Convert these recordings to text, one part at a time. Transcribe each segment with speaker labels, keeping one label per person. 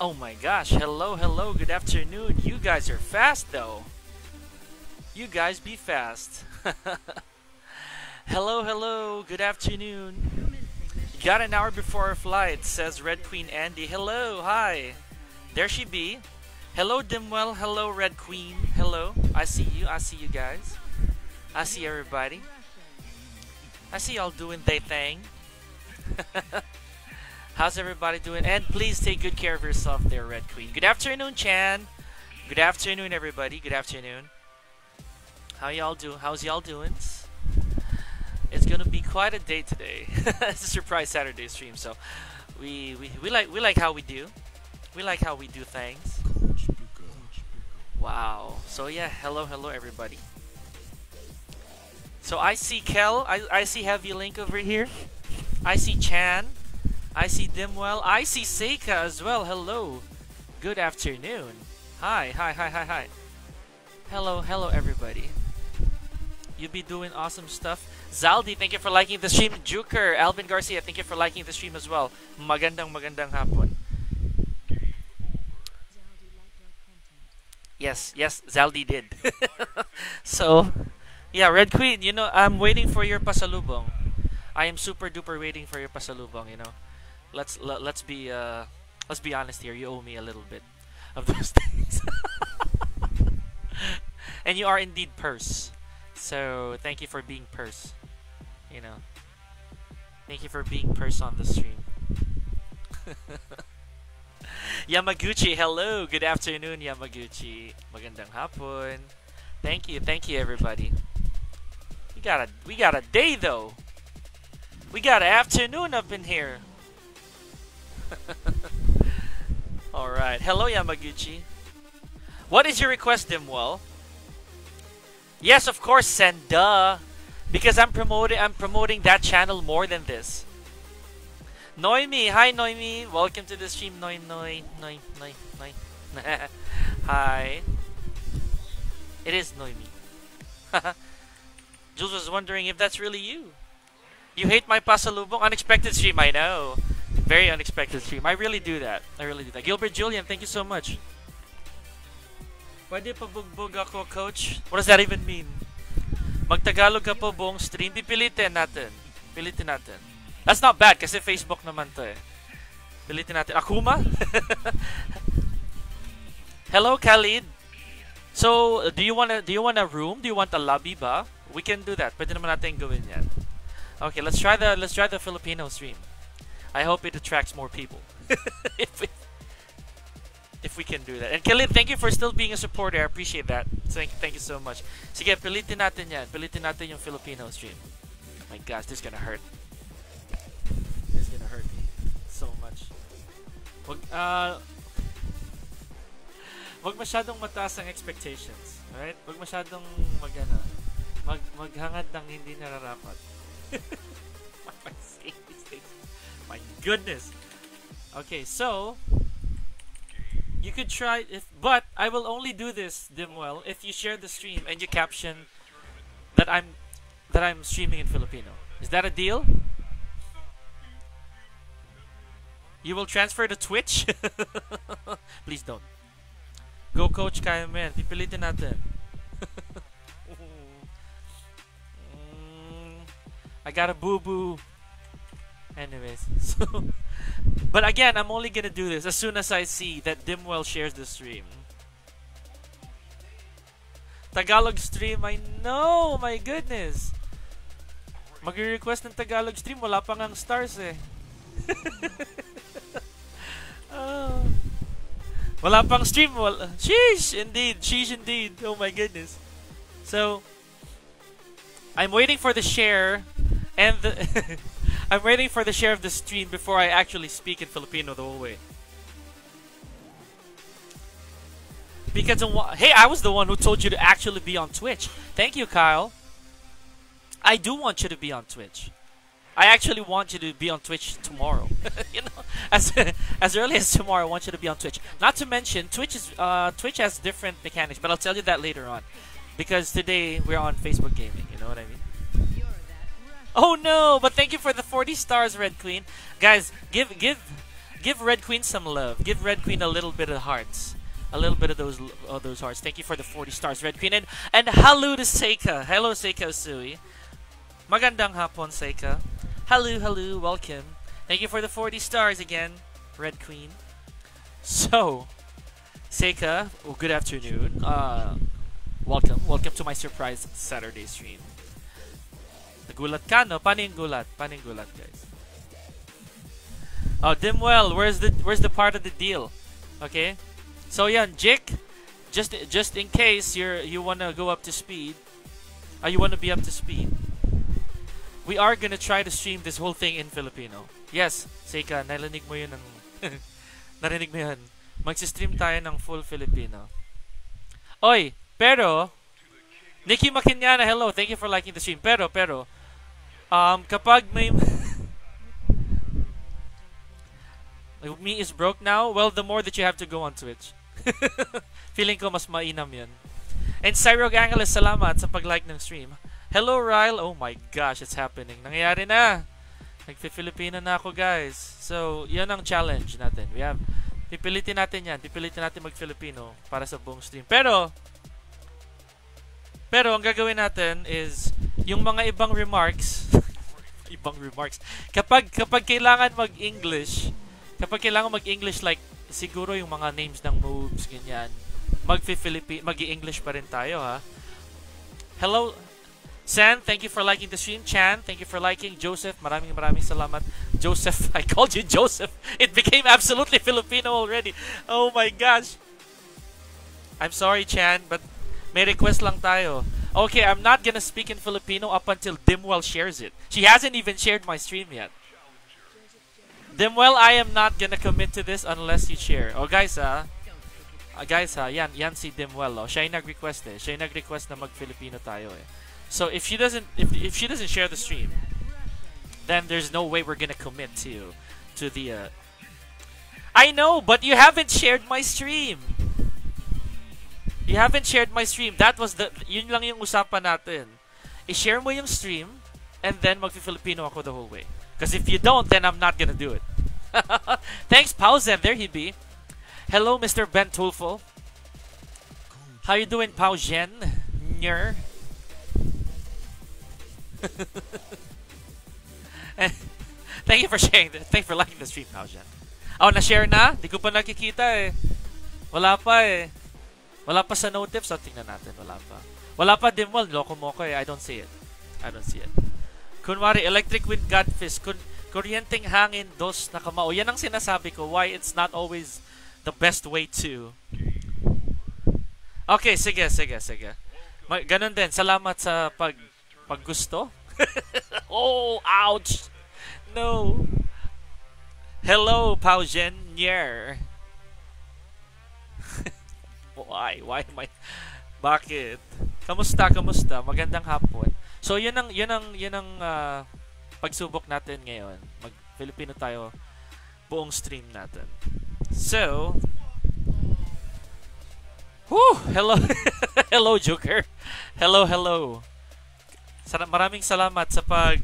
Speaker 1: Oh my gosh, hello, hello, good afternoon. You guys are fast though. You guys be fast. hello, hello, good afternoon. Got an hour before our flight, says Red Queen Andy. Hello, hi. There she be. Hello, Dimwell. Hello, Red Queen. Hello. I see you. I see you guys. I see everybody. I see y'all doing they thing. How's everybody doing? And please take good care of yourself there, Red Queen. Good afternoon, Chan. Good afternoon, everybody. Good afternoon. How y'all do? How's y'all doing? It's gonna be quite a day today. it's a surprise Saturday stream, so we, we we like we like how we do. We like how we do things. Wow. So yeah, hello, hello, everybody. So I see Kel. I I see Heavy Link over here. I see Chan. I see Dimwell. I see Seika as well. Hello. Good afternoon. Hi, hi, hi, hi, hi. Hello, hello everybody. You be doing awesome stuff. Zaldi, thank you for liking the stream. Juker, Alvin Garcia, thank you for liking the stream as well. Magandang magandang hapon. Yes, yes, Zaldi did. so, yeah, Red Queen, you know, I'm waiting for your pasalubong. I am super duper waiting for your pasalubong, you know let's let, let's be uh let's be honest here. You owe me a little bit of those things, and you are indeed purse. So thank you for being purse. You know, thank you for being purse on the stream. Yamaguchi, hello. Good afternoon, Yamaguchi. Magandang hapon. Thank you, thank you, everybody. We got a we got a day though. We got an afternoon up in here. Alright. Hello, Yamaguchi. What is your request, Dimwell? Yes, of course, send duh. Because I'm promoting I'm promoting that channel more than this. Noemi, hi Noemi. Welcome to the stream, Noi Noi Noi Noi Noi. hi. It is Noemi. Jules was wondering if that's really you. You hate my pasalubong? Unexpected stream, I know. Very unexpected stream. I really do that. I really do that. Gilbert Julian, thank you so much. Pwede pa bugbog ako, coach? What does that even mean? Magtagalog ka po buong stream. Pipilitin natin. Pilitin natin. That's not bad kasi Facebook naman to eh. Pilitin natin. Akuma? Hello, Khalid. So, do you want a, do you want a room? Do you want a lobby ba? We can do that. Pwede naman natin gawin yan. Okay, let's try the let's try the Filipino stream. I hope it attracts more people. if, we, if we can do that. And Khalid, thank you for still being a supporter. I appreciate that. Thank, thank you so much. Sige, pilitin natin yan. Pilitin natin yung Filipino stream. Oh my gosh, this is gonna hurt. This is gonna hurt me so much. Wag, uh, wag masyadong mataas ang expectations. Alright? Wag masyadong mag, ano, mag, maghangad ng hindi nararapat. My goodness. Okay, so you could try if but I will only do this Dimwell if you share the stream and you caption that I'm that I'm streaming in Filipino. Is that a deal? You will transfer to Twitch? Please don't. Go coach kaya man. Pipilitin natin. mm, I got a boo-boo. Anyways, so but again, I'm only gonna do this as soon as I see that Dimwell shares the stream. Tagalog stream, I know! My goodness! Mag-request ng Tagalog stream, wala pang ang stars eh. oh. Wala pang stream. Sheesh! Indeed, sheesh indeed. Oh my goodness. So, I'm waiting for the share and the I'm waiting for the share of the stream before I actually speak in Filipino the whole way. Because hey, I was the one who told you to actually be on Twitch. Thank you, Kyle. I do want you to be on Twitch. I actually want you to be on Twitch tomorrow. you know, as as early as tomorrow, I want you to be on Twitch. Not to mention, Twitch is uh, Twitch has different mechanics, but I'll tell you that later on. Because today we're on Facebook Gaming. You know what I mean? Oh no! But thank you for the 40 stars, Red Queen. Guys, give give give Red Queen some love. Give Red Queen a little bit of hearts. A little bit of those of those hearts. Thank you for the 40 stars, Red Queen. And, and hello to Seika. Hello, Seika Usui. Magandang hapon, Seika. Hello, hello, welcome. Thank you for the 40 stars again, Red Queen. So, Seika, well, good afternoon. Uh, welcome. Welcome to my surprise Saturday stream. Nagulat ka, no? Paano yung gulat? Paano yung gulat, guys? Oh, Dimwell, where's the where's the part of the deal? Okay? So yeah, Jake, just just in case you're you wanna go up to speed, uh, you wanna be up to speed. We are gonna try to stream this whole thing in Filipino. Yes, Seika, narinig mo yun ng narinig mo yun. Magsi-stream tayo ng full Filipino. Oy, pero Nikki Makinyana, hello. Thank you for liking the stream. Pero, pero, um, kapag may... Me is broke now? Well, the more that you have to go on Twitch. Feeling ko mas mainam yun. And Cyrog Angeles, salamat sa pag-like ng stream. Hello, Ryle. Oh my gosh, it's happening. Nangyayari na. Nagfi-Filipino na ako, guys. So, yan ang challenge natin. We have, pipilitin natin yan. Pipilitin natin mag-Filipino para sa buong stream. Pero, pero ang gagawin natin is, yung mga ibang remarks, ibang remarks, kapag, kapag kailangan mag-English, kapag kailangan mag-English like siguro yung mga names ng moves ganyan magfi-Philippine magi-English pa rin tayo ha Hello San, thank you for liking the stream. Chan, thank you for liking. Joseph, maraming maraming salamat. Joseph, I called you Joseph. It became absolutely Filipino already. Oh my gosh. I'm sorry, Chan, but may request lang tayo. Okay, I'm not gonna speak in Filipino up until Dimwell shares it. She hasn't even shared my stream yet. Dimwell, I am not gonna commit to this unless you share. Oh, guys, ah. Uh, guys, ha, yan, yan si Dimwell, oh. Siya yung nag-request eh. Siya yung nag-request na mag-Filipino tayo eh. So if she doesn't if if she doesn't share the stream, then there's no way we're gonna commit to to the. Uh... I know, but you haven't shared my stream. You haven't shared my stream. That was the yun lang yung usapan natin. I-share mo yung stream and then magfi-Filipino ako the whole way. Because if you don't, then I'm not gonna do it. Thanks, Pauzen. There he be. Hello, Mr. Ben Tulfo. How you doing, Pauzen? Nyer. Thank you for sharing. The, thank you for liking the stream, Pauzen. Oh, na-share na? Di ko pa nakikita eh. Wala pa eh. Wala pa sa notifs. So, tingnan natin. Wala pa. Wala pa din well. Loko mo ko eh. I don't see it. I don't see it. Kunwari, electric wind godfish. Kun kuryenteng hangin, dos na kamao. Yan ang sinasabi ko. Why it's not always the best way to. Okay, sige, sige, sige. Ma ganun din. Salamat sa pag paggusto. oh, ouch. No. Hello, Pao Nier. Why? Why am I... Bakit? Kamusta? Kamusta? Magandang hapon. So, yun ang, yun ang, yun ang uh, pagsubok natin ngayon. Mag-Filipino tayo buong stream natin. So, whew, hello, hello Joker. Hello, hello. Sara maraming salamat sa pag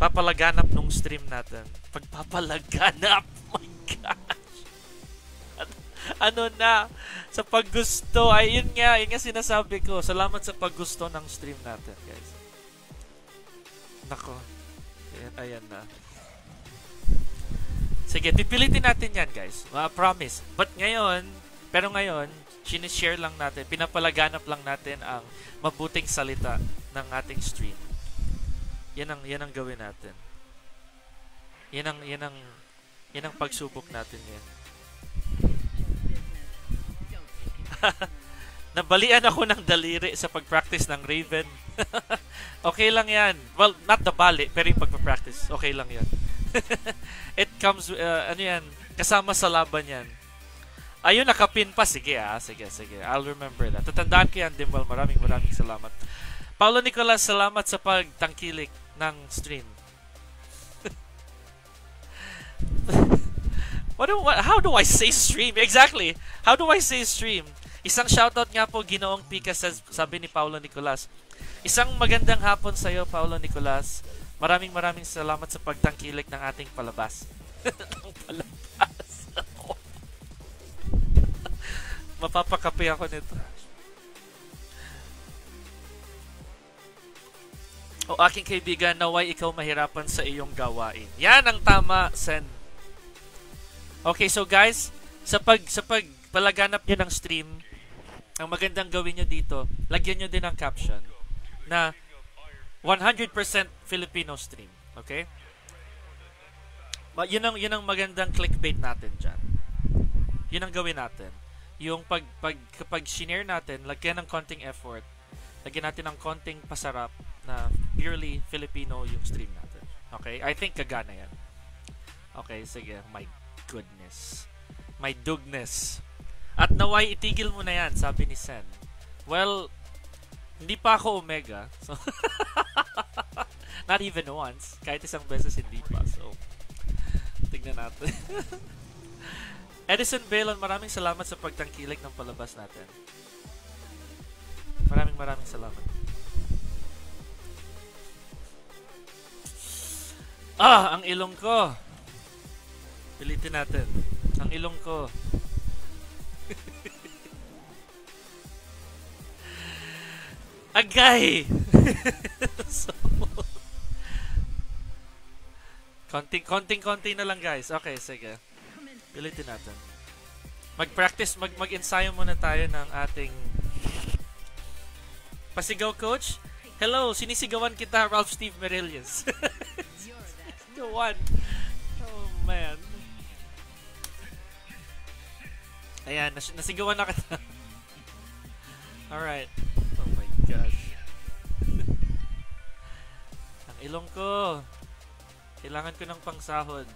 Speaker 1: papalaganap nung stream natin. Pagpapalaganap, my gosh. Ano, na, sa paggusto, ay yun nga, yun nga sinasabi ko. Salamat sa paggusto ng stream natin, guys. Nako. Ayan, ayan na. Sige, pipilitin natin yan, guys. Uh, promise. But ngayon, pero ngayon, sinishare lang natin, pinapalaganap lang natin ang mabuting salita ng ating stream. Yan ang yan ang gawin natin. Yan ang yan ang yan ang pagsubok natin ngayon. Nabalian ako ng daliri sa pag-practice ng Raven. okay lang yan. Well, not the bali, pero yung pag-practice. Okay lang yan. It comes, uh, ano yan, kasama sa laban yan. Ayun, nakapin pa. Sige ah, sige, sige. I'll remember that. Tatandaan ko yan, Dimwell. Maraming maraming salamat. Paulo Nicolas, salamat sa pagtangkilik ng stream. what do, what, how do I say stream? Exactly. How do I say stream? Isang shoutout nga po, Ginoong Pika, sabi ni Paulo Nicolas. Isang magandang hapon sa iyo, Paulo Nicolas. Maraming maraming salamat sa pagtangkilik ng ating palabas. ng palabas. Mapapakapi ako nito. O aking kaibigan, naway ikaw mahirapan sa iyong gawain. Yan ang tama, Sen. Okay, so guys, sa pag sa pag palaganap niyo ng stream, ang magandang gawin niyo dito, lagyan niyo din ng caption na 100% Filipino stream. Okay? Yun ang, yun ang magandang clickbait natin dyan. Yun ang gawin natin. Yung pag, pag, kapag shinare natin, lagyan ng konting effort, lagyan natin ng konting pasarap na purely Filipino yung stream natin. Okay? I think gagana yan. Okay, sige. My goodness. My dugness. At naway, itigil mo na yan, sabi ni Sen. Well, hindi pa ako Omega. So, not even once. Kahit isang beses hindi pa. So, tignan natin. Edison Balon, maraming salamat sa pagtangkilik ng palabas natin. Maraming maraming salamat. Ah, ang ilong ko. Pilitin natin. Ang ilong ko. Agay! so, konting, konting, konting na lang guys. Okay, sige. Pilitin natin. Mag-practice, mag, mag-ensayo muna tayo ng ating pasigaw coach. Hello, sinisigawan kita, Ralph Steve Merillas. Sinisigawan. Oh, man. Ayan, nas nasigawan na kita. Alright. Ilong ko. Kailangan ko ng pangsahod.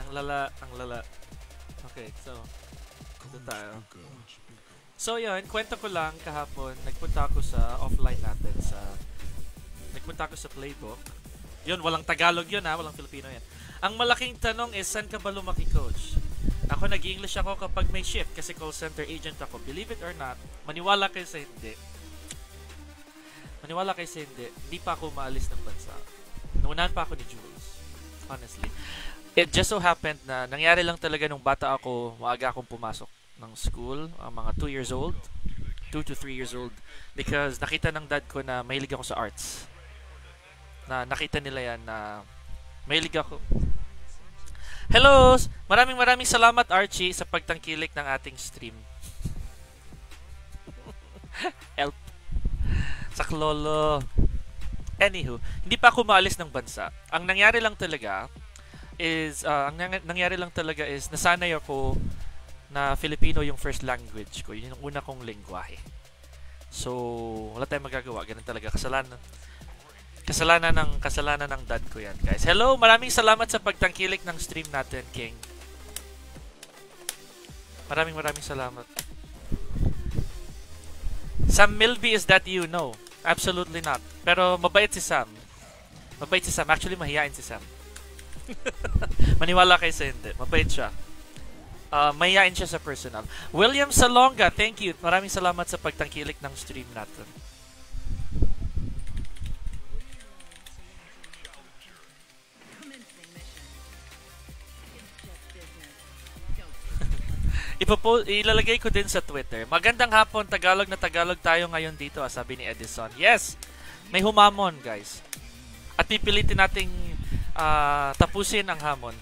Speaker 1: ang lala, ang lala. Okay, so, ito tayo. So yun, kwento ko lang kahapon, nagpunta ako sa offline natin sa nagpunta ako sa playbook. Yun, walang Tagalog yun ha, walang Filipino yan. Ang malaking tanong is, saan ka ba lumaki coach? Ako nag-English ako kapag may shift kasi call center agent ako. Believe it or not, maniwala kayo sa hindi. Maniwala kayo sa hindi, hindi pa ako maalis ng bansa. Naunahan pa ako ni Jules. Honestly. It just so happened na nangyari lang talaga nung bata ako, maaga akong pumasok ng school, uh, mga 2 years old, 2 to 3 years old, because nakita ng dad ko na mahilig ako sa arts. Na nakita nila yan na mahilig ako. Hello! Maraming maraming salamat Archie sa pagtangkilik ng ating stream. Help. Saklolo. Anywho, hindi pa ako maalis ng bansa. Ang nangyari lang talaga is, uh, ang nangyari lang talaga is, nasanay ako na Filipino yung first language ko. Yun yung una kong lingwahe. So, wala tayong magagawa. Ganun talaga. Kasalanan. Kasalanan ng, kasalanan ng dad ko yan, guys. Hello! Maraming salamat sa pagtangkilik ng stream natin, King. Maraming maraming salamat. Sam Milby, is that you? No. Absolutely not. Pero mabait si Sam. Mabait si Sam. Actually, mahihain si Sam. Maniwala kayo sa hindi. Mabait siya. Uh, mayayain siya sa personal. William Salonga, thank you. Maraming salamat sa pagtangkilik ng stream natin. Ipopo ilalagay ko din sa Twitter. Magandang hapon, Tagalog na Tagalog tayo ngayon dito, ah, sabi ni Edison. Yes, may humamon, guys. At pipilitin nating uh, tapusin ang hamon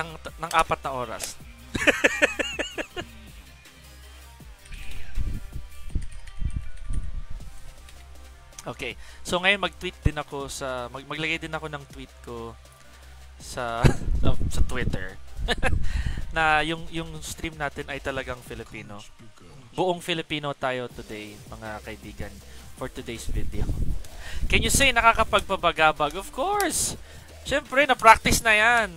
Speaker 1: ng, ng apat na oras. okay. So ngayon mag-tweet din ako sa mag maglagay din ako ng tweet ko sa sa Twitter. Na yung yung stream natin ay talagang Filipino. Buong Filipino tayo today, mga kaibigan, for today's video. Can you say nakakapagpabagabag? Of course! Siyempre, na-practice na yan.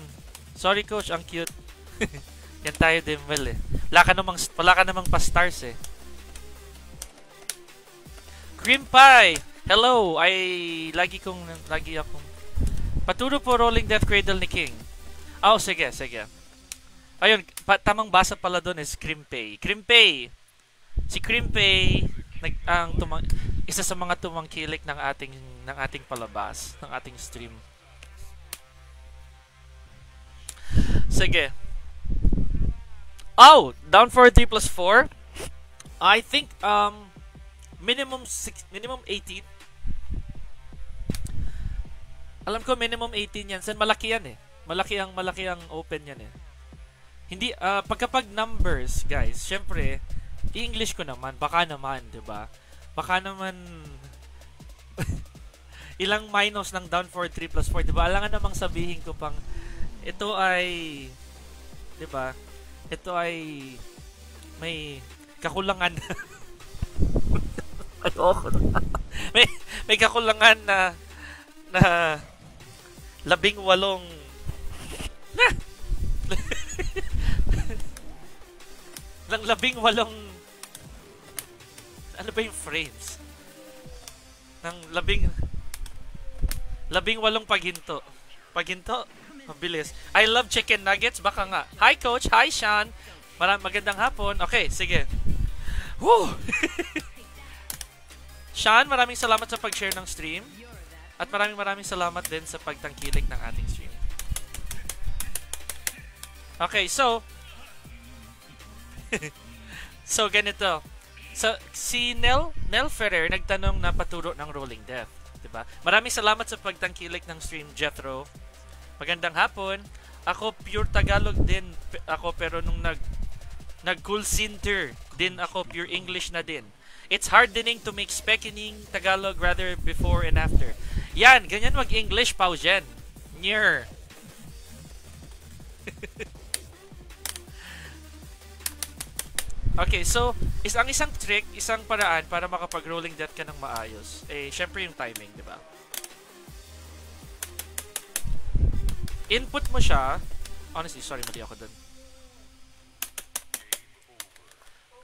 Speaker 1: Sorry coach, ang cute. Yan tayo din well eh. Wala ka namang, wala ka namang pa-stars eh. Cream Pie! Hello! Ay, lagi kong, lagi akong... Paturo po Rolling Death Cradle ni King. Oh, sige, sige. Ayun, pa, tamang basa pala doon is Crimpay. Crimpay! Si Crimpay, nag, ang tumang, isa sa mga tumangkilik ng ating ng ating palabas, ng ating stream. Sige. Oh, down for 3 plus 4. I think um minimum six, minimum 18. Alam ko minimum 18 yan. Sen malaki yan eh. Malaki ang malaki ang open yan eh. Hindi uh, pagkapag numbers, guys, syempre i-English ko naman, baka naman, 'di ba? Baka naman ilang minus ng down for 3 plus 4, 'di ba? Alangan namang sabihin ko pang ito ay 'di ba? Ito ay may kakulangan. Ayoko may, may kakulangan na na labing walong na lang labing walong ano ba yung frames ng labing labing walong paghinto paghinto mabilis. I love chicken nuggets baka nga. Hi coach. Hi Sean. Maram magandang hapon. Okay sige. Woo! Sean maraming salamat sa pag-share ng stream. At maraming maraming salamat din sa pagtangkilik ng ating stream. Okay, so so ganito. So si Nel Nel Ferrer nagtanong na paturo ng Rolling Death, 'di ba? Maraming salamat sa pagtangkilik ng stream Jethro. Magandang hapon. Ako pure Tagalog din ako pero nung nag nag cool center din ako pure English na din. It's hardening to make speaking Tagalog rather before and after. Yan, ganyan mag-English, Paujen. Near. Okay, so is ang isang trick, isang paraan para makapag-rolling death ka ng maayos. Eh, syempre yung timing, di ba? Input mo siya. Honestly, sorry, mali ako dun.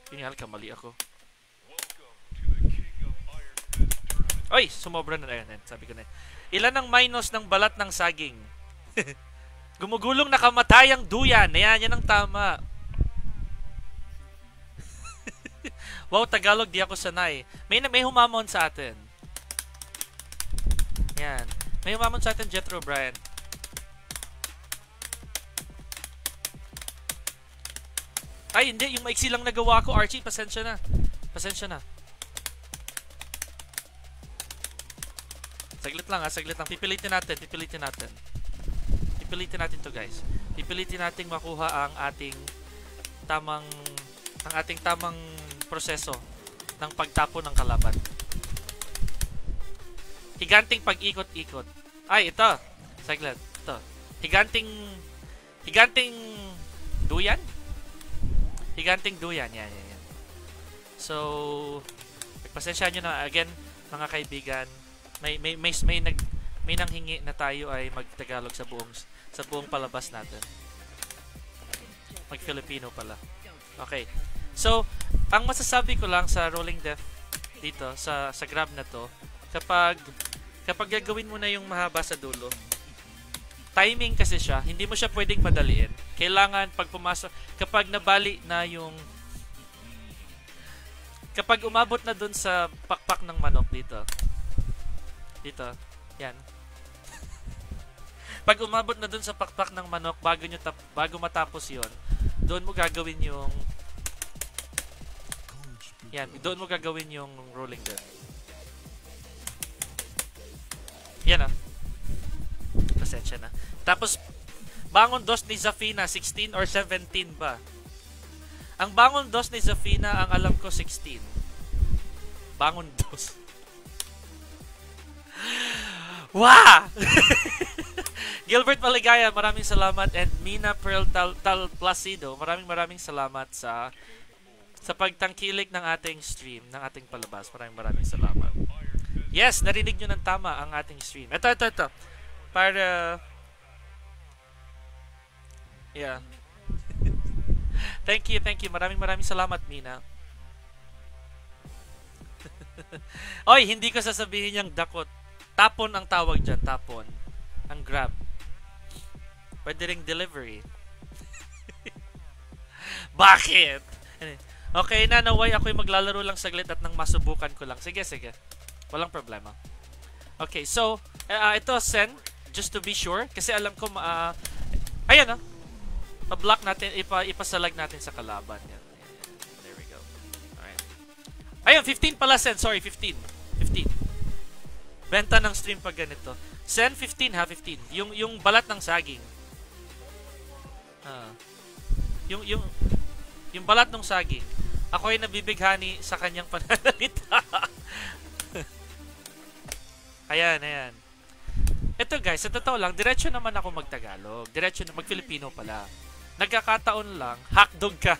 Speaker 1: Pinyal ka, mali ako. Oy, sumobra na yan. Sabi ko na. Ilan ang minus ng balat ng saging? Gumugulong na kamatayang duyan. Ayan, yan ang tama. Wow, Tagalog, di ako sanay. May, may humamon sa atin. Yan. May humamon sa atin, Jethro Brian. Ay, hindi. Yung maiksi lang nagawa ko, Archie. Pasensya na. Pasensya na. Saglit lang ha, saglit lang. Pipilitin natin, pipilitin natin. Pipilitin natin to guys. Pipilitin natin makuha ang ating tamang ang ating tamang proseso ng pagtapo ng kalaban. Higanting pag-ikot-ikot. Ay, ito. Saglit. Ito. Higanting higanting duyan? Higanting duyan. Yan, yan, yan. So, pagpasensya nyo na again, mga kaibigan, may may may, may nag may nanghingi na tayo ay magtagalog sa buong sa buong palabas natin. Mag-Filipino pala. Okay. So, ang masasabi ko lang sa Rolling Death dito sa sa grab na to, kapag kapag gagawin mo na yung mahaba sa dulo, timing kasi siya, hindi mo siya pwedeng madaliin. Kailangan pag pumasok, kapag nabali na yung kapag umabot na dun sa pakpak ng manok dito, dito, yan. pag umabot na dun sa pakpak ng manok bago nyo tap, bago matapos yon doon mo gagawin yung yan, doon mo gagawin yung rolling death. Yan ah. Pasensya na. Tapos, bangon dos ni Zafina, 16 or 17 ba? Ang bangon dos ni Zafina, ang alam ko 16. Bangon dos. Wow! Gilbert Maligaya, maraming salamat and Mina Pearl Tal, Tal Placido, maraming maraming salamat sa sa pagtangkilik ng ating stream, ng ating palabas. Maraming maraming salamat. Yes, narinig nyo ng tama ang ating stream. Ito, ito, ito. Para... Yeah. thank you, thank you. Maraming maraming salamat, Mina. Oy, hindi ko sasabihin yung dakot. Tapon ang tawag dyan, tapon. Ang grab. Pwede ring delivery. Bakit? Okay na, naway ako'y maglalaro lang saglit at nang masubukan ko lang. Sige, sige. Walang problema. Okay, so, uh, ito, Sen, just to be sure, kasi alam ko, uh, ayan ah. pa-block natin, ipa, ipasalag natin sa kalaban. Yan. There we go. Alright. Ayun, 15 pala, Sen. Sorry, 15. 15. Benta ng stream pag ganito. Sen, 15 ha, 15. Yung, yung balat ng saging. Ah. Yung, yung, yung balat ng saging. Ako ay nabibighani sa kanyang pananalita. ayan, ayan. Ito guys, sa totoo lang, diretso naman ako mag-Tagalog. Diretso na mag-Filipino pala. Nagkakataon lang, hotdog ka.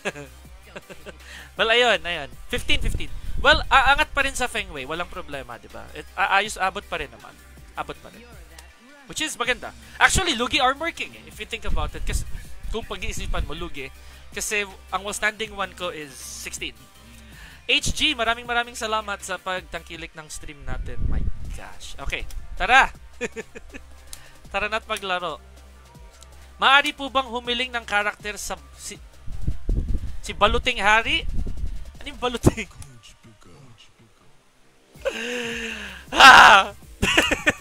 Speaker 1: well, ayun, ayun. 15-15. Well, aangat pa rin sa Feng Wei. Walang problema, di ba? Ayos, abot pa rin naman. Abot pa rin. Which is maganda. Actually, Lugi Armor King eh, if you think about it. Kasi kung pag-iisipan mo, Lugi. Kasi ang standing one ko is 16. HG, maraming maraming salamat sa pagtangkilik ng stream natin. My gosh. Okay, tara! Tara na't maglaro. Maari po bang humiling ng karakter sa si, si Baluting Hari? Ano yung Baluting? ah!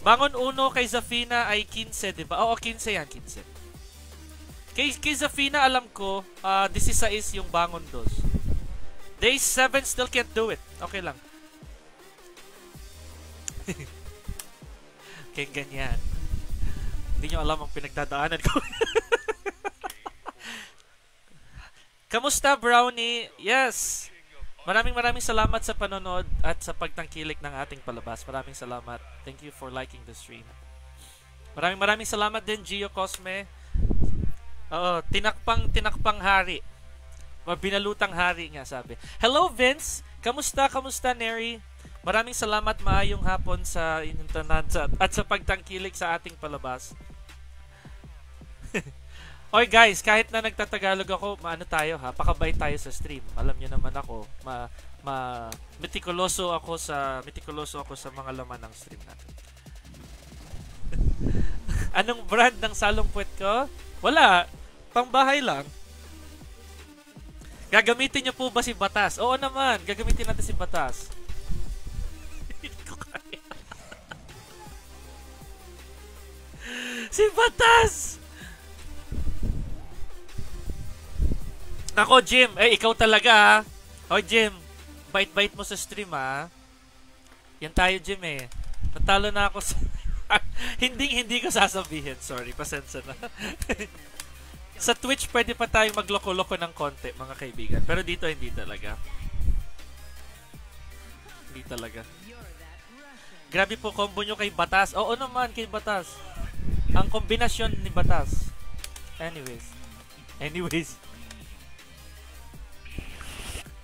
Speaker 1: Bangon uno kay Zafina ay 15, di ba? Oo, 15 yan, 15. Kay, kay Zafina, alam ko, uh, 16 yung bangon dos. Day 7 still can't do it. Okay lang. Kaya ganyan. Hindi nyo alam ang pinagdadaanan ko. Kamusta, Brownie? Yes! Maraming maraming salamat sa panonood at sa pagtangkilik ng ating palabas. Maraming salamat. Thank you for liking the stream. Maraming maraming salamat din, Gio Cosme. Oo, tinakpang tinakpang hari. Binalutang hari nga sabi. Hello Vince! Kamusta? Kamusta Neri? Maraming salamat maayong hapon sa inyong tanan at sa pagtangkilik sa ating palabas. Oy guys, kahit na nagtatagalog ako, maano tayo ha, pakabay tayo sa stream. Alam niyo naman ako, ma, ma metikuloso ako sa metikuloso ako sa mga laman ng stream natin. Anong brand ng salong puwet ko? Wala, pangbahay lang. Gagamitin niyo po ba si Batas? Oo naman, gagamitin natin si Batas. si Batas! Nako, Jim. Eh, ikaw talaga? Hoy, Jim. Bait-bait mo sa stream, ha? Yan tayo, Jim, eh. Natalo na ako sa... hindi, hindi ko sasabihin. Sorry, pasensya na. sa Twitch, pwede pa tayo magloko-loko ng konti, mga kaibigan. Pero dito, hindi talaga. Hindi talaga. Grabe po combo nyo kay Batas. Oo naman, kay Batas. Ang kombinasyon ni Batas. Anyways. Anyways.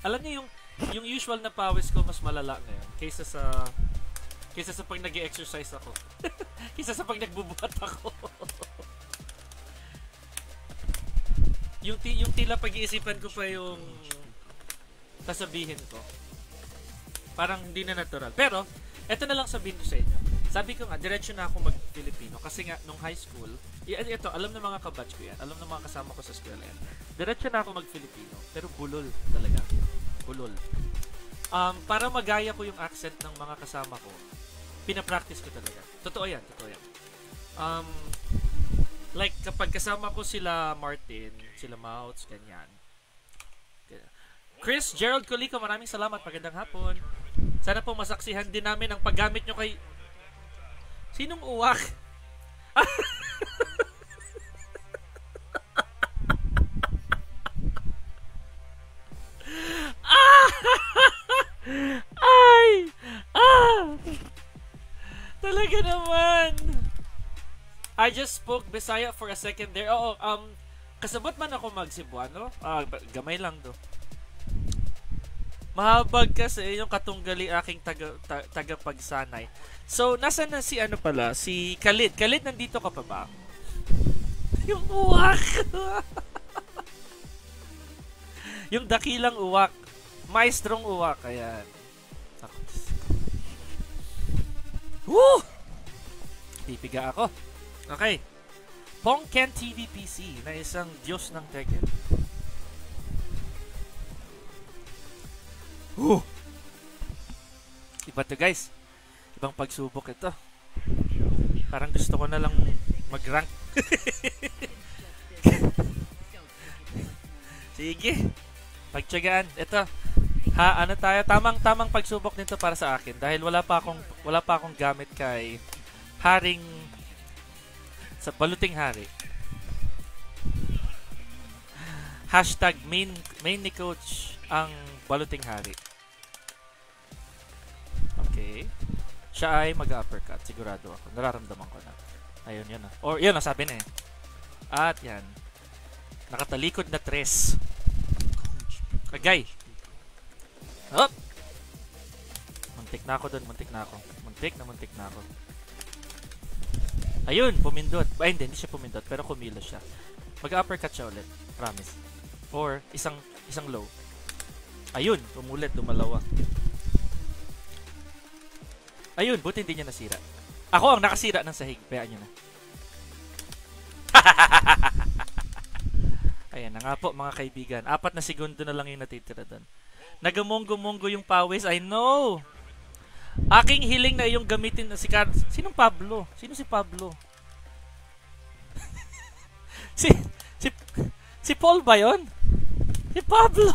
Speaker 1: Alam niyo yung yung usual na pawis ko mas malala ngayon kaysa sa kaysa sa pag nag-exercise ako. kaysa sa pag nagbubuhat ako. yung ti yung tila pag-iisipan ko pa yung sasabihin ko. Parang hindi na natural. Pero, eto na lang sabihin ko sa inyo sabi ko nga, diretso na ako mag-Filipino kasi nga, nung high school, ito, alam ng mga kabatch ko yan, alam ng mga kasama ko sa school yan, diretso na ako mag-Filipino, pero bulol talaga. Bulol. Um, para magaya ko yung accent ng mga kasama ko, pinapractice ko talaga. Totoo yan, totoo yan. Um, like, kapag kasama ko sila Martin, sila Mouts, ganyan. Chris, Gerald Colico, maraming salamat. Magandang hapon. Sana po masaksihan din namin ang paggamit nyo kay Sinong uwak? Ay! Ah! Talaga naman! I just spoke Bisaya for a second there. Oo, um, kasabot man ako mag Cebuano. Ah, gamay lang do. Mahabag kasi yung katunggali aking taga, ta, tagapagsanay. So, nasa na si ano pala? Si Khalid. Khalid, nandito ka pa ba? yung uwak! yung dakilang uwak. Maestrong uwak. Ayan. Woo! Pipiga ako. Okay. Pongken TV PC na isang Diyos ng Tekken. Woo! Iba to guys. Ibang pagsubok ito. Parang gusto ko na lang mag-rank. Sige. Pagtyagaan. Ito. Ha, ano tayo? Tamang tamang pagsubok nito para sa akin dahil wala pa akong wala pa akong gamit kay Haring sa baluting hari. Hashtag main, main ni coach ang baluting hari. Okay. Siya ay mag-uppercut. Sigurado ako. Nararamdaman ko na. Ayun, yun na. Or, yun, nasabi na eh. At yan. Nakatalikod na tres. Agay. Hop! Muntik na ako doon, muntik na ako. Muntik na muntik na ako. Ayun, pumindot. Ay, hindi, hindi siya pumindot, pero kumilos siya. Mag-uppercut siya ulit. Promise. Or, isang, isang low. Ayun, tumulit, dumalawa. Ayun, buti hindi niya nasira. Ako ang nakasira ng sahig. Bayaan niyo na. Ayan na nga po mga kaibigan. Apat na segundo na lang yung natitira doon. Nagamonggo-monggo yung pawis. I know! Aking hiling na yung gamitin na si Car... Sinong Pablo? Sino si Pablo? si... Si... Si Paul ba yun? Si Pablo!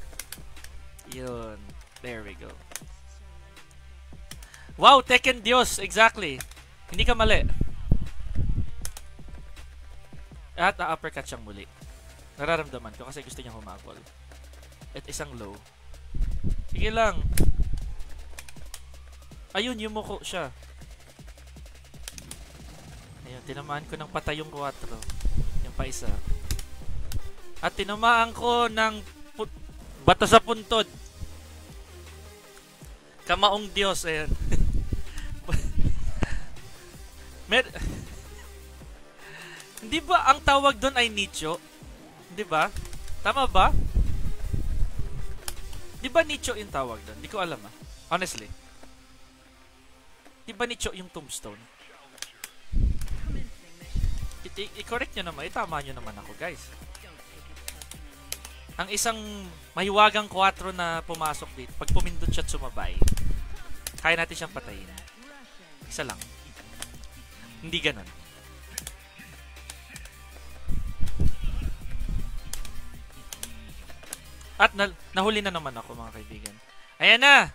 Speaker 1: yun. There we go. Wow, Tekken Dios. Exactly. Hindi ka mali. At na-uppercut siyang muli. Nararamdaman ko kasi gusto niya humabol. At isang low. Sige lang. Ayun, yumuko siya. Ayun, tinamaan ko ng patay yung 4. Yung pa isa. At tinamaan ko ng bato sa puntod. Kamaong Diyos, ayan. Mer Hindi ba ang tawag doon ay nicho? Hindi ba? Tama ba? Di ba nicho yung tawag doon? Hindi ko alam ah. Honestly. Di ba nicho yung tombstone? I-correct nyo naman. Itama nyo naman ako, guys. Ang isang mahiwagang 4 na pumasok dito, pag pumindot siya at sumabay, kaya natin siyang patayin. Isa lang. Hindi ganun. At na nahuli na naman ako mga kaibigan. Ayan na!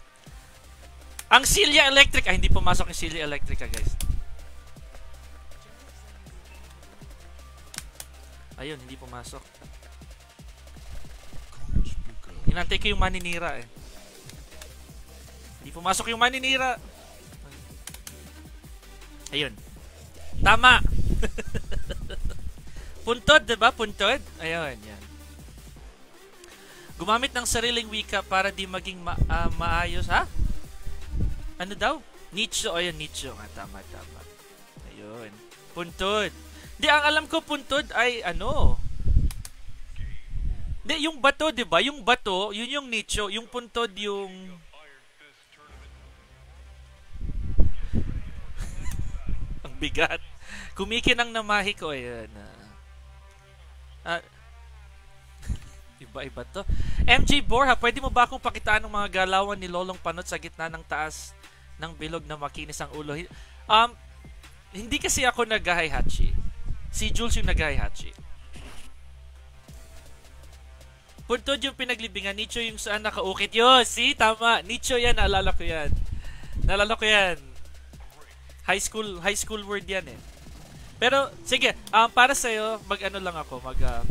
Speaker 1: Ang Celia Electric! Ay, hindi pumasok yung Celia Electrica, guys. Ayun, hindi pumasok. Hinantay ko yung maninira eh. Hindi pumasok yung maninira. Ayun. Tama! Puntod, diba? Puntod? Ayun, yan. Gumamit ng sariling wika para di maging ma- uh, maayos, ha? Ano daw? Nicho. Ayun, nicho. Ah, tama, tama. Ayun. Puntod. Di, ang alam ko puntod ay ano? Di, yung bato, di ba? Yung bato, yun yung nicho. Yung puntod, yung... ang bigat. Kumikinang namahi ko. Ayan. Ah, Iba-iba to. MJ Borha, pwede mo ba akong pakitaan ng mga galawan ni Lolong Panot sa gitna ng taas ng bilog na makinis ang ulo? Um, hindi kasi ako nag-hachi. Si Jules yung nag-hachi. Puntod yung pinaglibingan. Nicho yung saan nakaukit. Yo, si tama. Nicho yan. Naalala ko yan. Naalala ko yan. High school, high school word yan eh. Pero, sige. Um, para sa'yo, mag-ano lang ako. Mag, uh,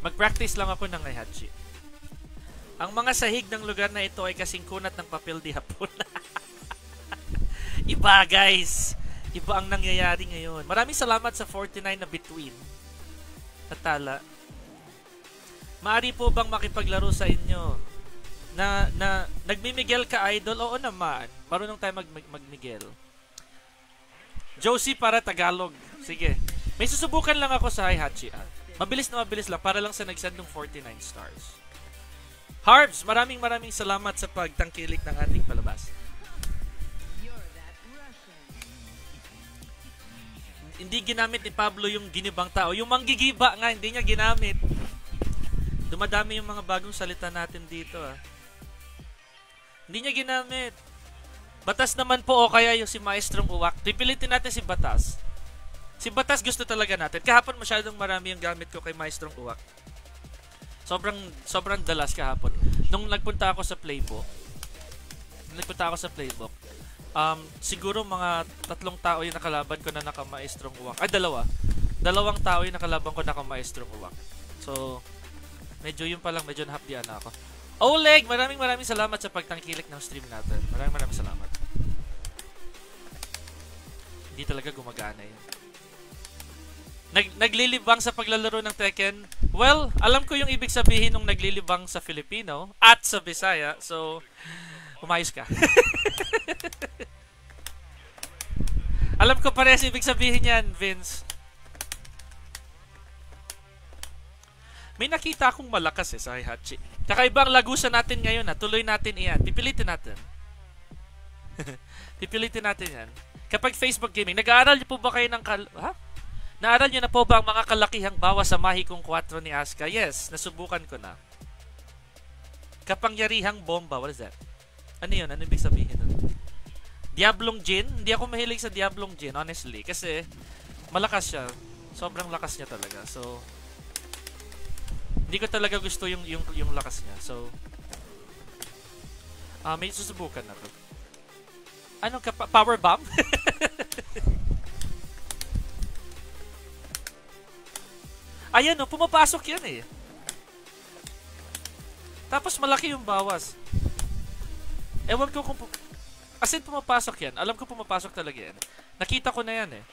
Speaker 1: Mag-practice lang ako ng Aihachi. Ang mga sahig ng lugar na ito ay kasing kunat ng papel di hapon. Iba guys! Iba ang nangyayari ngayon. Maraming salamat sa 49 na between. Natala. Maari po bang makipaglaro sa inyo? Na, na nagmimigel ka idol? Oo naman. Marunong tayo mag, mag, magmigel. Josie para Tagalog. Sige. May susubukan lang ako sa Hihachi. Ah. Mabilis na mabilis lang para lang sa nagsend ng 49 stars. Harbs, maraming maraming salamat sa pagtangkilik ng ating palabas. Hindi ginamit ni Pablo yung ginibang tao. Yung manggigiba nga, hindi niya ginamit. Dumadami yung mga bagong salita natin dito. Ah. Hindi niya ginamit. Batas naman po o kaya yung si Maestrong Uwak. Pipilitin natin si Batas. Si Batas gusto talaga natin. Kahapon masyadong marami yung gamit ko kay Maestrong Uwak. Sobrang sobrang dalas kahapon. Nung nagpunta ako sa playbook, nagpunta ako sa playbook, um, siguro mga tatlong tao yung nakalaban ko na naka-maestrong uwak. Ay, dalawa. Dalawang tao yung nakalaban ko naka-maestrong uwak. So, medyo yun pa lang, medyo nahapdian na ako. Oleg, maraming maraming salamat sa pagtangkilik ng stream natin. Maraming maraming salamat. Hindi talaga gumagana yun. Nag naglilibang sa paglalaro ng Tekken. Well, alam ko yung ibig sabihin ng naglilibang sa Filipino at sa Bisaya. So, umayos ka. alam ko parehas ibig sabihin yan, Vince. May nakita akong malakas eh sa Hihachi. Tsaka ibang lagusan natin ngayon na tuloy natin iyan. Pipilitin natin. Pipilitin natin yan. Kapag Facebook Gaming, nag-aaral po ba kayo ng kal... Ha? Naaral niyo na po ba ang mga kalakihang bawas sa mahikong 4 ni Asuka? Yes, nasubukan ko na. Kapangyarihang bomba, what is that? Ano yun? Ano ibig sabihin nun? Diablong Jin? Hindi ako mahilig sa Diablong Jin, honestly. Kasi, malakas siya. Sobrang lakas niya talaga. So, hindi ko talaga gusto yung, yung, yung lakas niya. So, uh, may susubukan na to. Anong power bomb? Ayan o, pumapasok yan eh. Tapos malaki yung bawas. Ewan ko kung... As in, pumapasok yan. Alam ko pumapasok talaga yan. Nakita ko na yan eh.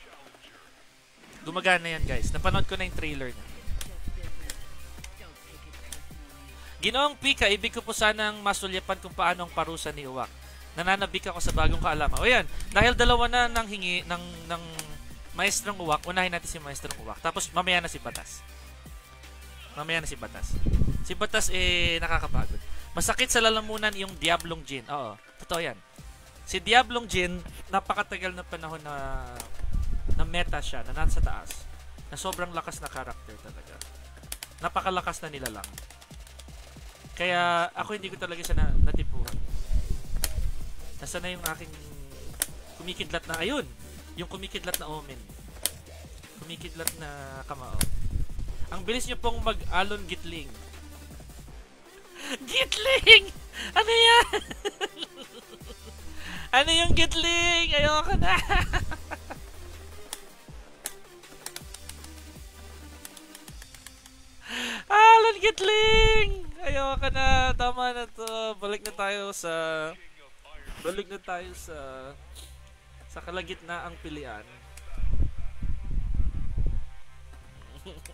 Speaker 1: Gumagana yan guys. Napanood ko na yung trailer niya. Ginoong Pika, ibig ko po sanang masulyapan kung paano ang parusa ni Uwak. Nananabik ako sa bagong kaalaman. O yan, dahil dalawa na nang hingi ng, ng Maestrong Uwak, unahin natin si Maestrong Uwak. Tapos mamaya na si Batas. Mamaya na si Batas. Si Batas eh nakakapagod. Masakit sa lalamunan yung Diablong Jin. Oo, totoo yan. Si Diablong Jin, napakatagal na panahon na na meta siya, na nasa taas. Na sobrang lakas na character talaga. Napakalakas na nila lang. Kaya ako hindi ko talaga siya na, natipuhan. Nasa na yung aking kumikidlat na, ayun, yung kumikidlat na omen. Kumikidlat na kamao. Ang bilis niyo pong mag-alon gitling. Gitling! Ano yan? ano yung gitling? Ayoko na. Alon gitling! Ayoko na. Tama na to. Balik na tayo sa... Balik na tayo sa... Sa kalagitnaang pilian.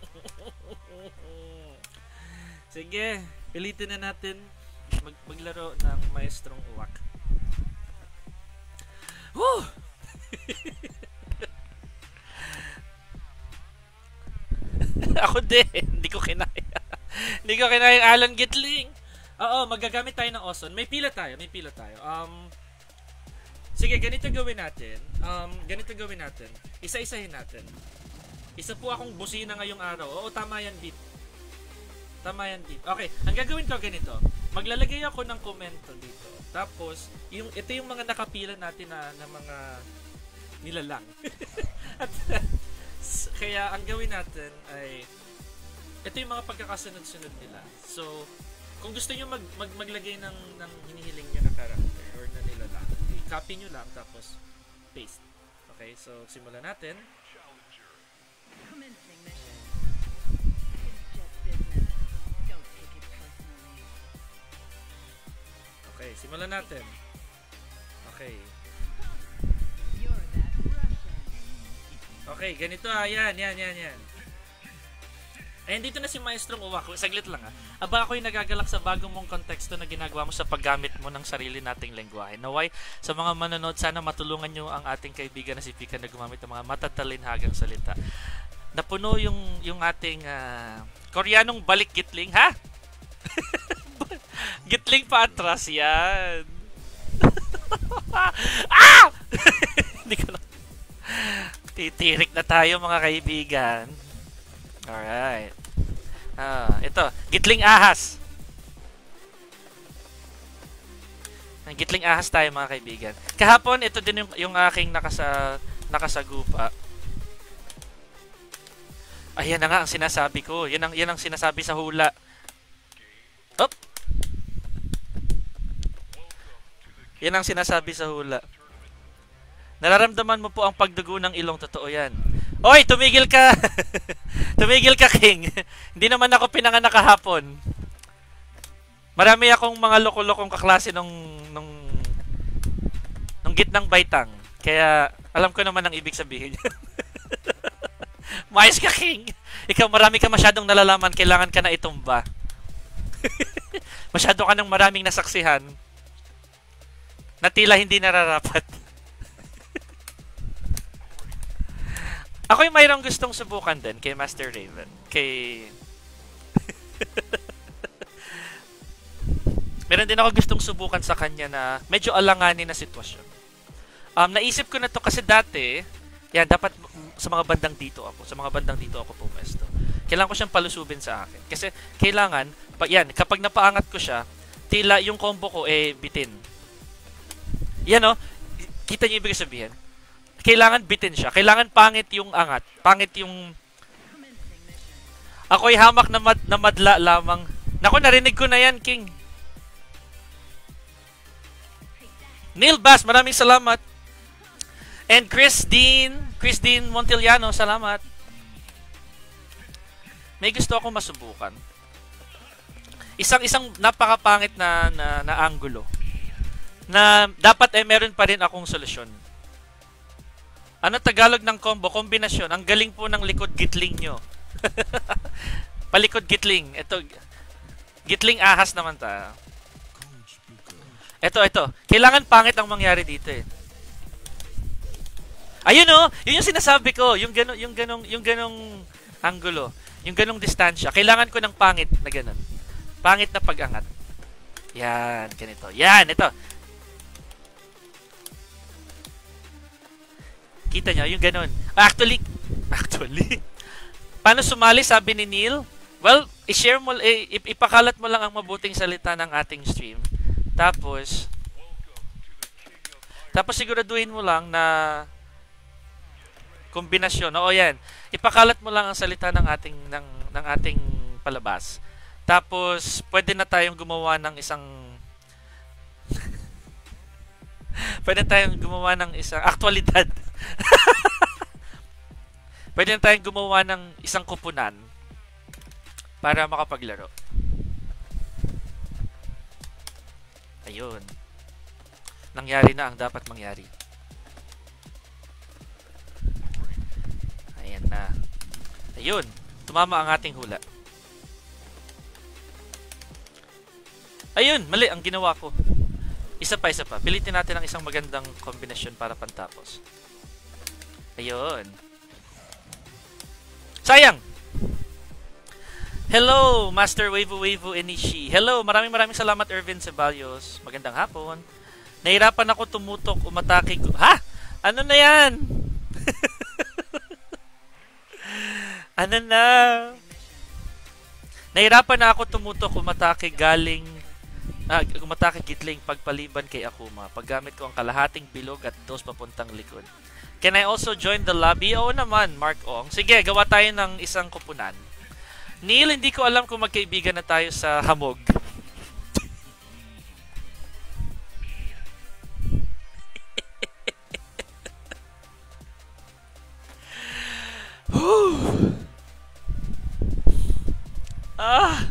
Speaker 1: Sige, pilitin na natin mag maglaro ng maestrong uwak. Woo! Ako din, hindi ko kinaya. hindi ko kinaya yung Alan Gitling. Oo, magagamit tayo ng Oson. May pila tayo, may pila tayo. Um, sige, ganito gawin natin. Um, ganito gawin natin. Isa-isahin natin. Isa po akong busina ngayong araw. Oo, tama yan, Beat. Tama yan, Beat. Okay, ang gagawin ko ganito. Maglalagay ako ng komento dito. Tapos, yung, ito yung mga nakapila natin na, na mga nilalang. At, kaya ang gawin natin ay ito yung mga pagkakasunod-sunod nila. So, kung gusto niyo mag, mag maglagay ng ng hinihiling niyo na character nilalang, i-copy niyo lang tapos paste. Okay, so simulan natin.
Speaker 2: Commencing mission. It's just business. Don't take it personally.
Speaker 1: Okay, simulan natin. Okay.
Speaker 2: You're that Russian.
Speaker 1: Okay, ganito ah. Yan, yan, yan, yan. Ayun, dito na si Maestrong Uwak. Saglit lang ah. Aba ako yung nagagalak sa bagong mong konteksto na ginagawa mo sa paggamit mo ng sarili nating lengguwahe. Naway, sa mga manonood, sana matulungan nyo ang ating kaibigan na si Pika na gumamit ng mga matatalinhagang salita. Napuno yung, yung ating ah, Koreanong balik gitling, ha? gitling pa atras, yan. ah! Hindi ko lang. Titirik na tayo mga kaibigan. Alright. Ah, ito, gitling ahas. Gitling ahas tayo mga kaibigan. Kahapon, ito din yung, yung aking nakasa nakasagupa. Ayan na nga ang sinasabi ko. Yan ang, yan ang sinasabi sa hula. Up! Yan ang sinasabi sa hula. Nararamdaman mo po ang pagdugo ng ilong. Totoo yan. Oy, tumigil ka! tumigil ka, King. Hindi naman ako pinanganak kahapon. Marami akong mga loko-lokong kaklase nung, nung, nung gitnang baitang. Kaya, alam ko naman ang ibig sabihin. Mais ka, King. Ikaw, marami ka masyadong nalalaman. Kailangan ka na itumba. Masyado ka ng maraming nasaksihan na tila hindi nararapat. Ako yung mayroong gustong subukan din kay Master Raven. Kay... Meron din ako gustong subukan sa kanya na medyo alanganin na sitwasyon. Um, naisip ko na to kasi dati, yan, dapat sa mga bandang dito ako, sa mga bandang dito ako pumesto. Kailangan ko siyang palusubin sa akin. Kasi kailangan, pa, yan, kapag napaangat ko siya, tila yung combo ko eh bitin. Yan o, kita niyo ibig sabihin. Kailangan bitin siya. Kailangan pangit yung angat. Pangit yung... Ako'y hamak na, mad, na madla lamang. Nako, narinig ko na yan, King. Neil Bass, maraming salamat. And Chris Dean, Chris Dean Montiliano, salamat. May gusto akong masubukan. Isang-isang napakapangit na, na, na angulo na dapat eh meron pa rin akong solusyon. Ano Tagalog ng combo? Kombinasyon. Ang galing po ng likod gitling nyo. Palikod gitling. Ito, gitling ahas naman ta. Ito, ito. Kailangan pangit ang mangyari dito eh. Ayun oh, yun yung sinasabi ko, yung ganong yung ganong yung ganong angulo, yung ganong distansya. Kailangan ko ng pangit na ganon. Pangit na pag-angat. Yan, ganito. Yan, ito. Kita nyo, yung ganun. Actually, actually, paano sumali, sabi ni Neil? Well, i-share mo, eh, ipakalat mo lang ang mabuting salita ng ating stream. Tapos, tapos siguraduhin mo lang na kombinasyon. Oo, yan. Ipakalat mo lang ang salita ng ating ng ng ating palabas. Tapos, pwede na tayong gumawa ng isang pwede tayong gumawa ng isang aktualidad. pwede na tayong gumawa ng isang kupunan para makapaglaro. Ayun. Nangyari na ang dapat mangyari. Ayan na. Ayun. Tumama ang ating hula. Ayun, mali ang ginawa ko. Isa pa, isa pa. Pilitin natin ang isang magandang kombinasyon para pantapos. Ayun. Sayang! Hello, Master Waivu Waivu Enishi. Hello, maraming maraming salamat, Irvin Ceballos. Magandang hapon. Nahirapan ako tumutok, umatake ko. Ha? Ano na yan? ano na? Nahirapan na ako tumutok, umatake galing ah, umatake gitling pagpaliban kay Akuma. Paggamit ko ang kalahating bilog at dos papuntang likod. Can I also join the lobby? Oo naman, Mark Ong. Sige, gawa tayo ng isang kupunan. Neil, hindi ko alam kung magkaibigan na tayo sa hamog. ah!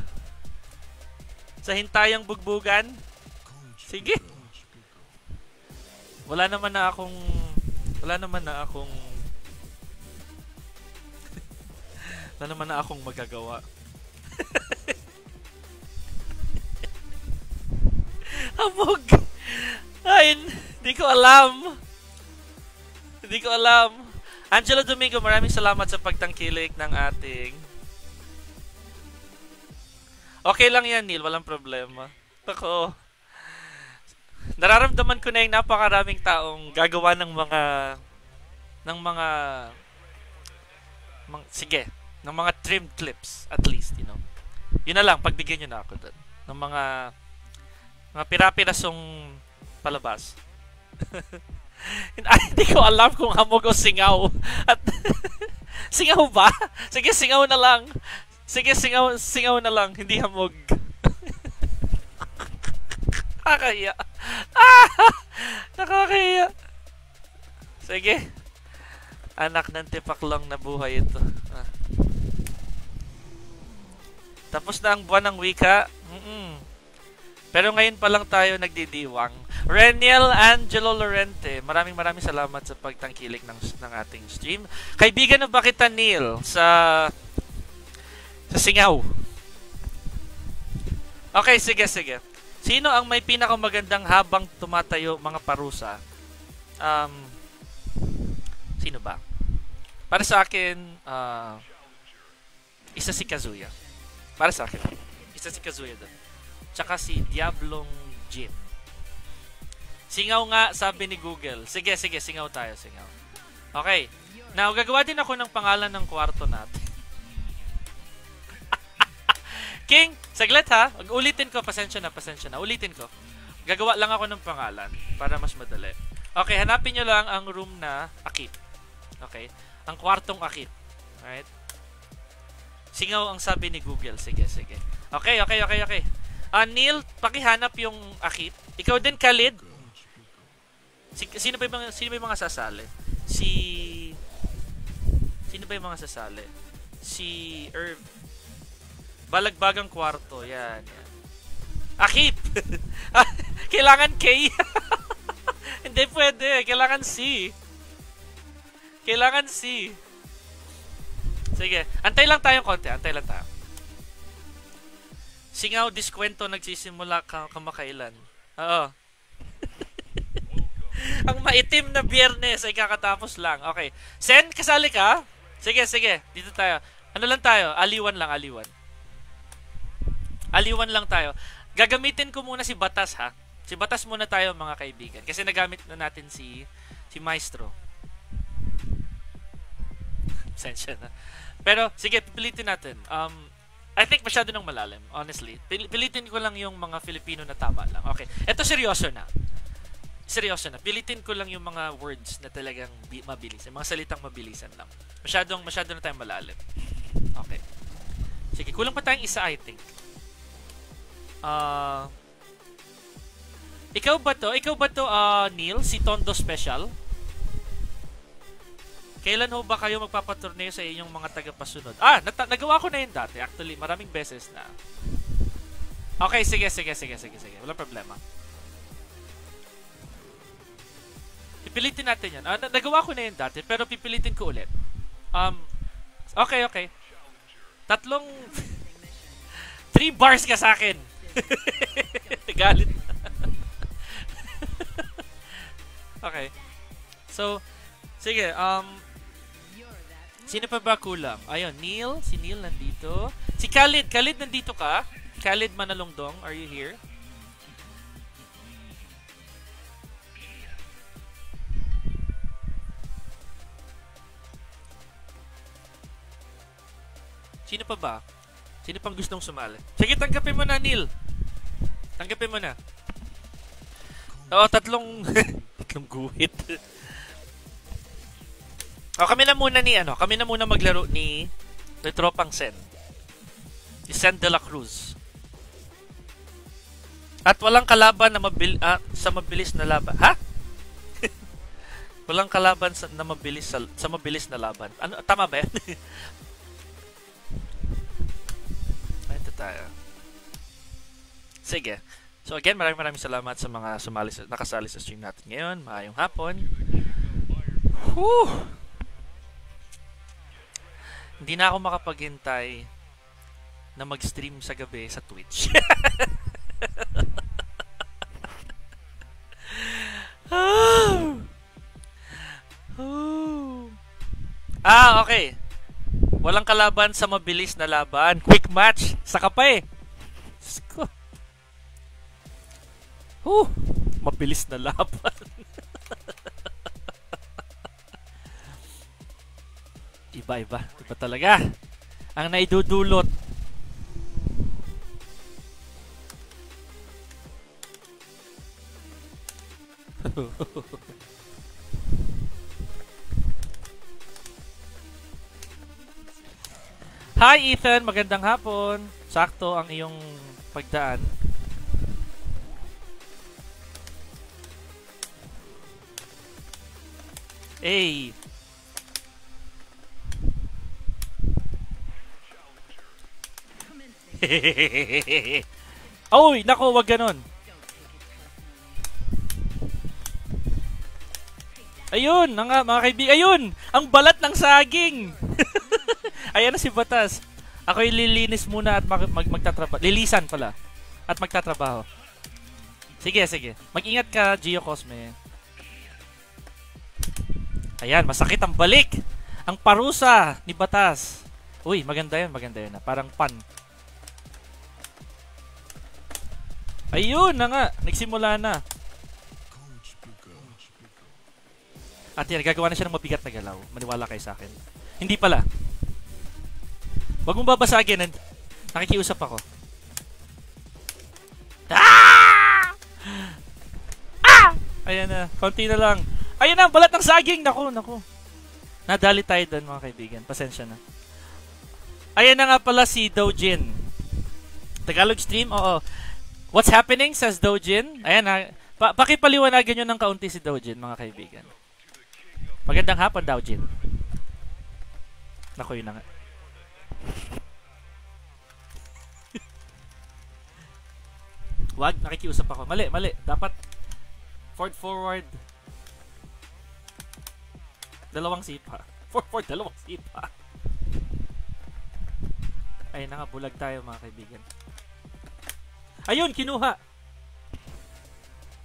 Speaker 1: Sa hintayang bugbugan? Sige. Wala naman na akong wala naman na akong wala naman na akong magagawa. Hamog! Ay, hindi ko alam. Hindi ko alam. Angelo Domingo, maraming salamat sa pagtangkilik ng ating Okay lang yan, Neil. Walang problema. Ako, nararamdaman ko na yung napakaraming taong gagawa ng mga ng mga mang, sige, ng mga trim clips at least, you know. Yun na lang, pagbigyan nyo na ako doon. Ng mga mga pirapirasong palabas. Hindi ko alam kung hamog o singaw. At singaw ba? Sige, singaw na lang. Sige, singaw, singaw na lang, hindi hamog. Nakakahiya. Ah! Nakakahiya. Sige. Anak ng tipak lang na buhay ito. Ah. Tapos na ang buwan ng wika. Mm-mm. Pero ngayon pa lang tayo nagdidiwang. Reniel Angelo Lorente, maraming maraming salamat sa pagtangkilik ng, ng ating stream. Kaibigan na ba kita, Neil, sa sa singaw? Okay, sige, sige. Sino ang may pinakamagandang habang tumatayo mga parusa? Um, sino ba? Para sa akin, ah, isa si Kazuya. Para sa akin. Isa si Kazuya doon. Tsaka si Diablong Jin. Singaw nga, sabi ni Google. Sige, sige, singaw tayo, singaw. Okay. Now, gagawa din ako ng pangalan ng kwarto natin. King, saglit ha. Ulitin ko, pasensya na, pasensya na. Ulitin ko. Gagawa lang ako ng pangalan para mas madali. Okay, hanapin nyo lang ang room na akit. Okay? Ang kwartong akit. Alright? Singaw ang sabi ni Google. Sige, sige. Okay, okay, okay, okay. Ah, Neil, pakihanap yung akit. Ikaw din, Khalid. Si, sino ba yung sino ba yung mga sasali? Si... Sino ba yung mga sasali? Si Irv. Balagbagang kwarto. Yan, yan. Akit! Kailangan K. Hindi pwede. Kailangan C. Kailangan C. Sige. Antay lang tayong konti. Antay lang tayo. Singaw, diskwento nagsisimula ka kamakailan. Oo. Ang maitim na biyernes ay kakatapos lang. Okay. Sen, kasali ka? Sige, sige. Dito tayo. Ano lang tayo? Aliwan lang, aliwan. Aliwan lang tayo. Gagamitin ko muna si Batas ha. Si Batas muna tayo mga kaibigan. Kasi nagamit na natin si si Maestro. Sensya na. Pero, sige, pipilitin natin. Um, I think masyado nang malalim, honestly. Pil- Pilitin ko lang yung mga Filipino na tama lang. Okay. Ito seryoso na. Seryoso na. Pilitin ko lang yung mga words na talagang bi- mabilis. Yung mga salitang mabilisan lang. Masyadong, masyado na tayong malalim. Okay. Sige, kulang pa tayong isa, I think. Ah... ikaw ba to? Ikaw ba to, ah, Neil? Si Tondo Special? Kailan ho ba kayo magpapatorneo sa inyong mga tagapasunod? Ah, nata- nagawa ko na yun dati. Actually, maraming beses na. Okay, sige, sige, sige, sige, sige. Walang problema. Pipilitin natin yan. Ah, na- nagawa ko na yun dati, pero pipilitin ko ulit. Um, okay, okay. Tatlong... Three bars ka sa akin. Galit. okay. So, sige, um, Sino pa ba kulang? Ayun, Neil. Si Neil nandito. Si Khalid. Khalid, nandito ka? Khalid Manalongdong, are you here? Sino pa ba? Sino pang gustong sumali? Sige, tanggapin mo na, Neil. Tanggapin mo na. Oo, tatlong... tatlong guhit. O, kami na muna ni ano, kami na muna maglaro ni ni Tropang Sen. Si Sen de la Cruz. At walang kalaban na mabil ah, sa mabilis na laban. Ha? walang kalaban sa, na mabilis sa, sa mabilis na laban. Ano tama ba? yan? Ito tayo. Sige. So again, maraming maraming salamat sa mga sumali sa, nakasali sa stream natin ngayon. Maayong hapon. Whew! Hindi na ako makapaghintay na mag-stream sa gabi sa Twitch. ah, okay. Walang kalaban sa mabilis na laban. Quick match. Saka pa eh. Huh, mabilis na laban. Iba-iba. Iba talaga. Ang naidudulot. Hi Ethan, magandang hapon. Sakto ang iyong pagdaan. Hey. Oy, nako, wag ganon. Ayun, nga mga kaibigan. Ayun, ang balat ng saging. Ayan na si Batas. Ako'y lilinis muna at mag, mag magtatrabaho. Lilisan pala. At magtatrabaho. Sige, sige. Mag-ingat ka, Gio Cosme. Ayan, masakit ang balik. Ang parusa ni Batas. Uy, maganda yun, maganda yun. Parang pan. Ayun na nga, nagsimula na. At yan, gagawa na siya ng mabigat na galaw. Maniwala kayo sa akin. Hindi pala. Huwag mong babasagin. Nakikiusap ako. Ah! Ah! Ayan na. Konti na lang. Ayan na, balat ng saging. Naku, naku. Nadali tayo doon mga kaibigan. Pasensya na. Ayan na nga pala si Dojin. Tagalog stream? Oo. What's happening? Says Dojin. Ayan na. Pa pakipaliwanagan nyo ng kaunti si Dojin, mga kaibigan. Magandang hapon, Dojin. Naku, yun na nga. Wag, nakikiusap ako. Mali, mali. Dapat forward, forward. Dalawang sipa. Forward, forward, dalawang sipa. Ay, nakabulag tayo mga kaibigan. Ayun, kinuha.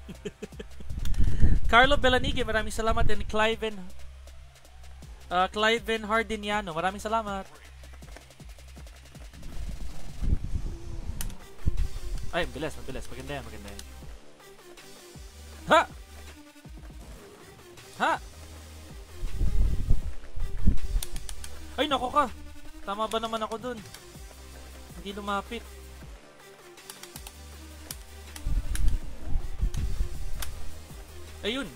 Speaker 1: Carlo Belanigue, maraming salamat. And Cliven, uh, Cliven Hardiniano, maraming salamat. Ay, mabilis, mabilis. Maganda yan, maganda yan. Ha! Ha! Ay, nako ka! Tama ba naman ako dun? Hindi lumapit. Ayun!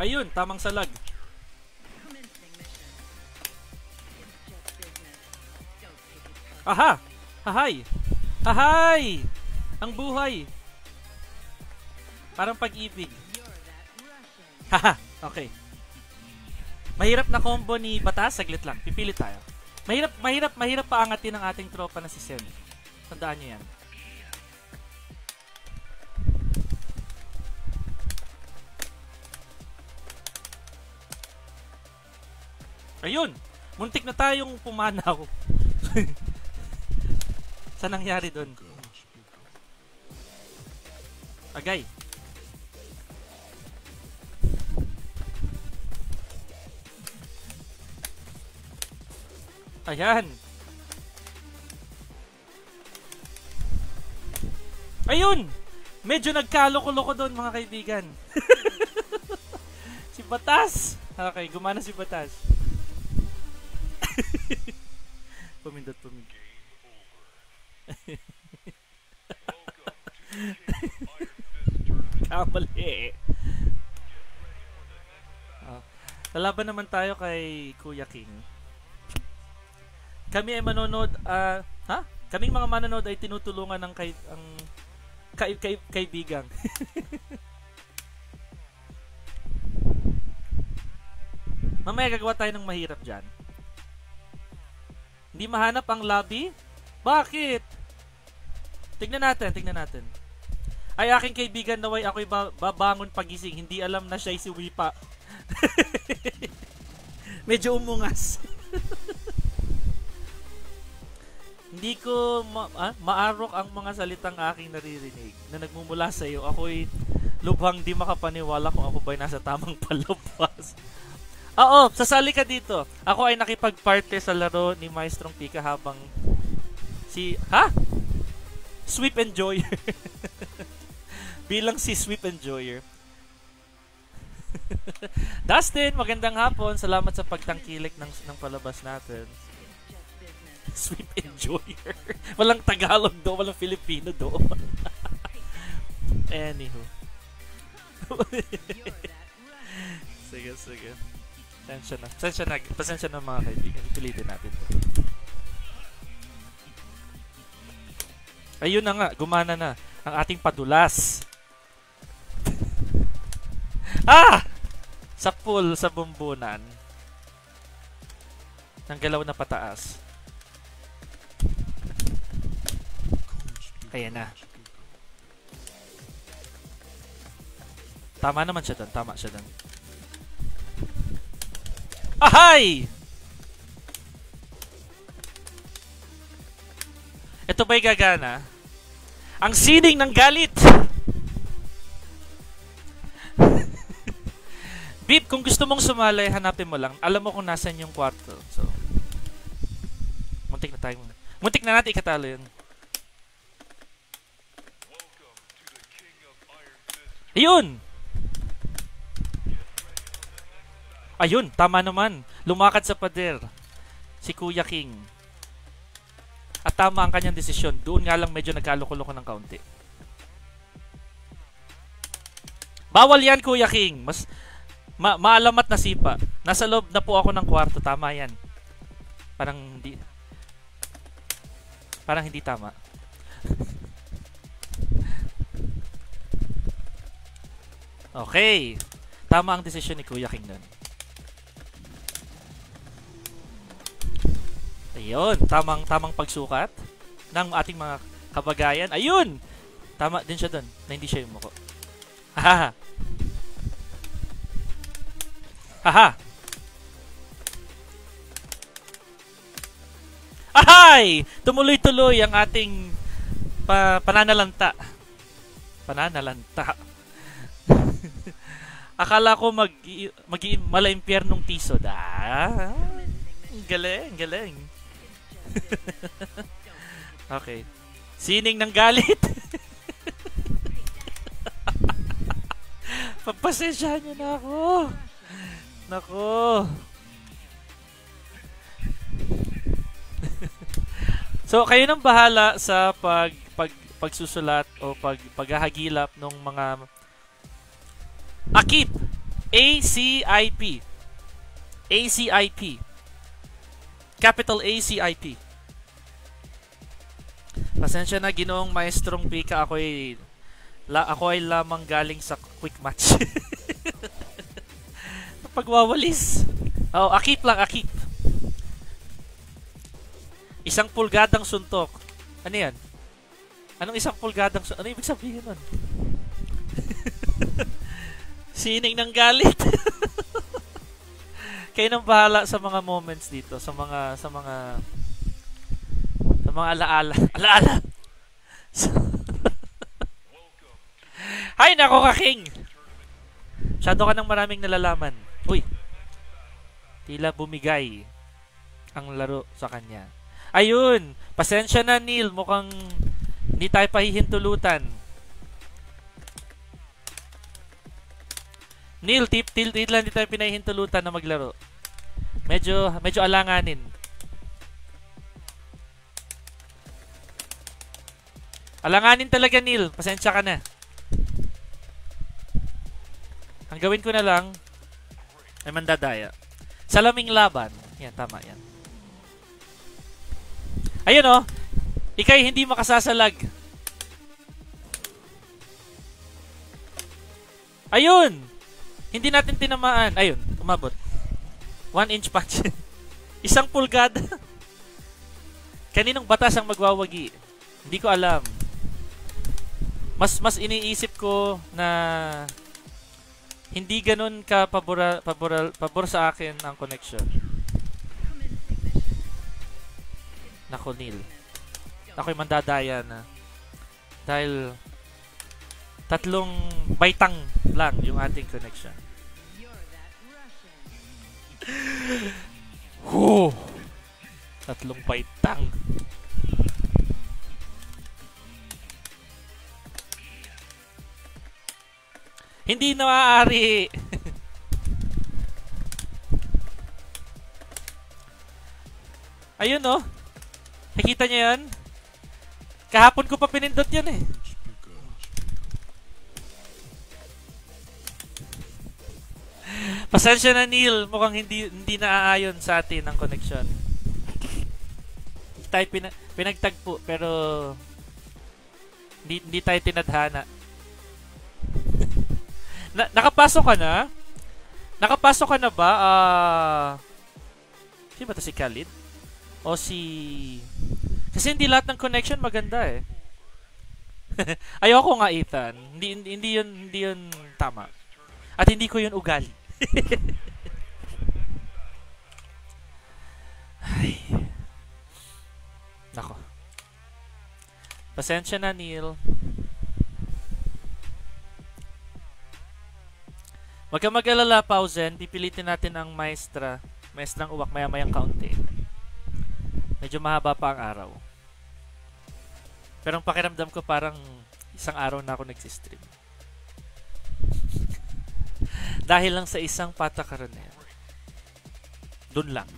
Speaker 1: Ayun, tamang salag. Aha! Hahay! Hahay! Ang buhay! Parang pag-ibig. Haha! Okay. Mahirap na combo ni Batas. Saglit lang. Pipilit tayo. Mahirap, mahirap, mahirap paangatin ang ating tropa na si Sen. Tandaan nyo yan. Ayun! Muntik na tayong pumanaw. Saan nangyari doon? Agay. Ayan. Ayun! Medyo nagkaloko-loko doon mga kaibigan. si Batas! Okay, gumana si Batas. pumindot, pumindot. Kamali. Ah, lalaban naman tayo kay Kuya King. Kami ay manonood, ah, ha? Kaming mga manonood ay tinutulungan ng kay, ang kay, kay, kaibigang. Mamaya gagawa tayo ng mahirap dyan. Hindi mahanap ang lobby? Bakit? Tignan natin, tignan natin. Ay aking kaibigan naway ako'y ba- babangon pagising, hindi alam na siya'y si Wipa. Medyo umungas. hindi ko ma- ah, maarok ang mga salitang aking naririnig na nagmumula sa iyo. Ako'y lubhang di makapaniwala kung ako ba'y nasa tamang palabas. Oo, sasali ka dito. Ako ay nakipagparte sa laro ni Maestrong Pika habang si... Ha? Sweep Enjoyer. Bilang si Sweep Enjoyer. Dustin, magandang hapon. Salamat sa pagtangkilik ng, ng palabas natin. Sweep Enjoyer. walang Tagalog do, walang Filipino do. Anywho. Sige, sige. Pasensya na. Pasensya na. Pasensya na mga kaibigan. Pilitin natin to. Ayun na nga. Gumana na. Ang ating padulas. ah! Sa pool, sa bumbunan. Nang galaw na pataas. Ayan na. Tama naman siya doon. Tama siya doon. Ahay! Ito ba'y gagana? Ang sining ng galit! Beep, kung gusto mong sumali, hanapin mo lang. Alam mo kung nasan yung kwarto. So, muntik na tayo. Muntik na natin ikatalo yun. Ayun! Ayun, tama naman. Lumakad sa pader. Si Kuya King. At tama ang kanyang desisyon. Doon nga lang medyo nagkaloko-loko ng kaunti. Bawal yan, Kuya King. Mas ma maalamat na sipa. Nasa loob na po ako ng kwarto. Tama yan. Parang hindi... Parang hindi tama. okay. Tama ang desisyon ni Kuya King nun. Ayun, tamang tamang pagsukat ng ating mga kabagayan. Ayun! Tama din siya doon na hindi siya yumuko. Haha. Haha. Ahay! Tumuloy-tuloy ang ating pa pananalanta. Pananalanta. Akala ko mag mag mala impyernong tiso da. Galing, galing. okay. Sining ng galit. Pagpasensyahan niyo na ako. Nako. so, kayo nang bahala sa pag, pag pagsusulat o pag paghahagilap ng mga AKIP. A-C-I-P. A-C-I-P. Capital A-C-I-P. Pasensya na ginoong maestrong pika ako ay la, ako ay lamang galing sa quick match. Pagwawalis. Oh, akip lang, akip. Isang pulgadang suntok. Ano yan? Anong isang pulgadang suntok? Ano ibig sabihin nun? Sining ng galit. Kayo nang bahala sa mga moments dito, sa mga sa mga sa mga alaala. Alaala. Hay nako ka king. Masyado ka ng maraming nalalaman. Uy. Tila bumigay ang laro sa kanya. Ayun, pasensya na Neil, mukhang hindi tayo pahihintulutan. Neil, tip til til lang hindi tayo pinahihintulutan na maglaro. Medyo medyo alanganin. Alanganin talaga Neil, pasensya ka na. Ang gawin ko na lang ay mandadaya. Salaming laban. Yan, tama yan. Ayun oh. Ikay hindi makasasalag. Ayun! Hindi natin tinamaan. Ayun, umabot. One inch patch. Isang pulgada. Kaninong batas ang magwawagi? Hindi ko alam. Mas mas iniisip ko na hindi ganun ka pabora, pabora, pabor sa akin ang connection. Nako, Neil. Ako'y mandadaya na. Dahil tatlong baitang lang yung ating connection. Huh. Tatlong baitang. Hindi na maaari. Ayun oh. Nakita niyo 'yan? Kahapon ko pa pinindot 'yan eh. Pasensya na Neil, mukhang hindi hindi naaayon sa atin ang connection. Tayo pina, pinagtagpo pero hindi, hindi tayo tinadhana. na, nakapasok ka na? Nakapasok ka na ba? Ah Sino ba to si Khalid? O si Kasi hindi lahat ng connection maganda eh. Ayoko nga Ethan. Hindi, hindi 'yun hindi 'yun tama. At hindi ko 'yun ugali. Ay. Nako. Pasensya na, Neil. Huwag ka mag-alala, Pausen. Pipilitin natin ang maestra. Maestrang uwak maya-mayang kaunti. Medyo mahaba pa ang araw. Pero ang pakiramdam ko parang isang araw na ako nagsistream. Dahil lang sa isang patakaran na. Doon lang.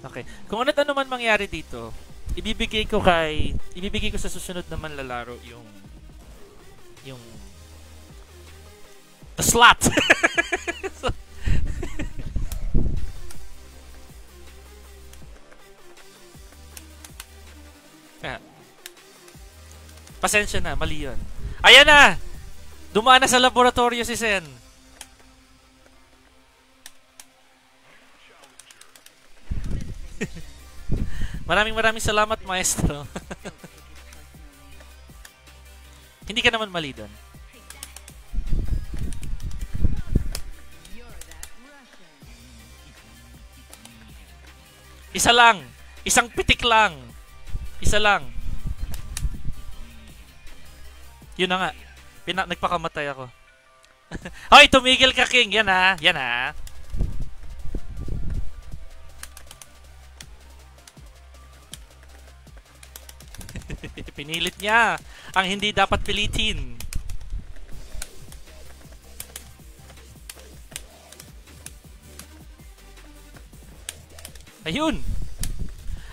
Speaker 1: Okay. Kung ano ano man mangyari dito, ibibigay ko kay ibibigay ko sa susunod na manlalaro yung yung the slot. So-. Pasensya na, mali yun. Ayan na! Dumaan na sa laboratorio si Sen. maraming maraming salamat, maestro. Hindi ka naman mali doon. Isa lang. Isang pitik lang. Isa lang. Yun na nga. Pina nagpakamatay ako. Hoy, tumigil ka, King. Yan ha. Yan ha. Pinilit niya ang hindi dapat pilitin. Ayun.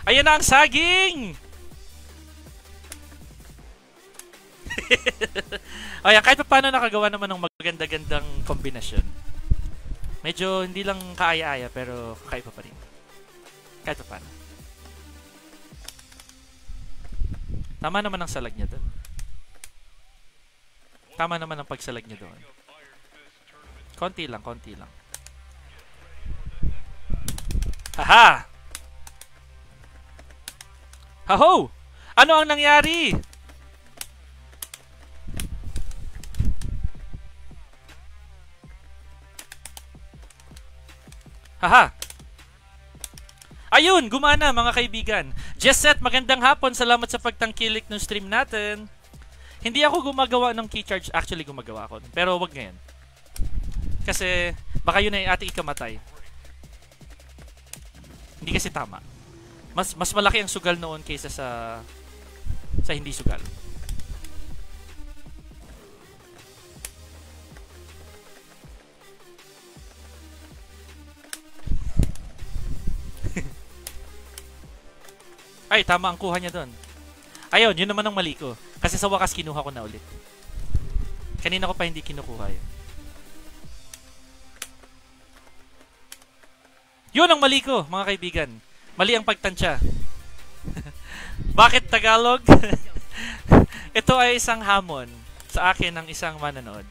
Speaker 1: Ayan na ang saging! Ayan, kahit pa paano nakagawa naman ng maganda-gandang kombinasyon. Medyo hindi lang kaaya-aya pero kakaiba pa rin. Kahit pa paano. Tama naman ang salag niya doon. Tama naman ang pagsalag niya doon. Konti lang, konti lang. Haha! Haho! Ano ang nangyari? Haha! Ayun, gumana mga kaibigan. Just set, magandang hapon. Salamat sa pagtangkilik ng stream natin. Hindi ako gumagawa ng key charge. Actually, gumagawa ako. Pero wag ngayon. Kasi baka yun ay ating ikamatay. Hindi kasi tama. Mas mas malaki ang sugal noon kaysa sa sa hindi sugal. Ay, tama ang kuha niya doon. Ayun, yun naman ang mali ko. Kasi sa wakas kinuha ko na ulit. Kanina ko pa hindi kinukuha yun. Yun ang mali ko, mga kaibigan. Mali ang pagtansya. Bakit Tagalog? Ito ay isang hamon sa akin ng isang mananood.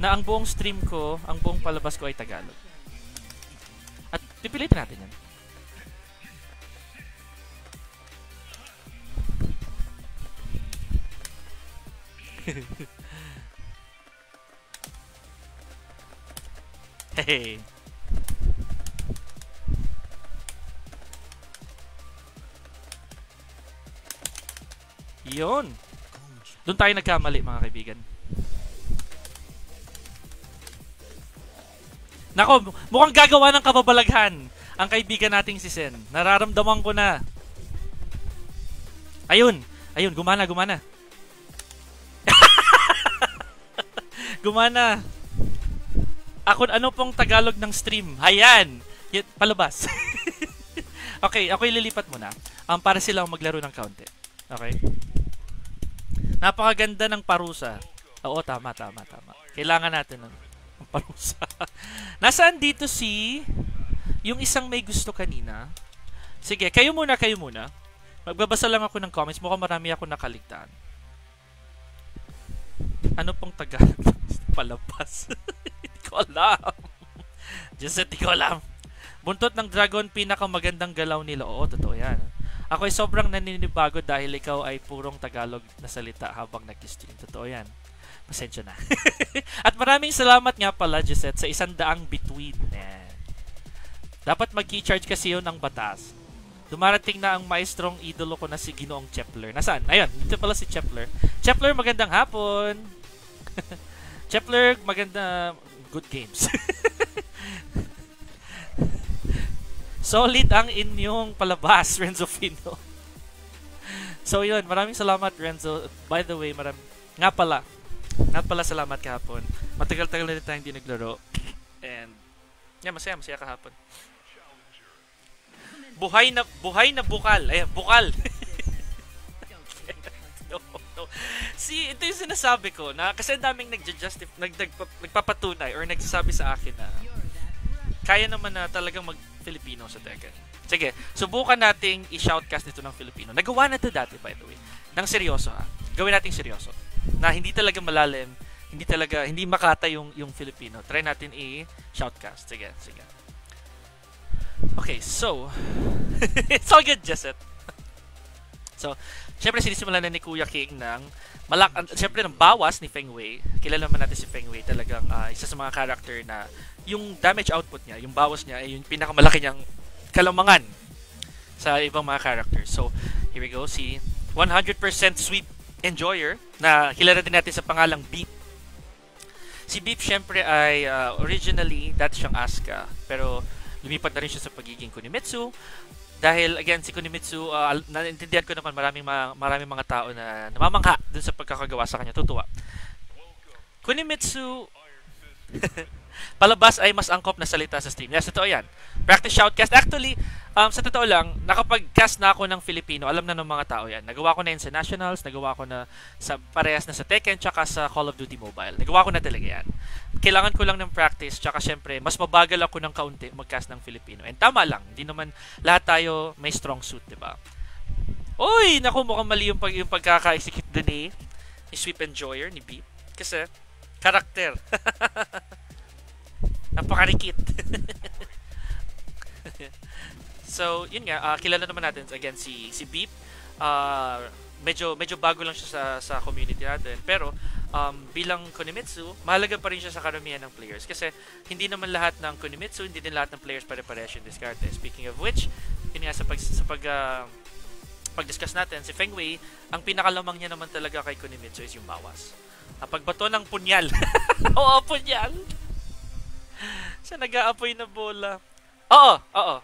Speaker 1: Na ang buong stream ko, ang buong palabas ko ay Tagalog. At pipilitin natin yan. Hey. Yun. Doon tayo nagkamali mga kaibigan. Nako, mukhang gagawa ng kababalaghan ang kaibigan nating si Sen. Nararamdaman ko na. Ayun. Ayun, gumana, gumana. Gumana. Ako, ano pong Tagalog ng stream? Ayan. Y- palabas. okay, ako ililipat muna. Um, para silang maglaro ng kaunti. Okay? Napakaganda ng parusa. Oo, tama, tama, tama. Kailangan natin ng ng parusa. Nasaan dito si yung isang may gusto kanina? Sige, kayo muna, kayo muna. Magbabasa lang ako ng comments. Mukhang marami ako nakaligtaan. Ano pong taga palabas? Hindi ko alam. Just hindi ko alam. Buntot ng dragon, pinakamagandang galaw nila. Oo, totoo yan. Ako ay sobrang naninibago dahil ikaw ay purong Tagalog na salita habang nag-stream. Totoo yan. Pasensya na. At maraming salamat nga pala, Gisette, sa isang daang between. Dapat mag-key-charge kasi yun ang batas. Dumarating na ang maestrong idolo ko na si Ginoong Chepler. Nasaan? Ayun, dito pala si Chepler. Chepler, magandang hapon. Chepler, maganda good games. Solid ang inyong palabas, Renzo Fino. so yun, maraming salamat Renzo. By the way, maram nga pala. Nga pala salamat kahapon. Matagal-tagal na rin tayong hindi naglaro. And yeah, masaya, masaya kahapon. Buhay na buhay na bukal. Ayan, bukal. Si, ito yung sinasabi ko na kasi daming nagja-justify, nag, nag, nagpapatunay or nagsasabi sa akin na kaya naman na talagang mag-Filipino sa Tekken. Sige, subukan nating i-shoutcast nito ng Filipino. Nagawa na to dati, by the way. Nang seryoso ha. Gawin nating seryoso. Na hindi talaga malalim, hindi talaga, hindi makata yung, yung Filipino. Try natin i-shoutcast. Sige, sige. Okay, so, it's all good, Jesset. So, syempre sinisimulan na ni Kuya King ng malak an- syempre ng bawas ni Feng Wei. Kilala naman natin si Feng Wei talagang ah, isa sa mga character na yung damage output niya, yung bawas niya ay yung pinakamalaki niyang kalamangan sa ibang mga characters. So, here we go. Si 100% sweep enjoyer na kilala din natin sa pangalang Beep. Si Beep syempre ay ah, originally dati siyang Asuka pero lumipat na rin siya sa pagiging Kunimitsu dahil again si Kunimitsu uh, naiintindihan ko naman maraming mga, maraming mga tao na namamangha dun sa pagkakagawa sa kanya. Tutuwa. Kunimitsu palabas ay mas angkop na salita sa stream. Yes, totoo yan. Practice shoutcast. Actually, um, sa totoo lang, nakapag-cast na ako ng Filipino. Alam na ng mga tao yan. Nagawa ko na yun sa Nationals, nagawa ko na sa parehas na sa Tekken, tsaka sa Call of Duty Mobile. Nagawa ko na talaga yan. Kailangan ko lang ng practice, tsaka syempre, mas mabagal ako ng kaunti mag-cast ng Filipino. And tama lang, hindi naman lahat tayo may strong suit, di ba? Uy, naku, mukhang mali yung, pag, yung pagkaka-execute dun ni, ni Sweep Enjoyer, ni Beep. Kasi, karakter. Napakarikit. so, yun nga, ah, kilala naman natin again si si Beep. Ah, medyo medyo bago lang siya sa sa community natin, pero um, bilang Kunimitsu, mahalaga pa rin siya sa karamihan ng players kasi hindi naman lahat ng Kunimitsu, hindi din lahat ng players pare-parehas yung diskarte. Speaking of which, yun nga sa pag sa pag ah, pag-discuss natin, si Feng Wei, ang pinakalamang niya naman talaga kay Kunimitsu is yung bawas. Ang pagbato ng punyal. Oo, punyal. Siya nag-aapoy na bola. Oo, oo.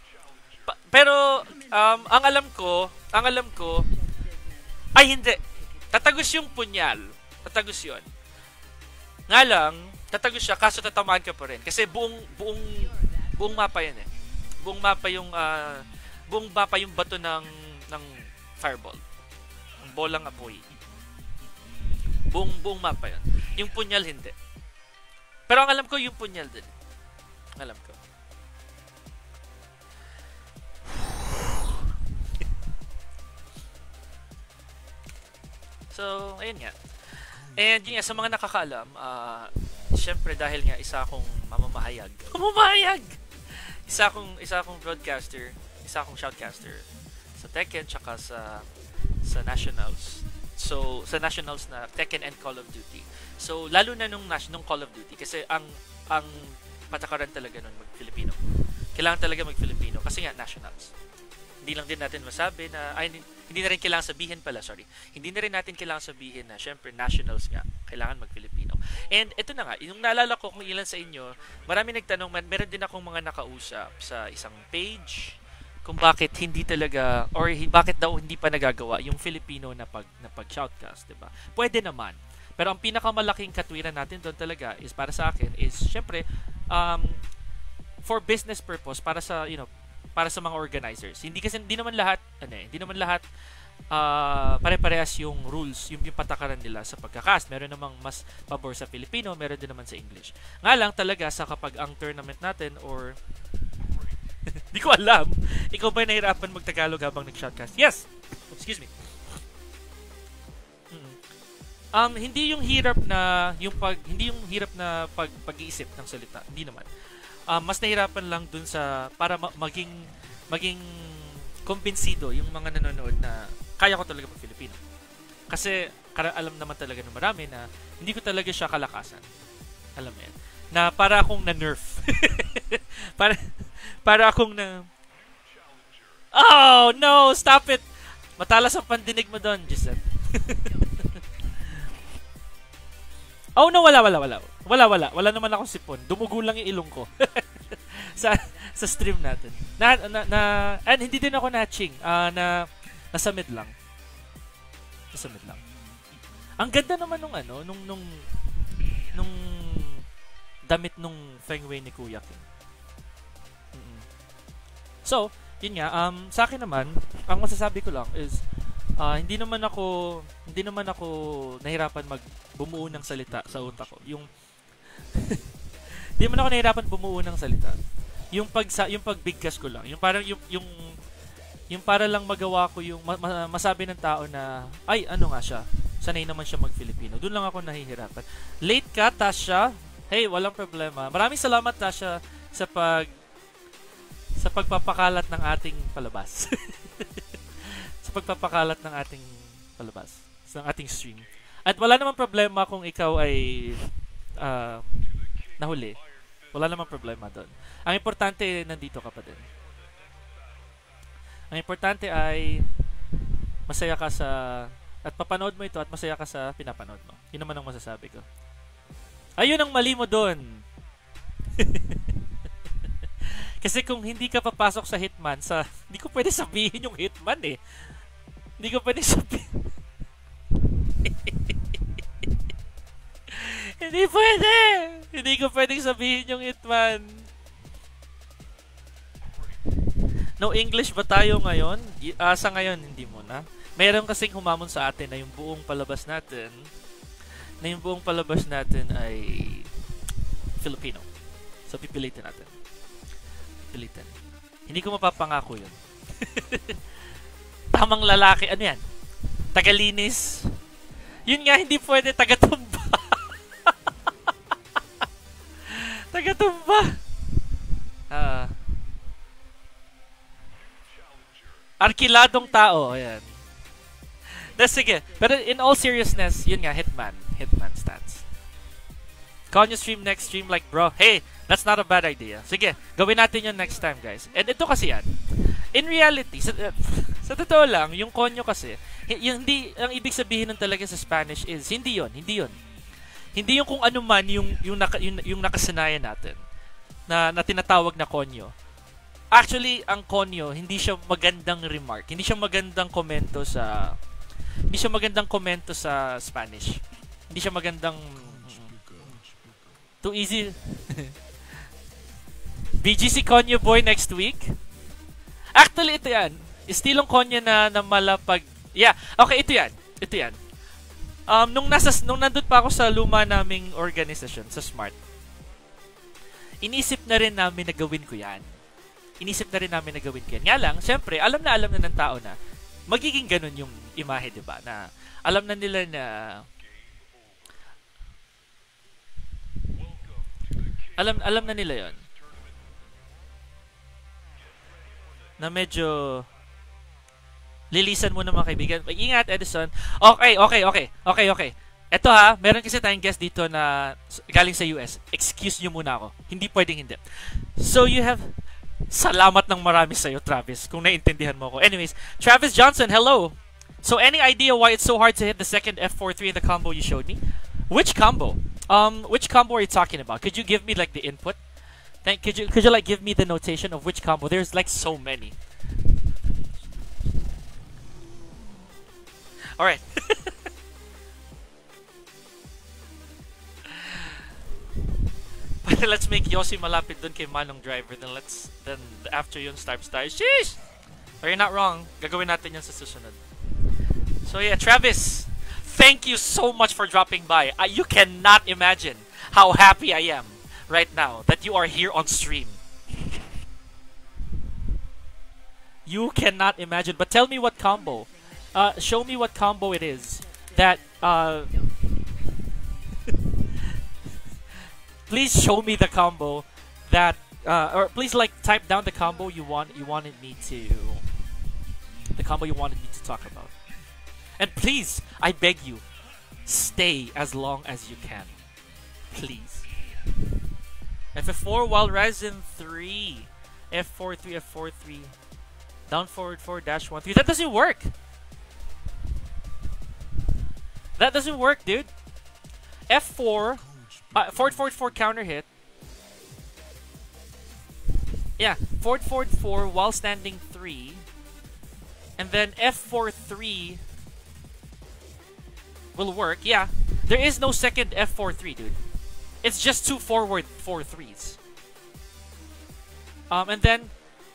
Speaker 1: Pa- pero, um, ang alam ko, ang alam ko, ay hindi. Tatagos yung punyal. Tatagos yun. Nga lang, tatagos siya, kaso tatamaan ka pa rin. Kasi buong, buong, buong mapa yan eh. Buong mapa yung, ah, buong mapa yung bato ng, ng fireball. Ang bolang apoy. Buong, buong mapa yan. Yung punyal, hindi. Pero ang alam ko, yung punyal din. Alam ko. So, ayun nga. And yun nga, sa mga nakakaalam, ah, syempre dahil nga isa akong mamamahayag. Mamamahayag! Isa akong, isa akong broadcaster, isa akong shoutcaster sa Tekken tsaka sa sa Nationals. So, sa Nationals na Tekken and Call of Duty. So, lalo na nung, nung Call of Duty kasi ang ang patakaran talaga nun mag-Filipino. Kailangan talaga mag-Filipino kasi nga Nationals. Hindi lang din natin masabi na ay hindi, na rin kailangan sabihin pala, sorry. Hindi na rin natin kailangan sabihin na syempre Nationals nga, kailangan mag-Filipino. And ito na nga, yung naalala ko kung ilan sa inyo, marami nagtanong, man, meron din akong mga nakausap sa isang page kung bakit hindi talaga or bakit daw hindi pa nagagawa yung Filipino na pag na pag shoutcast, 'di ba? Pwede naman. Pero ang pinakamalaking katwiran natin doon talaga is para sa akin is syempre um for business purpose para sa you know para sa mga organizers. Hindi kasi hindi naman lahat ano eh, hindi naman lahat ah, pare-parehas yung rules, yung, yung patakaran nila sa pagkakast. Meron namang mas pabor sa Filipino, meron din naman sa English. Nga lang talaga sa kapag ang tournament natin or Hindi ko alam. Ikaw ba nahirapan mag-Tagalog habang nag-shotcast? Yes! Excuse me. Um, hindi yung hirap na yung pag hindi yung hirap na pag pag-iisip ng salita. Hindi naman. Um, mas nahirapan lang dun sa para ma- maging maging kumbinsido yung mga nanonood na kaya ko talaga mag Filipino. Kasi kara- alam naman talaga ng marami na hindi ko talaga siya kalakasan. Alam mo yan. Na para akong na-nerf. para para akong na Oh, no! Stop it! Matalas ang pandinig mo doon, Giselle. oh, no, wala, wala, wala. Wala, wala. Wala naman akong sipon. Dumugo lang yung ilong ko. sa sa stream natin. Na, na, na and hindi din ako natching. Ah, na nasa mid lang. Nasa mid lang. Ang ganda naman nung ano, nung nung nung damit nung Feng Wei ni Kuya King. Mm-mm. So, yun nga, um, sa akin naman, ang masasabi ko lang is, ah, hindi naman ako, hindi naman ako nahirapan mag bumuo ng salita sa utak ko. Yung, hindi naman ako nahirapan bumuo ng salita. Yung pag yung pagbigkas ko lang, yung parang yung yung yung para lang magawa ko yung ma- ma- masabi ng tao na ay ano nga siya sanay naman siya mag-Filipino. Doon lang ako nahihirapan. Late ka, Tasha. Hey, walang problema. Maraming salamat, Tasha, sa pag sa pagpapakalat ng ating palabas. pagpapakalat ng ating palabas. Sa ating stream. At wala namang problema kung ikaw ay ah, nahuli. Wala namang problema doon. Ang importante, nandito ka pa din. Ang importante ay masaya ka sa at papanood mo ito at masaya ka sa pinapanood mo. Yun naman ang masasabi ko. Ayun ang mali mo doon. Kasi kung hindi ka papasok sa Hitman, sa hindi ko pwede sabihin yung Hitman eh. Hindi ko pwede sabihin. hindi pwede! Hindi ko pwedeng sabihin yung Hitman. No English ba tayo ngayon? Ah, sa ngayon, hindi muna. Meron kasing humamon sa atin na yung buong palabas natin na yung buong palabas natin ay Filipino. So, pipilitin natin. Pipilitin. Hindi ko mapapangako yun. Tamang lalaki. Ano yan? Tagalinis. Yun nga, hindi pwede tagatumba. tagatumba. Ah. Arkiladong tao. Ayan. Das, sige. Pero in all seriousness, yun nga, Hitman. Hitman stats. Konyo stream next stream like, bro, hey, that's not a bad idea. Sige, gawin natin yun next time, guys. And ito kasi yan. In reality, sa, uh, sa totoo lang, yung konyo kasi, yung hindi, ang ibig sabihin nun talaga sa Spanish is, hindi yon hindi yon Hindi yung kung ano man yung, yung, naka, yung, yung nakasanayan natin na, na tinatawag na konyo. Actually, ang konyo, hindi siya magandang remark. Hindi siya magandang komento sa hindi siya magandang komento sa Spanish. Hindi siya magandang Too easy. BGC Konyo Boy next week? Actually, ito yan. Estilong Konyo na, na malapag... Yeah, okay, ito yan. Ito yan. Um, nung, nasa, nung nandun pa ako sa luma naming organisasyon, sa Smart, inisip na rin namin na gawin ko yan. Inisip na rin namin na gawin ko yan. Nga lang, syempre, alam na alam na ng tao na magiging ganun yung imahe, di ba? Na alam na nila na alam alam na nila yon na medyo lilisan mo na mga kaibigan. Ingat, Edison. Okay, okay, okay. Okay, okay. Ito ha, meron kasi tayong guest dito na galing sa US. Excuse nyo muna ako. Hindi pwedeng hindi. So you have... Salamat ng marami sa'yo, Travis, kung naintindihan mo ako. Anyways, Travis Johnson, hello! So any idea why it's so hard to hit the second F4-3 in the combo you showed me? Which combo? Um, which combo are you talking about? Could you give me like the input? Thank, could you could you like give me the notation of which combo? There's like so many. All right. But let's make Yossi malapit dun kay Manong Driver. Then let's then after yun start start. Sheesh! Are you not wrong? Gagawin natin yun sa susunod. So yeah, Travis, thank you so much for dropping by. You cannot imagine how happy I am right now that you are here on stream. You cannot imagine. But tell me what combo. Uh, show me what combo it is that. Uh, please show me the combo that, uh, or please like type down the combo you want. You wanted me to. The combo you wanted me to talk about. And please, I beg you, stay as long as you can. Please. FF4 while rising 3. F4 3 F4 3. Down forward 4 dash 1 3. That doesn't work! That doesn't work, dude. F4 uh, forward forward 4 counter hit. Yeah, forward forward 4 while standing 3. And then F4 3 will work. Yeah, there is no second F4 3, dude. It's just two forward four threes. Um, and then,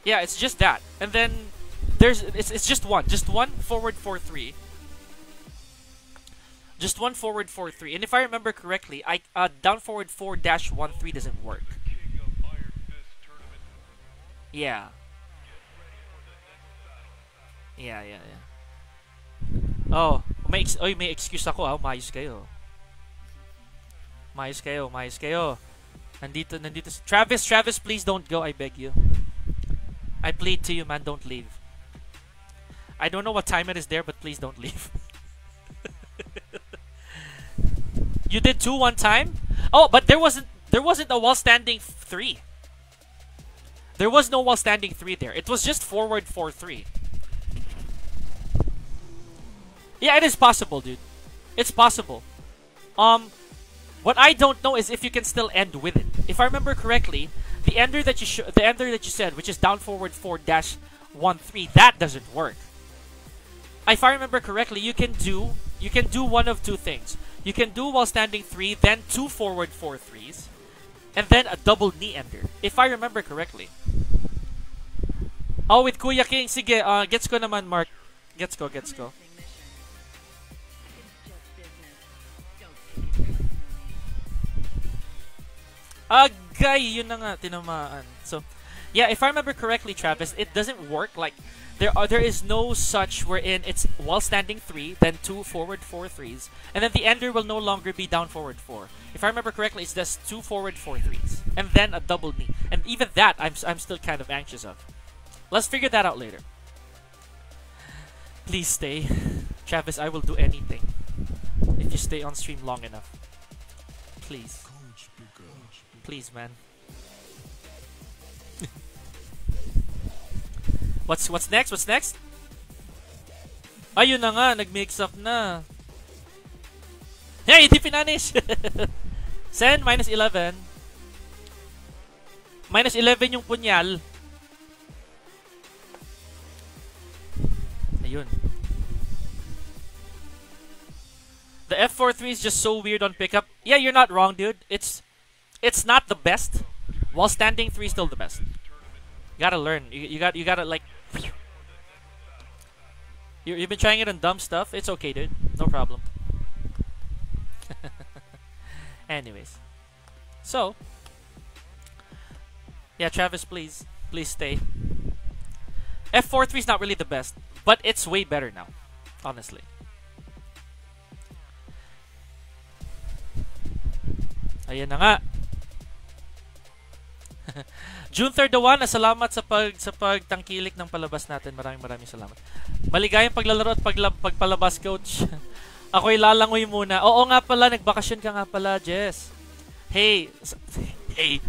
Speaker 1: yeah, it's just that. And then there's it's it's just one, just one forward four three. Just one forward four three. And if I remember correctly, I uh, down forward four dash one three doesn't work. Yeah. Yeah, yeah, yeah. Oh, may ex oy, may excuse ako ah, umayos kayo. Mayos kayo, mayos kayo. Nandito, nandito. Travis, Travis, please don't go. I beg you. I plead to you, man. Don't leave. I don't know what time it is there, but please don't leave. you did two one time? Oh, but there wasn't there wasn't a while standing three. There was no while standing three there. It was just forward four three. Yeah, it is possible, dude. It's possible. Um, what I don't know is if you can still end with it. If I remember correctly, the ender that you the ender that you said, which is down forward four dash one three, that doesn't work. If I remember correctly, you can do you can do one of two things. You can do while standing three, then two forward four threes, and then a double knee ender. If I remember correctly. Oh, with Kuya King, sige, uh, gets ko naman, Mark. Gets ko, gets ko. Agay, yun na nga, tinamaan. So, yeah, if I remember correctly, Travis, it doesn't work like there are there is no such wherein it's while standing three, then two forward four threes, and then the ender will no longer be down forward four. If I remember correctly, it's just two forward four threes, and then a double knee, and even that I'm I'm still kind of anxious of. Let's figure that out later. Please stay, Travis. I will do anything if you stay on stream long enough. Please. Please, man. what's what's next? What's next? Ayun na nga, nag-mix up na. Hey, hindi pinanish! Sen, minus 11. Minus 11 yung punyal. Ayun. The F43 is just so weird on pickup. Yeah, you're not wrong, dude. It's it's not the best. While standing three still the best. You gotta learn. You, you got you gotta like. You, you've been trying it on dumb stuff. It's okay, dude. No problem. Anyways, so yeah, Travis, please, please stay. F4 3 is not really the best, but it's way better now, honestly. Ayan na nga. June 3rd, Juan, salamat sa pag sa pagtangkilik ng palabas natin. Maraming maraming salamat. Maligayang paglalaro at pagla, pagpalabas, coach. Ako'y lalangoy muna. Oo nga pala, nagbakasyon ka nga pala, Jess. Hey, hey.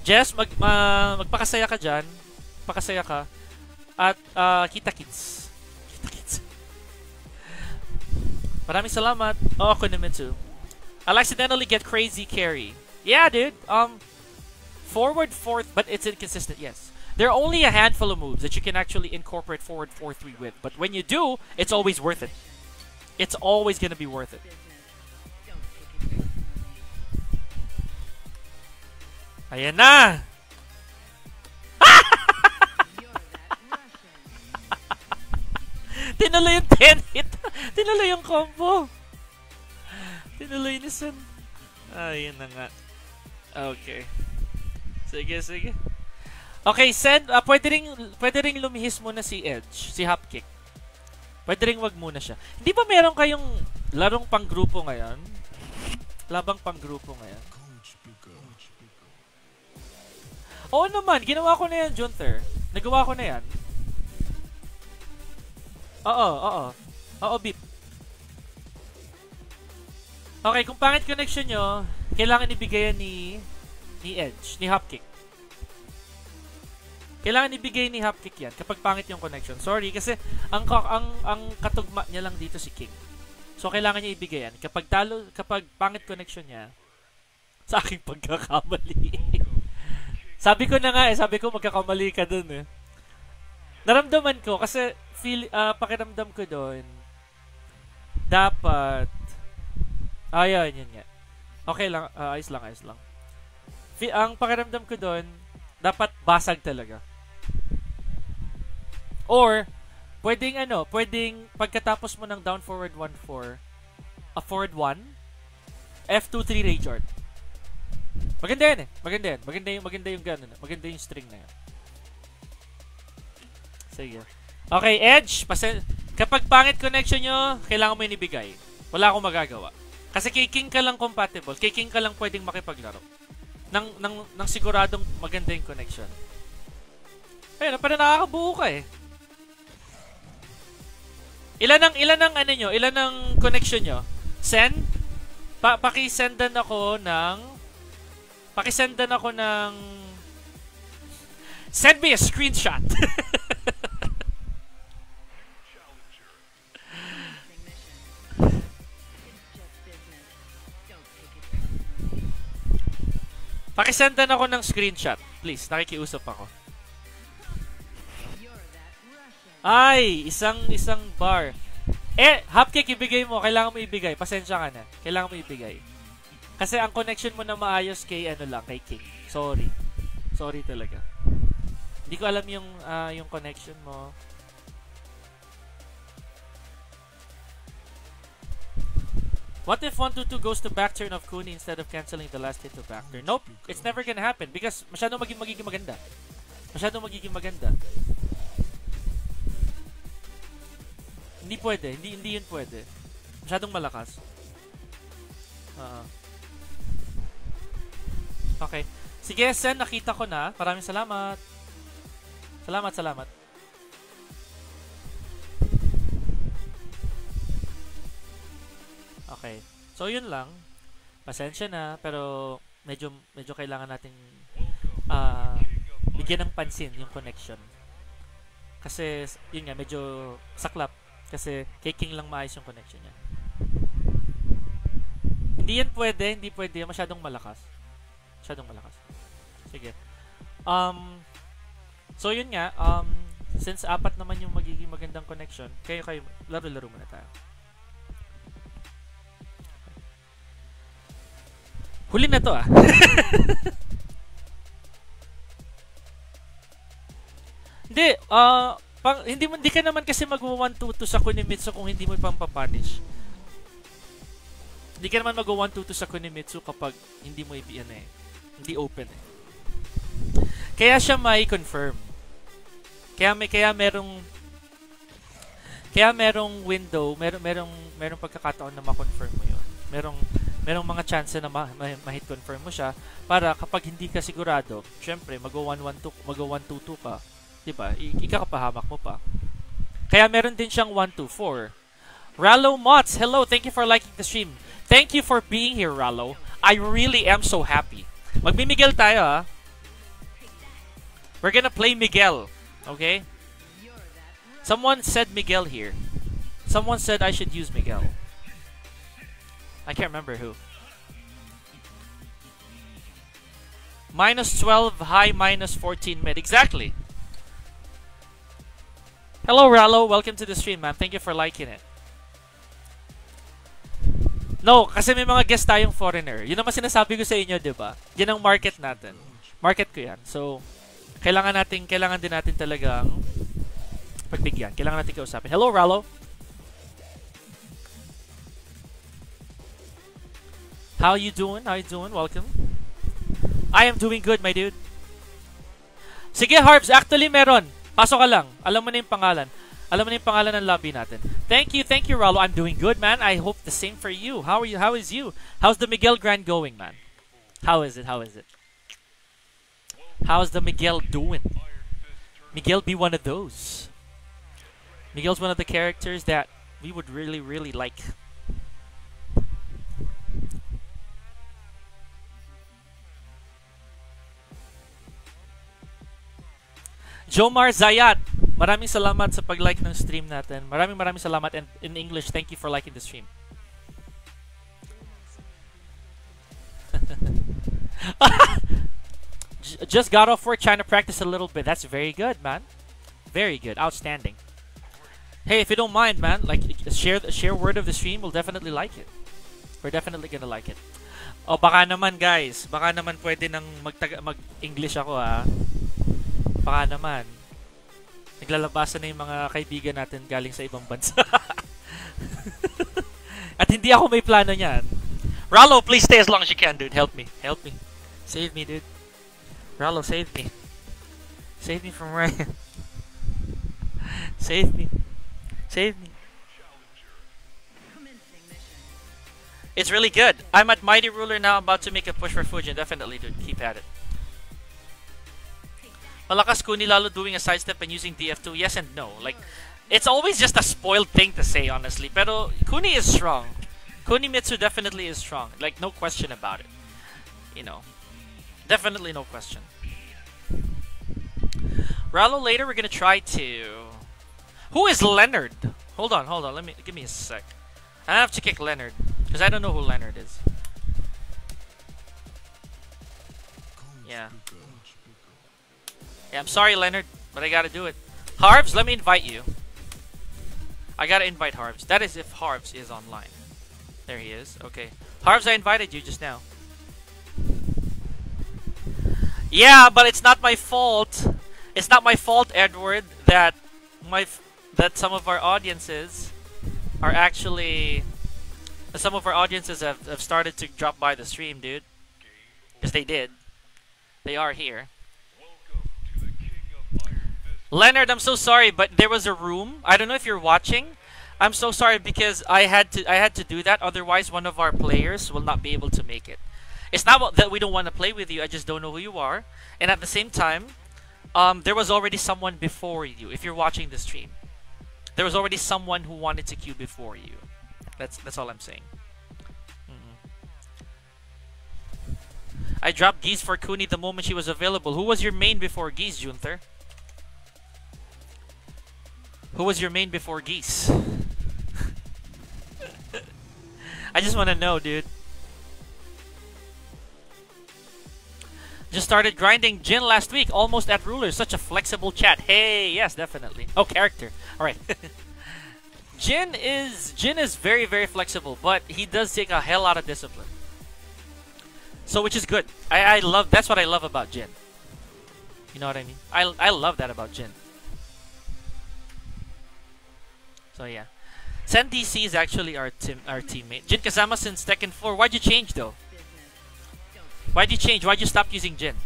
Speaker 1: Jess, mag, ma- magpakasaya ka dyan. Pakasaya ka. At ah, kita kids. Kita kids. Maraming salamat. Oh, ako naman too. I'll accidentally get crazy carry. Yeah, dude. Um, forward fourth, but it's inconsistent. Yes, there are only a handful of moves that you can actually incorporate forward four three with. But when you do, it's always worth it. It's always gonna be worth it. Ayan na. Tinuloy yung 10 hit. tinuloy yung combo. Tinuloy ni Sen. Ayun na nga. Okay. Sige, sige. Okay, Sen, uh, pwede ring, pwede ring lumihis muna si Edge, si Hopkick. Pwede ring wag muna siya. Hindi ba meron kayong larong panggrupo ngayon? Labang panggrupo ngayon? Oo naman, ginawa ko na yan, Junther. Nagawa ko na yan. Oo, oo. Oo, beep. Okay, kung pangit connection nyo, kailangan ibigay ni ni Edge, ni Hopkick. Kailangan ibigay ni Hopkick yan kapag pangit yung connection. Sorry, kasi ang, ang, ang katugma niya lang dito si King. So, kailangan niya ibigay yan. Kapag talo, kapag pangit connection niya, sa aking pagkakamali. sabi ko na nga eh, sabi ko magkakamali ka dun eh. Naramdaman ko, kasi feel, ah, pakiramdam ko doon, dapat, ayun, yun nga. Okay lang, ah, ayos lang, ayos lang. Ang pakiramdam ko doon, dapat basag talaga. Or, pwedeng ano, pwedeng pagkatapos mo ng down forward 1-4, a forward 1, F2-3 rage art. Maganda yan eh. Maganda yan. Maganda yung, maganda yung gano'n. Maganda yung string na yan. Sige. Okay, Edge. Pase kapag pangit connection nyo, kailangan mo yun ibigay. Wala akong magagawa. Kasi kay King ka lang compatible. Kay King ka lang pwedeng makipaglaro. Nang, nang, nang siguradong maganda yung connection. Ayun, parang nakakabuo ka eh. Ilan ang ilan ang ano nyo? Ilan ang connection nyo? Send? Pa paki-sendan ako ng Paki-sendan ako ng Send me a screenshot. Paki-sendan ako ng screenshot. Please, nakikiusap ako. Ay, isang isang bar. Eh, hopkick ibigay mo. Kailangan mo ibigay. Pasensya ka na. Kailangan mo ibigay. Kasi ang connection mo na maayos kay ano lang, kay King. Sorry. Sorry talaga. Hindi ko alam yung ah, yung connection mo. What if 122 goes to back turn of Kuni instead of canceling the last hit to back turn? Nope, it's never gonna happen because masyadong maging magiging maganda. Masyadong magiging maganda. Hindi pwede. Hindi, hindi yun pwede. Masyadong malakas. Oo. Okay. Sige, Sen, nakita ko na. Maraming salamat. Salamat, salamat. Okay. So, yun lang. Pasensya na, pero medyo medyo kailangan nating ah bigyan ng pansin yung connection. Kasi, yun nga, medyo saklap. Kasi, kay King lang maayos yung connection niya. Hindi yan pwede, hindi pwede. Masyadong malakas. Masyadong malakas. Sige. Um, so, yun nga, um, since apat naman yung magiging magandang connection, kayo kayo, laro-laro muna tayo. Huli na to ah. Hindi, ah, pang, hindi hindi ka naman kasi magwa 1 2 sa Kunimitsu kung hindi mo pampapunish. Hindi ka naman magwa 1 2 sa Kunimitsu kapag hindi mo i ano eh, hindi open eh. Kaya siya may confirm. Kaya may kaya merong kaya merong window, merong merong merong pagkakataon na ma-confirm mo 'yon. Merong merong mga chance na ma- ma- ma-hit confirm mo siya para kapag hindi ka sigurado, syempre mag-1 1 2 mag-1 2 2 ka 'di ba? I- ikakapahamak mo pa. Kaya meron din siyang 1 2 4. Rallo Mots, hello, thank you for liking the stream. Thank you for being here, Rallo. I really am so happy. Magmimigel tayo ha. We're gonna play Miguel. Okay? Someone said Miguel here. Someone said I should use Miguel. I can't remember who. Minus 12 high, minus 14 mid. Exactly. Hello, Rallo. Welcome to the stream, man. Thank you for liking it. No, kasi may mga guest tayong foreigner. Yun naman sinasabi ko sa inyo, di ba? Yan ang market natin. Market ko yan. So, kailangan natin, kailangan din natin talagang pagbigyan. Kailangan natin kausapin. Hello, Rallo. How you doing? How you doing? Welcome. I am doing good, my dude. Sige, Harvs. Actually, meron. Pasok ka lang. Alam mo na yung pangalan. Alam mo na yung pangalan ng lobby natin. Thank you, thank you, Rallo. I'm doing good, man. I hope the same for you. How are you? How is you? How's the Miguel Grand going, man? How is it? How is it? How's the Miguel doing? Miguel be one of those. Miguel's one of the characters that we would really, really like. Jomar Zayat, maraming salamat sa pag-like ng stream natin. Maraming maraming salamat and in English, thank you for liking the stream. Just got off work trying to practice a little bit. That's very good, man. Very good. Outstanding. Hey, if you don't mind, man, like share share word of the stream, we'll definitely like it. We're definitely gonna like it. O baka naman guys, baka naman pwede nang mag-English ako ha. Baka naman. Naglalabasan na yung mga kaibigan natin galing sa ibang bansa. At hindi ako may plano niyan. Rallo, please stay as long as you can, dude. Help me. Help me. Save me, dude. Rallo, save me. Save me from Ryan. save me. Save me. It's really good. I'm at Mighty Ruler now, about to make a push for Fujin. Definitely, dude. Keep at it. Malakas Kuni lalo doing a sidestep and using DF2. Yes and no. Like, it's always just a spoiled thing to say, honestly. Pero Kuni is strong. Kuni Mitsu definitely is strong. Like, no question about it. You know. Definitely no question. Rallo later, we're gonna try to... Who is Leonard? Hold on, hold on. Let me give me a sec. I have to kick Leonard because I don't know who Leonard is. Yeah. Yeah, I'm sorry, Leonard, but I gotta do it. Harvs, let me invite you. I gotta invite Harvs. That is if Harvs is online. There he is. Okay. Harvs, I invited you just now. Yeah, but it's not my fault. It's not my fault, Edward, that my f- that some of our audiences are actually some of our audiences have, have started to drop by the stream, dude. Because they did. They are here. Leonard, I'm so sorry, but there was a room. I don't know if you're watching. I'm so sorry because I had to I had to do that. Otherwise, one of our players will not be able to make it. It's not that we don't want to play with you. I just don't know who you are. And at the same time, um, there was already someone before you. If you're watching the stream, there was already someone who wanted to queue before you. That's that's all I'm saying. Mhm. I dropped Geese for Kuni the moment she was available. Who was your main before Geese, Junther? Who was your main before Geese? I just want to know, dude. Just started grinding Jin last week, almost at ruler. Such a flexible chat. Hey, yes, definitely. Oh, character. All right. Jin is Jin is very very flexible, but he does take a hell lot of discipline. So which is good. I, I love that's what I love about Jin. You know what I mean? I I love that about Jin. So yeah. Sen DC is actually our team our teammate. Jin Kazama since Tekken 4. Why'd you change though? Why'd you change? Why'd you stop using Jin?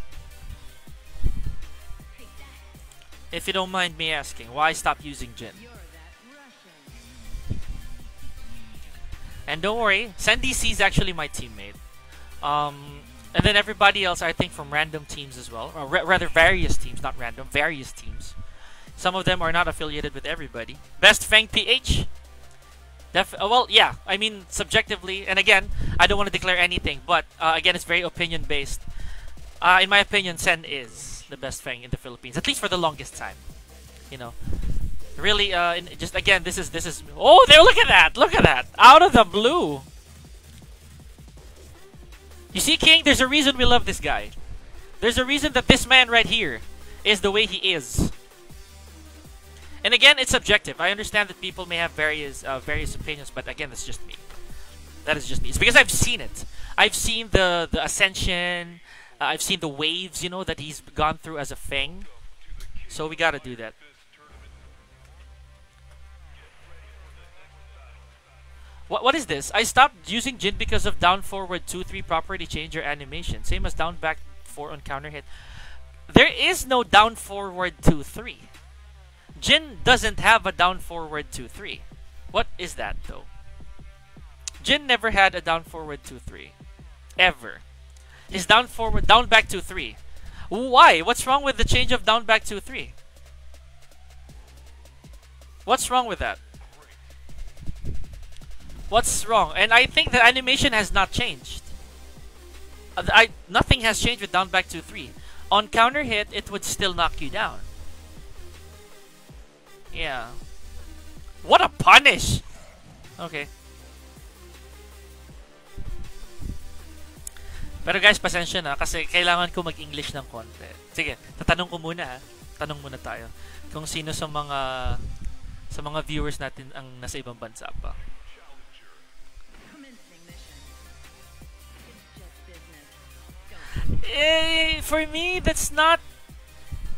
Speaker 1: If you don't mind me asking, why stop using Jin? And don't worry, Sen DC is actually my teammate. Um, and then everybody else, I think, from random teams as well, or ra- rather various teams, not random, various teams. Some of them are not affiliated with everybody. Best Fang PH. Def- uh, well, yeah. I mean, subjectively, and again, I don't want to declare anything, but uh, again, it's very opinion based. Uh, in my opinion, Sen is the best Fang in the Philippines, at least for the longest time. You know, really, uh, just again, this is this is. Oh, there! Look at that! Look at that! Out of the blue. You see, King, there's a reason we love this guy. There's a reason that this man right here is the way he is. And again, it's subjective. I understand that people may have various uh, various opinions, but again, that's just me. That is just me. It's because I've seen it. I've seen the the ascension. Uh, I've seen the waves, you know, that he's gone through as a Fang. So we gotta do that. What, what is this? I stopped using Jin because of down forward 2-3 property changer animation. Same as down back 4 on counter hit. There is no down forward 2-3. Jin doesn't have a down forward 2-3. What is that though? Jin never had a down forward 2-3. Ever. His down forward, down back 2-3. Why? What's wrong with the change of down back 2-3? What's wrong with that? What's wrong? And I think the animation has not changed. Uh, I nothing has changed with down back 2-3. On counter hit, it would still knock you down. Yeah. What a punish! Okay. Pero guys, pasensya na kasi kailangan ko mag-English ng konti. Sige, tatanong ko muna ha. Tanong muna tayo. Kung sino sa mga sa mga viewers natin ang nasa ibang bansa pa. Eh, for me, that's not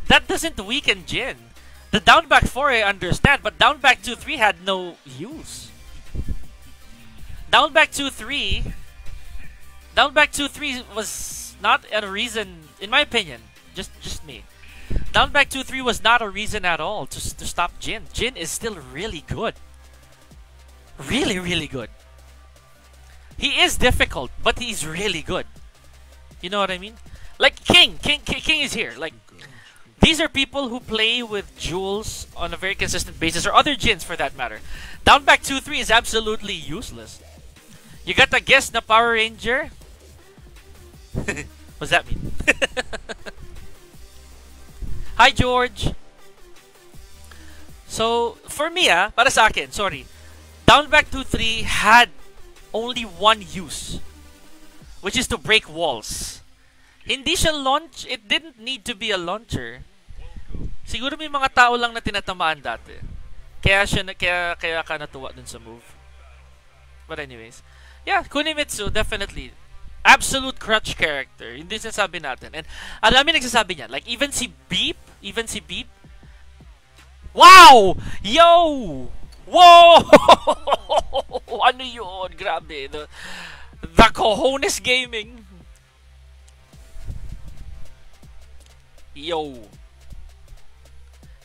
Speaker 1: that doesn't weaken Jin. The down back 4 I understand, but down back 2 3 had no use. Down back 2 3 Down back 2 3 was not a reason in my opinion, just just me. Down back 2 3 was not a reason at all to, to stop Jin. Jin is still really good. Really, really good. He is difficult, but he's really good. You know what I mean? Like King, King, King, King is here. Like these are people who play with jewels on a very consistent basis, or other Jins for that matter. Down back two three is absolutely useless. You got the guess na Power Ranger. What's that mean? Hi George. So for me ah, para sa akin, sorry. Down back 2-3 had only one use, which is to break walls. Hindi siya launch, it didn't need to be a launcher. Siguro may mga tao lang na tinatamaan dati. Kaya siya na, kaya kaya ka natuwa dun sa move. But anyways, yeah, Kunimitsu definitely absolute crutch character. Hindi sinasabi natin. And ang dami nagsasabi niyan. Like even si Beep, even si Beep. Wow! Yo! Whoa! ano yun? Grabe. The, the cojones gaming. Yo.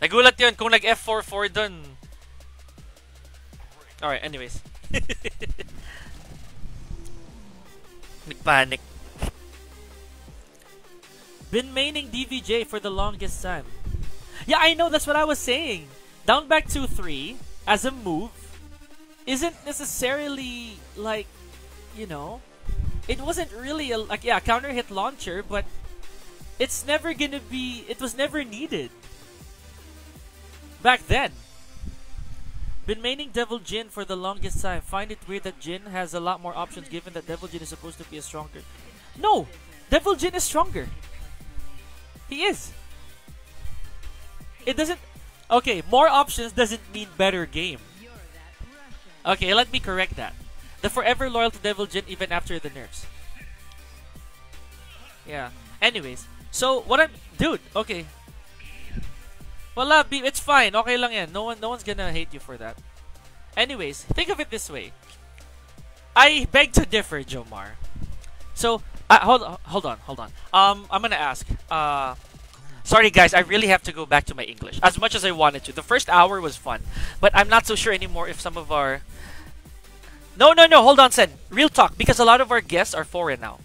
Speaker 1: Nagulat yun kung nag F4-4 dun. Alright, anyways. Nagpanic. Been maining DVJ for the longest time. Yeah, I know, that's what I was saying. Down back 2-3 as a move isn't necessarily like, you know, it wasn't really a, like, yeah, counter hit launcher, but it's never gonna be, it was never needed. Back then. Been maining Devil Jin for the longest time. Find it weird that Jin has a lot more options given that Devil Jin is supposed to be a stronger. No! Devil Jin is stronger. He is. It doesn't. Okay, more options doesn't mean better game. Okay, let me correct that. The forever loyal to Devil Jin even after the nerfs. Yeah. Anyways, so what I'm dude, okay. Wala, B, it's fine. Okay lang yan. No one no one's gonna hate you for that. Anyways, think of it this way. I beg to differ, Jomar. So, uh, hold hold on, hold on. Um, I'm gonna ask. Uh, sorry guys, I really have to go back to my English. As much as I wanted to, the first hour was fun, but I'm not so sure anymore if some of our. No, no, no. Hold on, Sen. Real talk, because a lot of our guests are foreign now.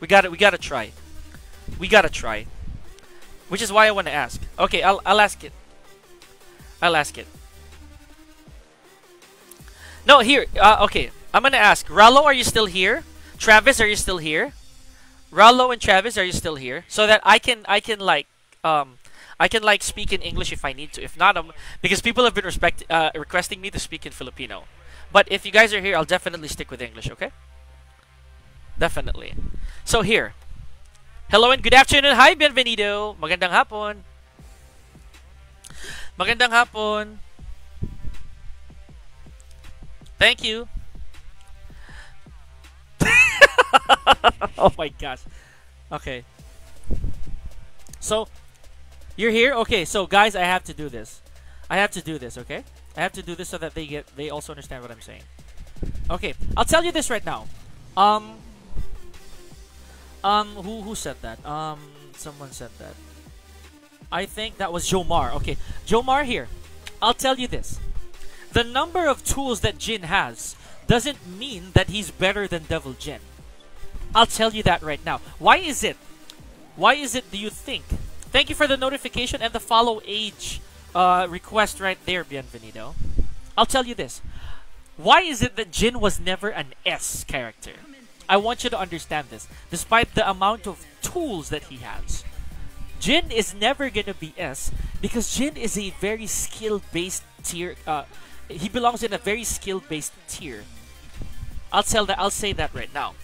Speaker 1: We gotta, we gotta try. We gotta try. Which is why I want to ask. Okay, I'll, I'll ask it. I'll ask it. No, here. Uh, okay, I'm gonna ask. Rallo, are you still here? Travis, are you still here? Rallo and Travis, are you still here? So that I can, I can like, um, I can like speak in English if I need to. If not, um, because people have been respect, uh, requesting me to speak in Filipino. But if you guys are here, I'll definitely stick with English. Okay? Definitely. So here. Hello and good afternoon. Hi, bienvenido. Magandang hapon. Magandang hapon. Thank you. oh my gosh. Okay. So, you're here? Okay, so guys, I have to do this. I have to do this, okay? I have to do this so that they get they also understand what I'm saying. Okay, I'll tell you this right now. Um, um, who who said that? Um, someone said that. I think that was Jomar. Okay, Jomar here. I'll tell you this. The number of tools that Jin has doesn't mean that he's better than Devil Jin. I'll tell you that right now. Why is it? Why is it do you think? Thank you for the notification and the follow age uh, request right there, Bienvenido. I'll tell you this. Why is it that Jin was never an S character? I want you to understand this. Despite the amount of tools that he has, Jin is never gonna be S because Jin is a very skill-based tier. Uh, he belongs in a very skill-based tier. I'll tell that. I'll say that right now.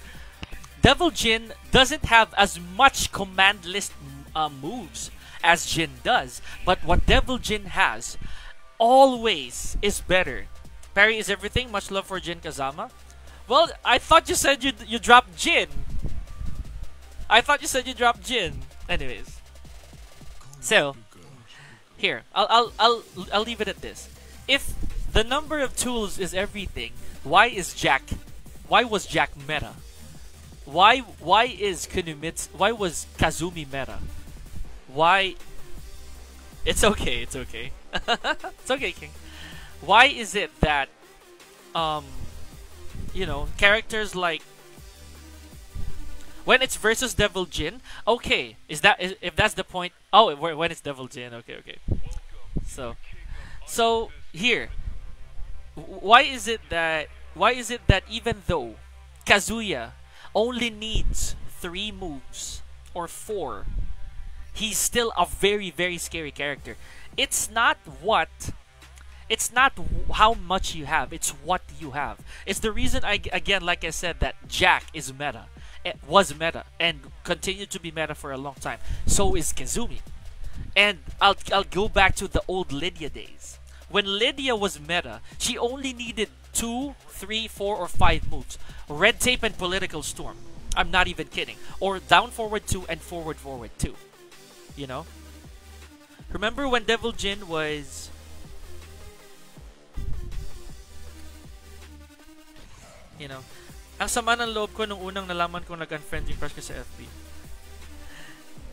Speaker 1: Devil Jin doesn't have as much command list uh, moves as Jin does, but what Devil Jin has always is better. Parry is everything. Much love for Jin Kazama. Well, I thought you said you you dropped Jin. I thought you said you dropped Jin. Anyways, so here I'll I'll I'll I'll leave it at this. If the number of tools is everything, why is Jack? Why was Jack meta? Why why is Kunimitsu? Why was Kazumi meta? Why? It's okay. It's okay. it's okay, King. Why is it that, um, you know, characters like when it's versus Devil Jin? Okay, is that is, if that's the point? Oh, when it's Devil Jin. Okay, okay. So, so here, why is it that why is it that even though Kazuya only needs three moves or four, he's still a very very scary character. It's not what it's not how much you have, it's what you have. It's the reason I again like I said that Jack is meta. It was meta and continued to be meta for a long time. So is Kazumi. And I'll I'll go back to the old Lidia days. When Lidia was meta, she only needed two, three, four, or five moves. Red tape and political storm. I'm not even kidding. Or down forward two and forward forward two. You know? Remember when Devil Jin was you know, ang sama ng loob ko nung unang nalaman kong nag-unfriend yung crush ko sa FB.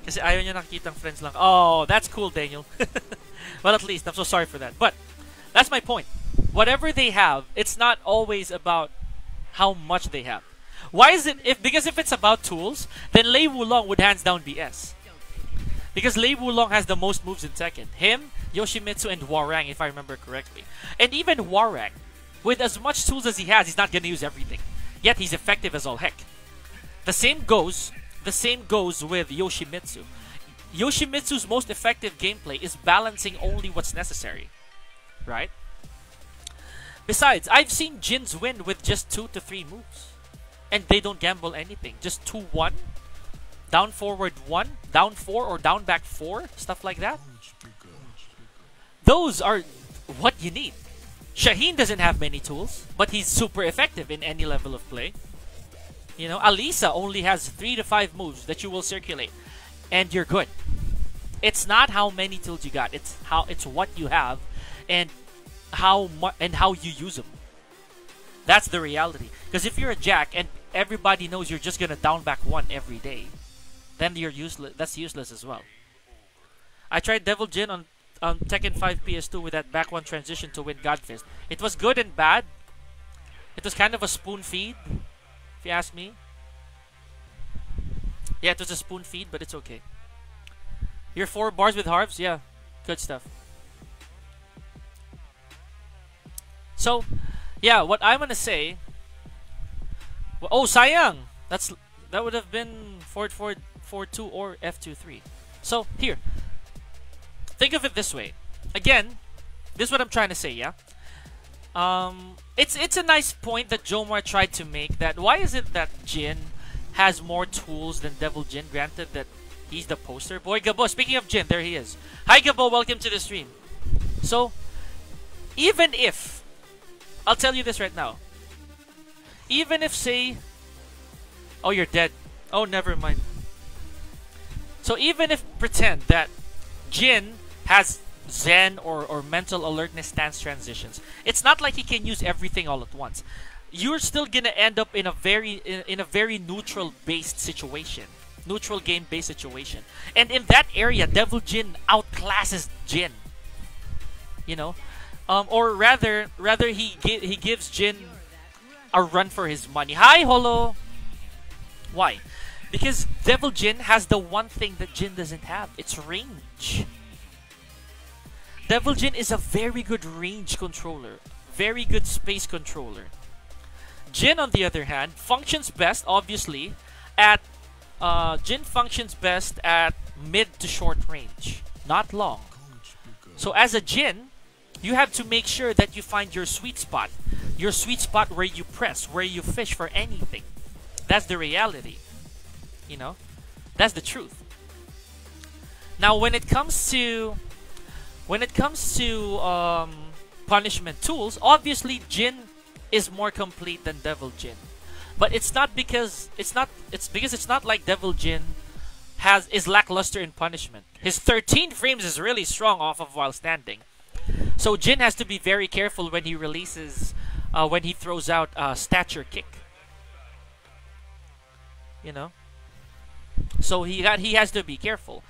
Speaker 1: Kasi ayaw niya nakikitang friends lang. Oh, that's cool, Daniel. well, at least, I'm so sorry for that. But, that's my point. Whatever they have, it's not always about how much they have. Why is it, if because if it's about tools, then Lei Wulong would hands down be S. Because Lei Wulong has the most moves in Tekken. Him, Yoshimitsu, and Hwoarang, if I remember correctly. And even Hwoarang, with as much tools as he has, he's not going to use everything. Yet he's effective as all heck. The same goes the same goes with Yoshimitsu. Yoshimitsu's most effective gameplay is balancing only what's necessary. Right? Besides, I've seen Jins win with just 2 to 3 moves. And they don't gamble anything. Just 2-1, down forward 1, down 4 or down back 4, stuff like that. Those are what you need. Shaheen doesn't have many tools, but he's super effective in any level of play. You know, Alisa only has three to five moves that you will circulate, and you're good. It's not how many tools you got; it's how it's what you have, and how mu- and how you use them. That's the reality. Because if you're a jack and everybody knows you're just gonna down back one every day, then you're useless. That's useless as well. I tried Devil Jin on on Tekken 5 PS2 with that back one transition to wind god fist. It was good and bad. It was kind of a spoon feed, if you ask me. Yeah, it was a spoon feed, but it's okay. Your four bars with Harvs, yeah, good stuff. So, yeah, what I'm gonna say. Well, oh, sayang! That's that would have been forward forward forward two or F two three. So here, think of it this way. Again, this is what I'm trying to say, yeah? Um, it's it's a nice point that Jomar tried to make that why is it that Jin has more tools than Devil Jin? Granted that he's the poster boy. Gabo, speaking of Jin, there he is. Hi Gabo, welcome to the stream. So, even if, I'll tell you this right now. Even if, say, oh, you're dead. Oh, never mind. So even if pretend that Jin has Zen or, or mental alertness stance transitions. It's not like he can use everything all at once. you're still gonna end up in a very in, in a very neutral based situation, neutral game based situation, and in that area, Devil Jin outclasses Jin. You know, um, or rather, rather he gi- he gives Jin a run for his money. Hi, Holo. Why? Because Devil Jin has the one thing that Jin doesn't have. It's range. Devil Jin is a very good range controller, very good space controller. Jin, on the other hand, functions best, obviously, at uh, Jin functions best at mid to short range, not long. So as a Jin, you have to make sure that you find your sweet spot, your sweet spot where you press, where you fish for anything. That's the reality. You know, that's the truth. Now, when it comes to when it comes to um, punishment tools, obviously Jin is more complete than Devil Jin. But it's not because it's not it's because it's not like Devil Jin has is lackluster in punishment. His 13 frames is really strong off of while standing. So Jin has to be very careful when he releases uh, when he throws out a stature kick. You know? So he got he has to be careful.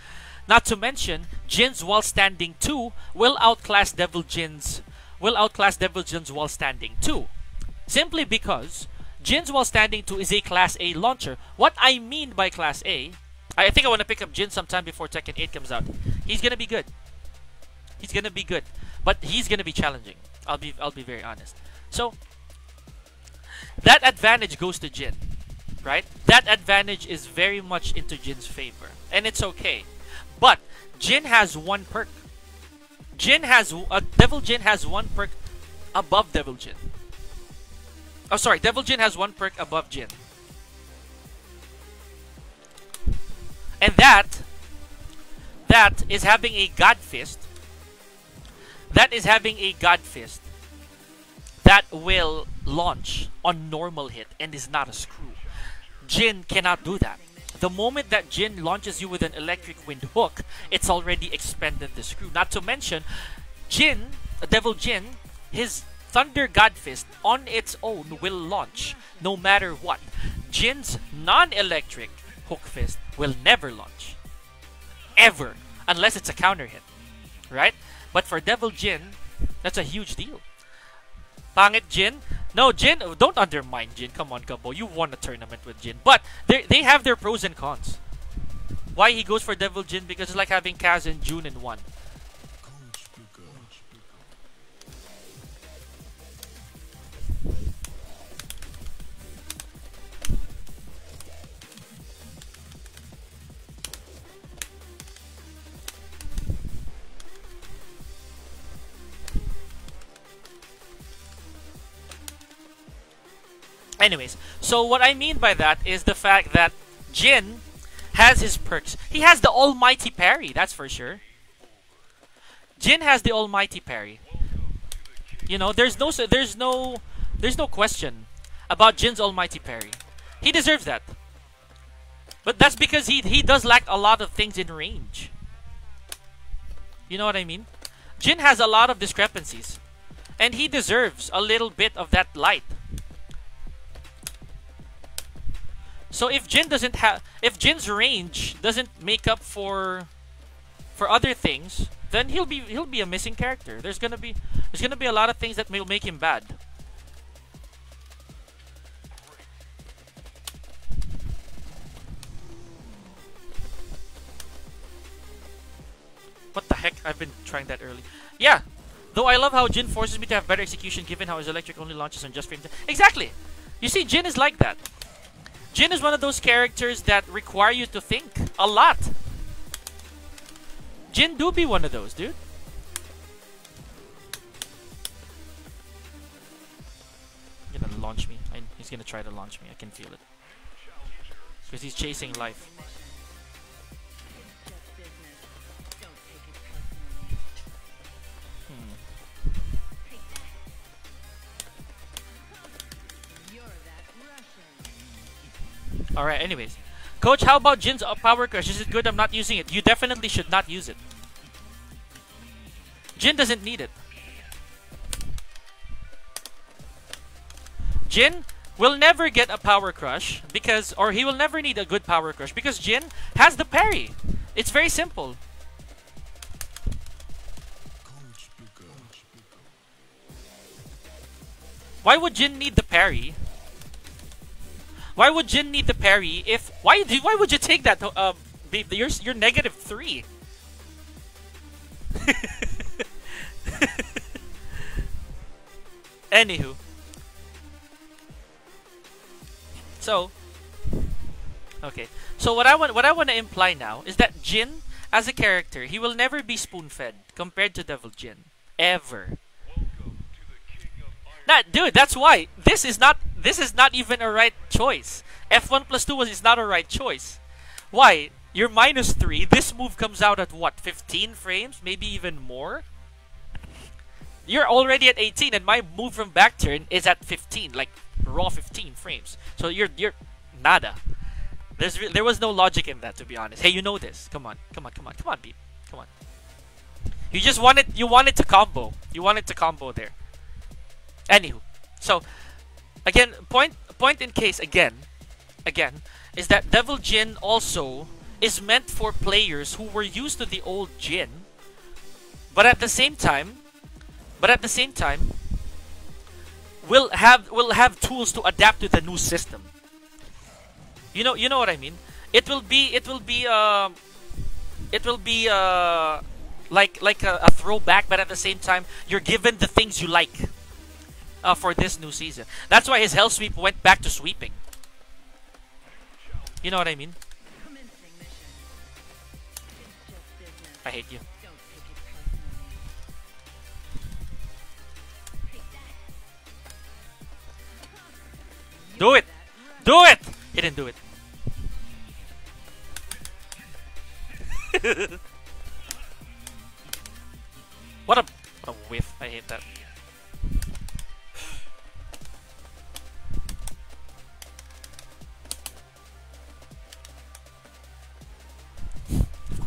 Speaker 1: Not to mention, Jin's while standing 2 will outclass Devil Jin's will outclass Devil Jin's while standing 2. Simply because Jin's while standing 2 is a class A launcher. What I mean by class A, I think I want to pick up Jin sometime before Tekken 8 comes out. He's gonna be good. He's gonna be good. But he's gonna be challenging. I'll be I'll be very honest. So that advantage goes to Jin. Right? That advantage is very much into Jin's favor. And it's okay. But Jin has one perk. Jin has uh, Devil Jin has one perk above Devil Jin. Oh, sorry. Devil Jin has one perk above Jin. And that, that is having a God Fist. That is having a God Fist that will launch on normal hit and is not a screw. Jin cannot do that. The moment that Jin launches you with an electric wind hook, it's already expended the screw. Not to mention, Jin, Devil Jin, his Thunder God Fist on its own will launch no matter what. Jin's non-electric hook fist will never launch. Ever. Unless it's a counter hit. Right? But for Devil Jin, that's a huge deal. Pangit Jin? No, Jin, don't undermine Jin. Come on, Gabo. You won a tournament with Jin. But they they have their pros and cons. Why he goes for Devil Jin? Because it's like having Kaz and Jun in one. Anyways, so what I mean by that is the fact that Jin has his perks. He has the almighty parry, that's for sure. Jin has the almighty parry. You know, there's no there's no there's no question about Jin's almighty parry. He deserves that. But that's because he he does lack a lot of things in range. You know what I mean? Jin has a lot of discrepancies. And he deserves a little bit of that light. So if Jin doesn't have, if Jin's range doesn't make up for, for other things, then he'll be he'll be a missing character. There's gonna be there's gonna be a lot of things that will make him bad. What the heck? I've been trying that early. Yeah. Though I love how Jin forces me to have better execution given how his electric only launches on just frames. Exactly. You see, Jin is like that. Jin is one of those characters that require you to think a lot. Jin do be one of those, dude. He's gonna launch me. I, he's gonna try to launch me. I can feel it. Because he's chasing life. Alright, anyways. Coach, how about Jin's Power Crush? Is it good I'm not using it? You definitely should not use it. Jin doesn't need it. Jin will never get a power crush because, or he will never need a good power crush because Jin has the parry. It's very simple. Why would Jin need the parry? Why would Jin need the parry if why do why would you take that uh you're you're negative 3. Anywho. So Okay. So what I want what I want to imply now is that Jin as a character, he will never be spoon-fed compared to Devil Jin. Ever. That dude, that's why this is not this is not even a right choice. F1 plus 2 was is not a right choice. Why? You're minus 3. This move comes out at what? 15 frames? Maybe even more? You're already at 18 and my move from back turn is at 15, like raw 15 frames. So you're you're nada. There's there was no logic in that to be honest. Hey, you know this. Come on. Come on. Come on. Come on, beep. Come on. You just wanted you wanted to combo. You wanted to combo there. Anywho. So again, point point in case again, again, is that Devil Jin also is meant for players who were used to the old Jin, but at the same time, but at the same time, will have will have tools to adapt to the new system. You know, you know what I mean. It will be, it will be, uh, it will be uh, like like a, a throwback, but at the same time, you're given the things you like uh, for this new season. That's why his hell sweep went back to sweeping. You know what I mean? I hate you. Do it! Do it! He didn't do it. what a what a whiff. I hate that.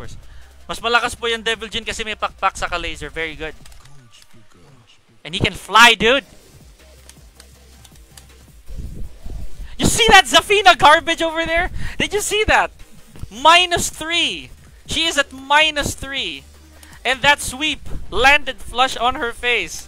Speaker 1: Course. Mas malakas po yung Devil Jin kasi may pakpak sa ka-laser. Very good. And he can fly, dude! You see that Zafina garbage over there? Did you see that? Minus 3. She is at minus 3. And that sweep landed flush on her face.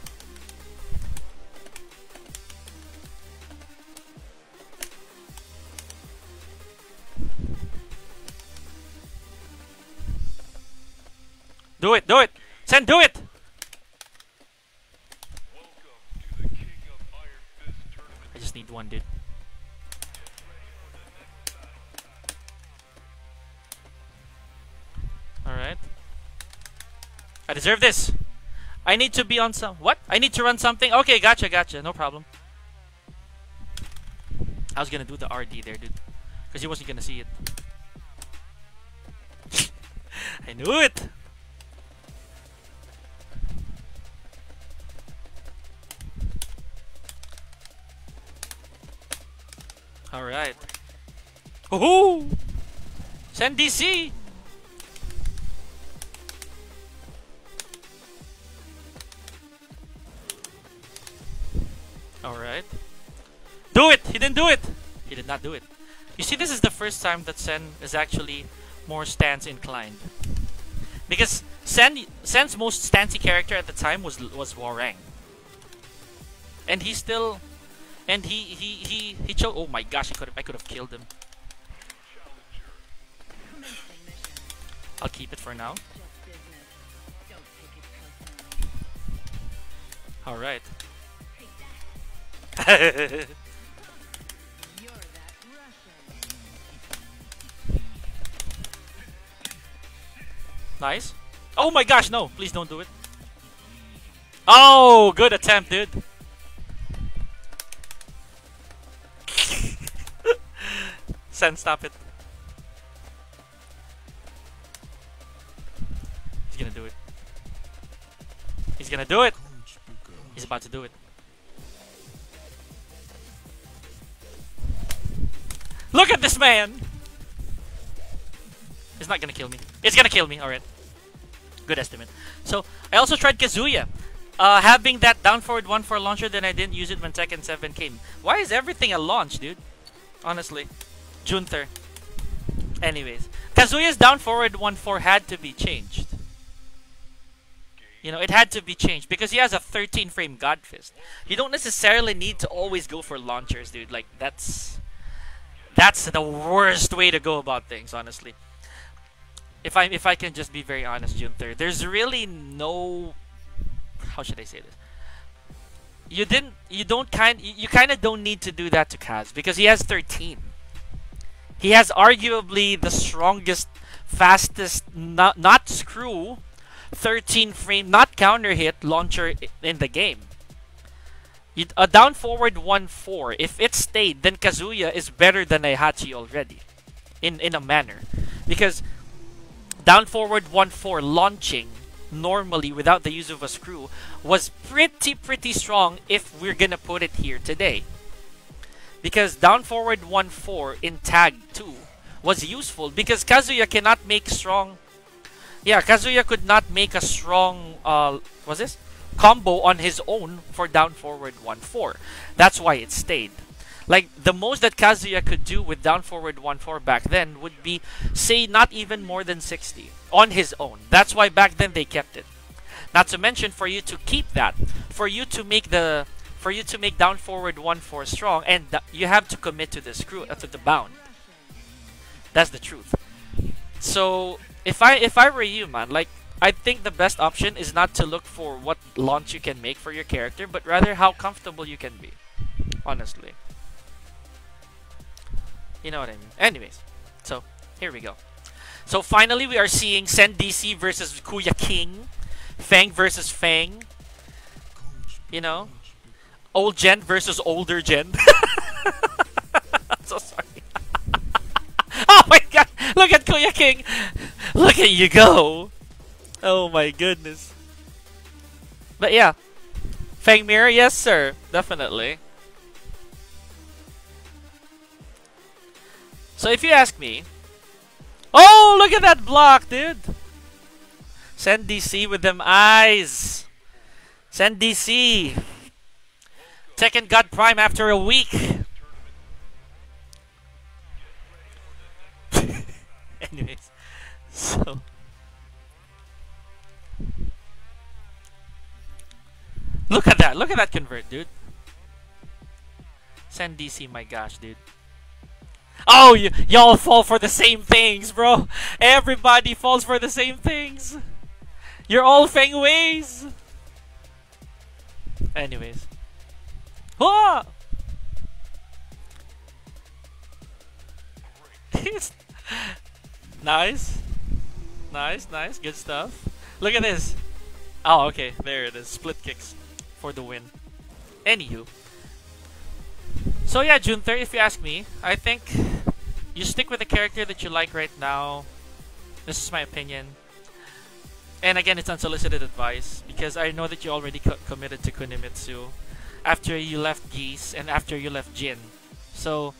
Speaker 1: Do it, do it! Sen, do it! I just need one, dude. Alright. I deserve this! I need to be on some- What? I need to run something? Okay, gotcha, gotcha. No problem. I was gonna do the RD there, dude. Because he wasn't gonna see it. I knew it! Alright. Woohoo! Sen DC! Alright. Do it! He didn't do it! He did not do it. You see, this is the first time that Sen is actually more stance inclined. Because Sen, Sen's most stancy character at the time was was Hwoarang. And he still and he he he he chose oh my gosh, I could I could have killed him. I'll keep it for now.
Speaker 2: That Russian.
Speaker 1: nice. Oh my gosh, no! Please don't do it. Oh, good attempt, dude. Sen, stop it. He's gonna do it. He's gonna do it. He's about to do it. Look at this man! It's not gonna kill me. It's gonna kill me, alright. Good estimate. So, I also tried Kazuya. uh, having that down forward 1 4 launcher, then I didn't use it when Tekken 7 came. Why is everything a launch, dude? Honestly. Junther. Anyways. Kazuya's down forward 1 4 had to be changed. You know, it had to be changed because he has a 13 frame God Fist. You don't necessarily need to always go for launchers, dude. Like, that's. That's the worst way to go about things, honestly. If I if I can just be very honest, Junther, there's really no how should I say this? You didn't you don't kind you kind of don't need to do that to Kaz because he has 13. He has arguably the strongest, fastest not not screw 13 frame not counter hit launcher in the game. A down forward 1-4, if it stayed, then Kazuya is better than Heihachi already. In in a manner. Because down forward 1-4 launching normally without the use of a screw was pretty pretty strong if we're gonna put it here today. Because down forward 1-4 in tag 2 was useful because Kazuya cannot make strong yeah, Kazuya could not make a strong uh was this combo on his own for down forward 1-4. That's why it stayed. Like the most that Kazuya could do with down forward 1-4 back then would be say not even more than 60 on his own. That's why back then they kept it. Not to mention for you to keep that, for you to make the for you to make down forward 1-4 strong and you have to commit to the screw uh, to the bound. That's the truth. So if I if I were you man, like I think the best option is not to look for what launch you can make for your character, but rather how comfortable you can be. Honestly. You know what I mean. Anyways, so here we go. So finally, we are seeing Sen DC versus Kuya King, Fang versus Fang. You know, old gen versus older gen. I'm so sorry. oh my god! Look at Kuya King. Look at you go. Oh my goodness. But yeah, Fang Mirror, yes sir, definitely. So if you ask me, oh look at that block, dude. Sen DC with them eyes. Sen DC. Tekken God Prime after a week. Anyways, so. Look at that. Look at that convert, dude. Sen DC, my gosh, dude. Oh, y'all fall for the same things, bro. Everybody falls for the same things. You're all Feng Weis. Anyways. Ah! nice. Nice, nice. Good stuff. Look at this. Oh, okay. There it is. Split kicks for the win. Anywho. So yeah, Junther, if you ask me, I think you stick with the character that you like right now. This is my opinion. And again, it's unsolicited advice because I know that you already co committed to Kunimitsu after you left Geese and after you left Jin. So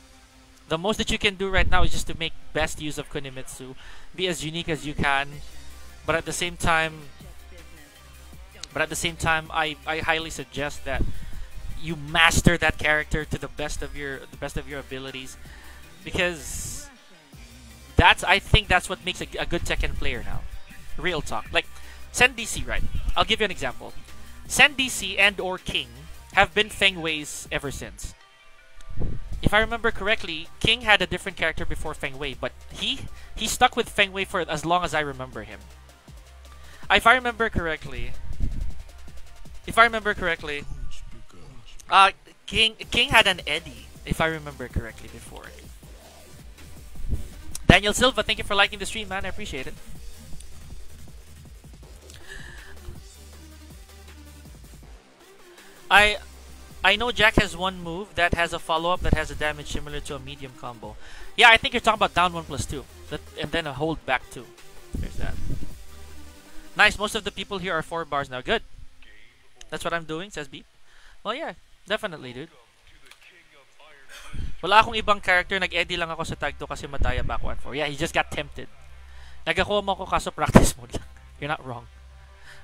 Speaker 1: the most that you can do right now is just to make best use of Kunimitsu, be as unique as you can, but at the same time, but at the same time, I, I highly suggest that you master that character to the best of your the best of your abilities, because that's I think that's what makes a, a good Tekken player now. Real talk. Like Sen DC, right? I'll give you an example. Sen DC and or King have been Feng Weis ever since. If I remember correctly, King had a different character before Feng Wei, but he he stuck with Feng Wei for as long as I remember him. If I remember correctly, if I remember correctly, uh, King King had an Eddie, if I remember correctly before. Daniel Silva, thank you for liking the stream, man. I appreciate it. I I know Jack has one move that has a follow-up that has a damage similar to a medium combo. Yeah, I think you're talking about down 1 plus 2. That, and then a hold back 2. There's that. Nice, most of the people here are 4 bars now. Good. That's what I'm doing, says Beep. Well, yeah, definitely, dude. Wala akong ibang character. Nag-eddy lang ako sa tag 2 kasi Mataya back 1-4. Yeah, he just got tempted. Nagakuha mo ako kaso practice mode lang. You're not wrong.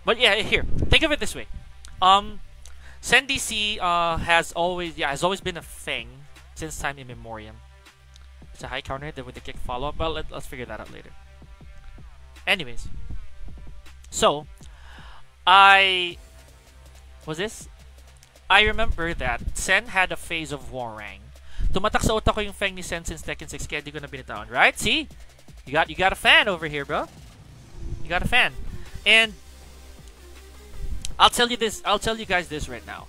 Speaker 1: But yeah, here. Think of it this way. Um, Sen DC uh, has always yeah has always been a thing since time immemorial. It's a high counter hit with the kick follow up. Well, let, let's figure that out later. Anyways, so I was this. I remember that Sen had a phase of Hwoarang. Tumatak sa utak ko yung Feng ni Sen since Tekken 6 kaya di ko na binitawan. Right? See? You got you got a fan over here, bro. You got a fan. And I'll tell you this. I'll tell you guys this right now.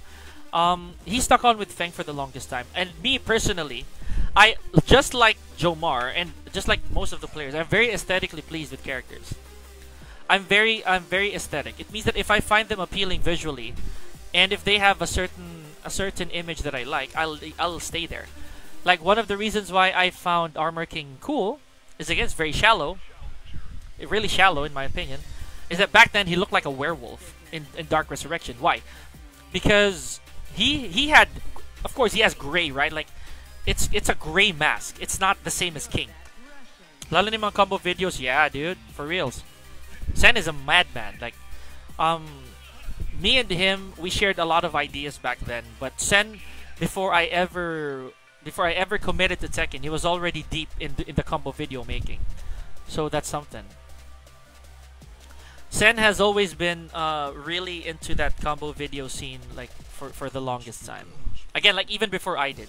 Speaker 1: Um, he stuck on with Feng for the longest time, and me personally, I just like Jomar and just like most of the players, I'm very aesthetically pleased with characters. I'm very I'm very aesthetic. It means that if I find them appealing visually, and if they have a certain a certain image that I like, I'll I'll stay there. Like one of the reasons why I found Armor King cool is again it's very shallow, really shallow in my opinion, is that back then he looked like a werewolf in, in Dark Resurrection. Why? Because he he had, of course, he has gray, right? Like it's it's a gray mask. It's not the same as King. Lalo ni mga combo videos, yeah, dude, for reals. Sen is a madman. Like, um, me and him, we shared a lot of ideas back then. But Sen, before I ever before I ever committed to Tekken, he was already deep in the, in the combo video making. So that's something. Sen has always been uh, really into that combo video scene like for, for the longest time. Again, like even before I did.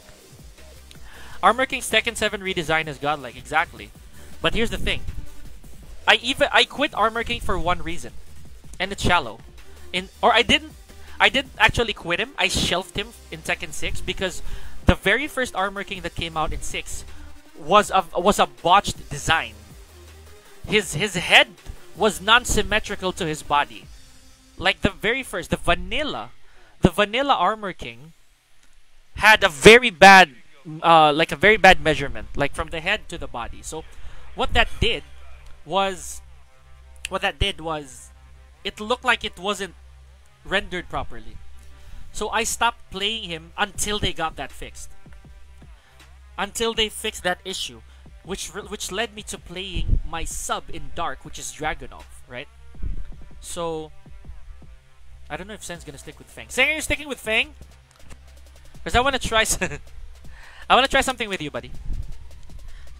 Speaker 1: Armor King's Tekken 7 redesign is godlike, exactly. But here's the thing. I even I quit Armor King for one reason. And it's shallow. In or I didn't I didn't actually quit him. I shelved him in Tekken 6 because the very first Armor King that came out in 6 was a was a botched design. His his head was non-symmetrical to his body. Like the very first, the vanilla, the vanilla Armor King had a very bad, uh, like a very bad measurement, like from the head to the body. So, what that did was, what that did was, it looked like it wasn't rendered properly. So I stopped playing him until they got that fixed. Until they fixed that issue which which led me to playing my sub in Dark, which is Dragunov, right? So I don't know if Sen's gonna stick with Feng. Sen, are you sticking with Feng? Because I want to try. I want to try something with you, buddy.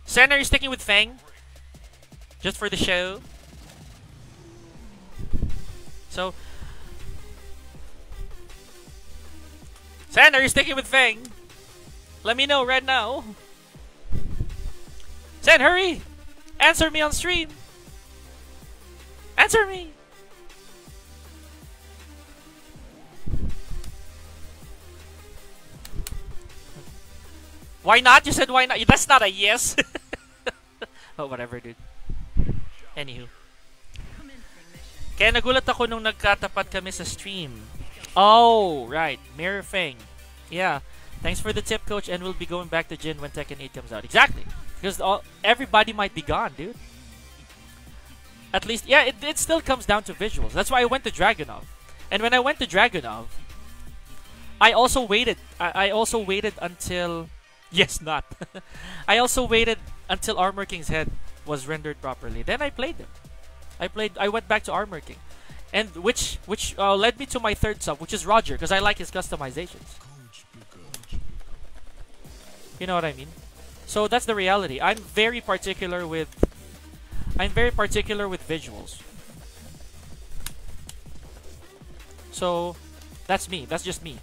Speaker 1: Sen, are you sticking with Feng? Just for the show. So. Sen, are you sticking with Feng? Let me know right now. Sen, hurry! Answer me on stream! Answer me! Why not? You said why not? That's not a yes. oh, whatever, dude. Anywho. Kaya nagulat ako nung nagkatapat kami sa stream. Oh, right. Mirror Feng. Yeah. Thanks for the tip, coach, and we'll be going back to Jin when Tekken 8 comes out. Exactly. Because all, everybody might be gone, dude. At least, yeah, it, it still comes down to visuals. That's why I went to Dragunov. And when I went to Dragunov, I also waited. I, I also waited until... Yes, not. I also waited until Armor King's head was rendered properly. Then I played them. I played. I went back to Armor King, and which which uh, led me to my third sub, which is Roger, because I like his customizations. You know what I mean? So that's the reality. I'm very particular with I'm very particular with visuals. So that's me. That's just me.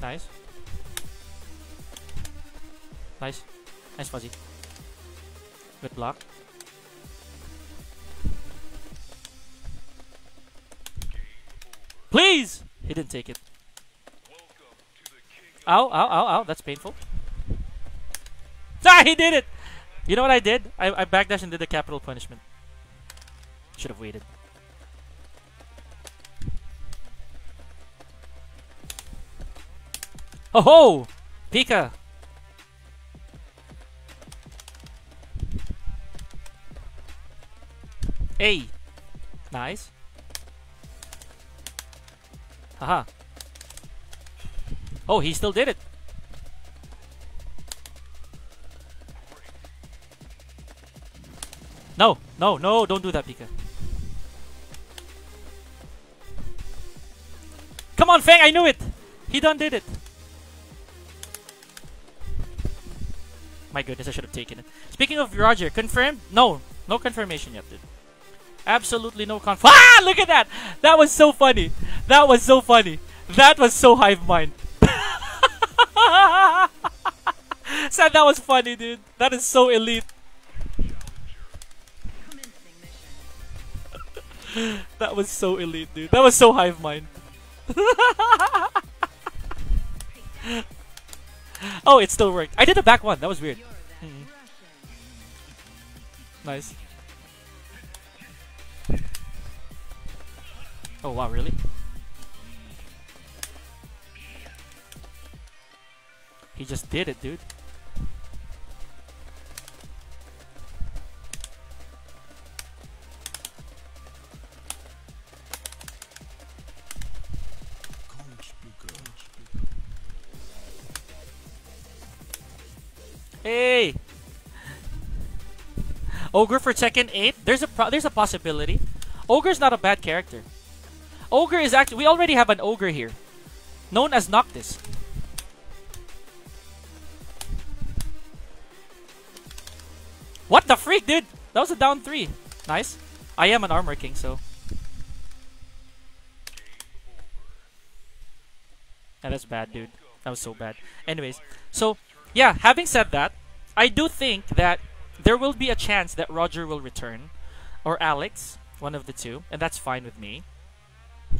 Speaker 1: Nice. Nice. Nice fuzzy. Good block. Please! He didn't take it. Ow, ow, ow, ow. That's painful. Ah, he did it! You know what I did? I, I backdashed and did the capital punishment. Should have waited. Oh ho! Pica! Hey! Nice. Haha. Oh, he still did it. No, no, no, don't do that, Pica. Come on, Fang, I knew it! He done did it. My goodness, I should have taken it. Speaking of Roger, confirmed? No, no confirmation yet, dude. Absolutely no conf- Ah! Look at that! That was so funny! That was so funny! That was so hive mind. Said that was funny, dude. That is so elite. That was so elite, dude. That was so hive mind. oh, it still worked. I did the back one. That was weird. Mm.
Speaker 2: Russian.
Speaker 1: Nice. Oh wow, really? He just did it, dude. Hey! Ogre for Tekken 8? There's a there's a possibility. Ogre's not a bad character. Ogre is actually we already have an ogre here. Known as Noctis. What the freak, dude? That was a down three. Nice. I am an armor king, so. That is bad, dude. That was so bad. Anyways, so yeah, having said that, I do think that there will be a chance that Roger will return or Alex, one of the two, and that's fine with me.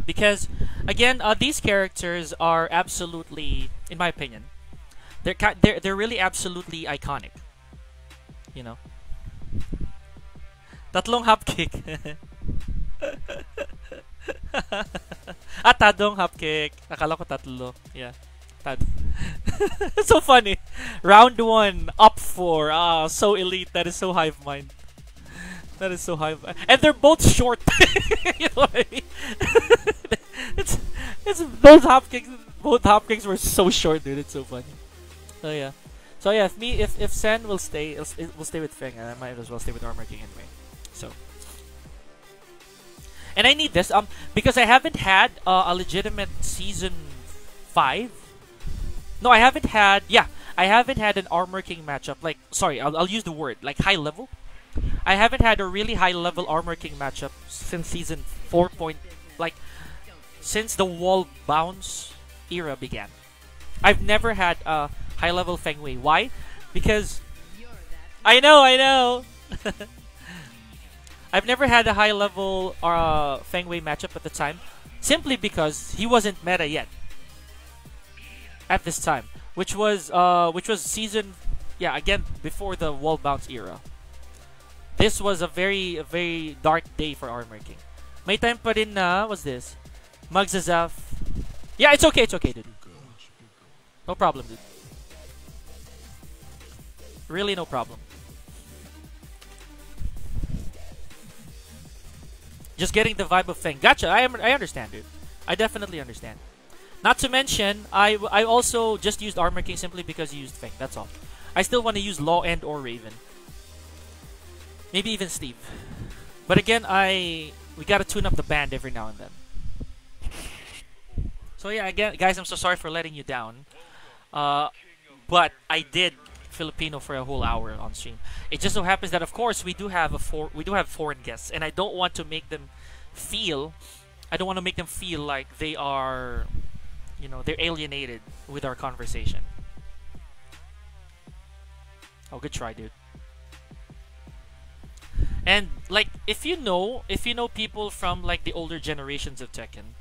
Speaker 1: Because again, uh, these characters are absolutely, in my opinion, they're they're they're really absolutely iconic. You know. Tatlong hop kick. ah, hop kick. Akala ko tatlo. Yeah. So funny. Round one, up four. Ah, so elite. That is so hive mind. That is so hive. And they're both short. you know what I mean? it's it's both hop kicks. Both hop kicks were so short, dude. It's so funny. So yeah. So yeah, if me if if Sen will stay, it will stay with Feng, and I might as well stay with Armor King anyway. So. And I need this um because I haven't had uh, a legitimate season five. No, I haven't had. Yeah, I haven't had an Armor King matchup. Like, sorry, I'll, I'll use the word like high level. I haven't had a really high level Armor King matchup since season four point like since the wall bounce era began. I've never had a high level Feng Wei. Why? Because I know, I know. I've never had a high level uh, Feng Wei matchup at the time, simply because he wasn't meta yet. At this time, which was uh, which was season, yeah, again before the wall bounce era. This was a very a very dark day for Armor King. May time pa rin na, what's this? Magzazaf. Yeah, it's okay, it's okay, dude. No problem, dude. Really no problem. Just getting the vibe of Feng. Gotcha. I am. I understand, dude. I definitely understand. Not to mention, I I also just used Armor King simply because you used Feng. That's all. I still want to use Law and or Raven. Maybe even Steve. But again, I we gotta tune up the band every now and then. So yeah, again, guys, I'm so sorry for letting you down. Uh, but I did Filipino for a whole hour on stream. It just so happens that, of course, we do have a for we do have foreign guests, and I don't want to make them feel. I don't want to make them feel like they are, you know, they're alienated with our conversation. Oh, good try, dude. And like, if you know, if you know people from like the older generations of Tekken,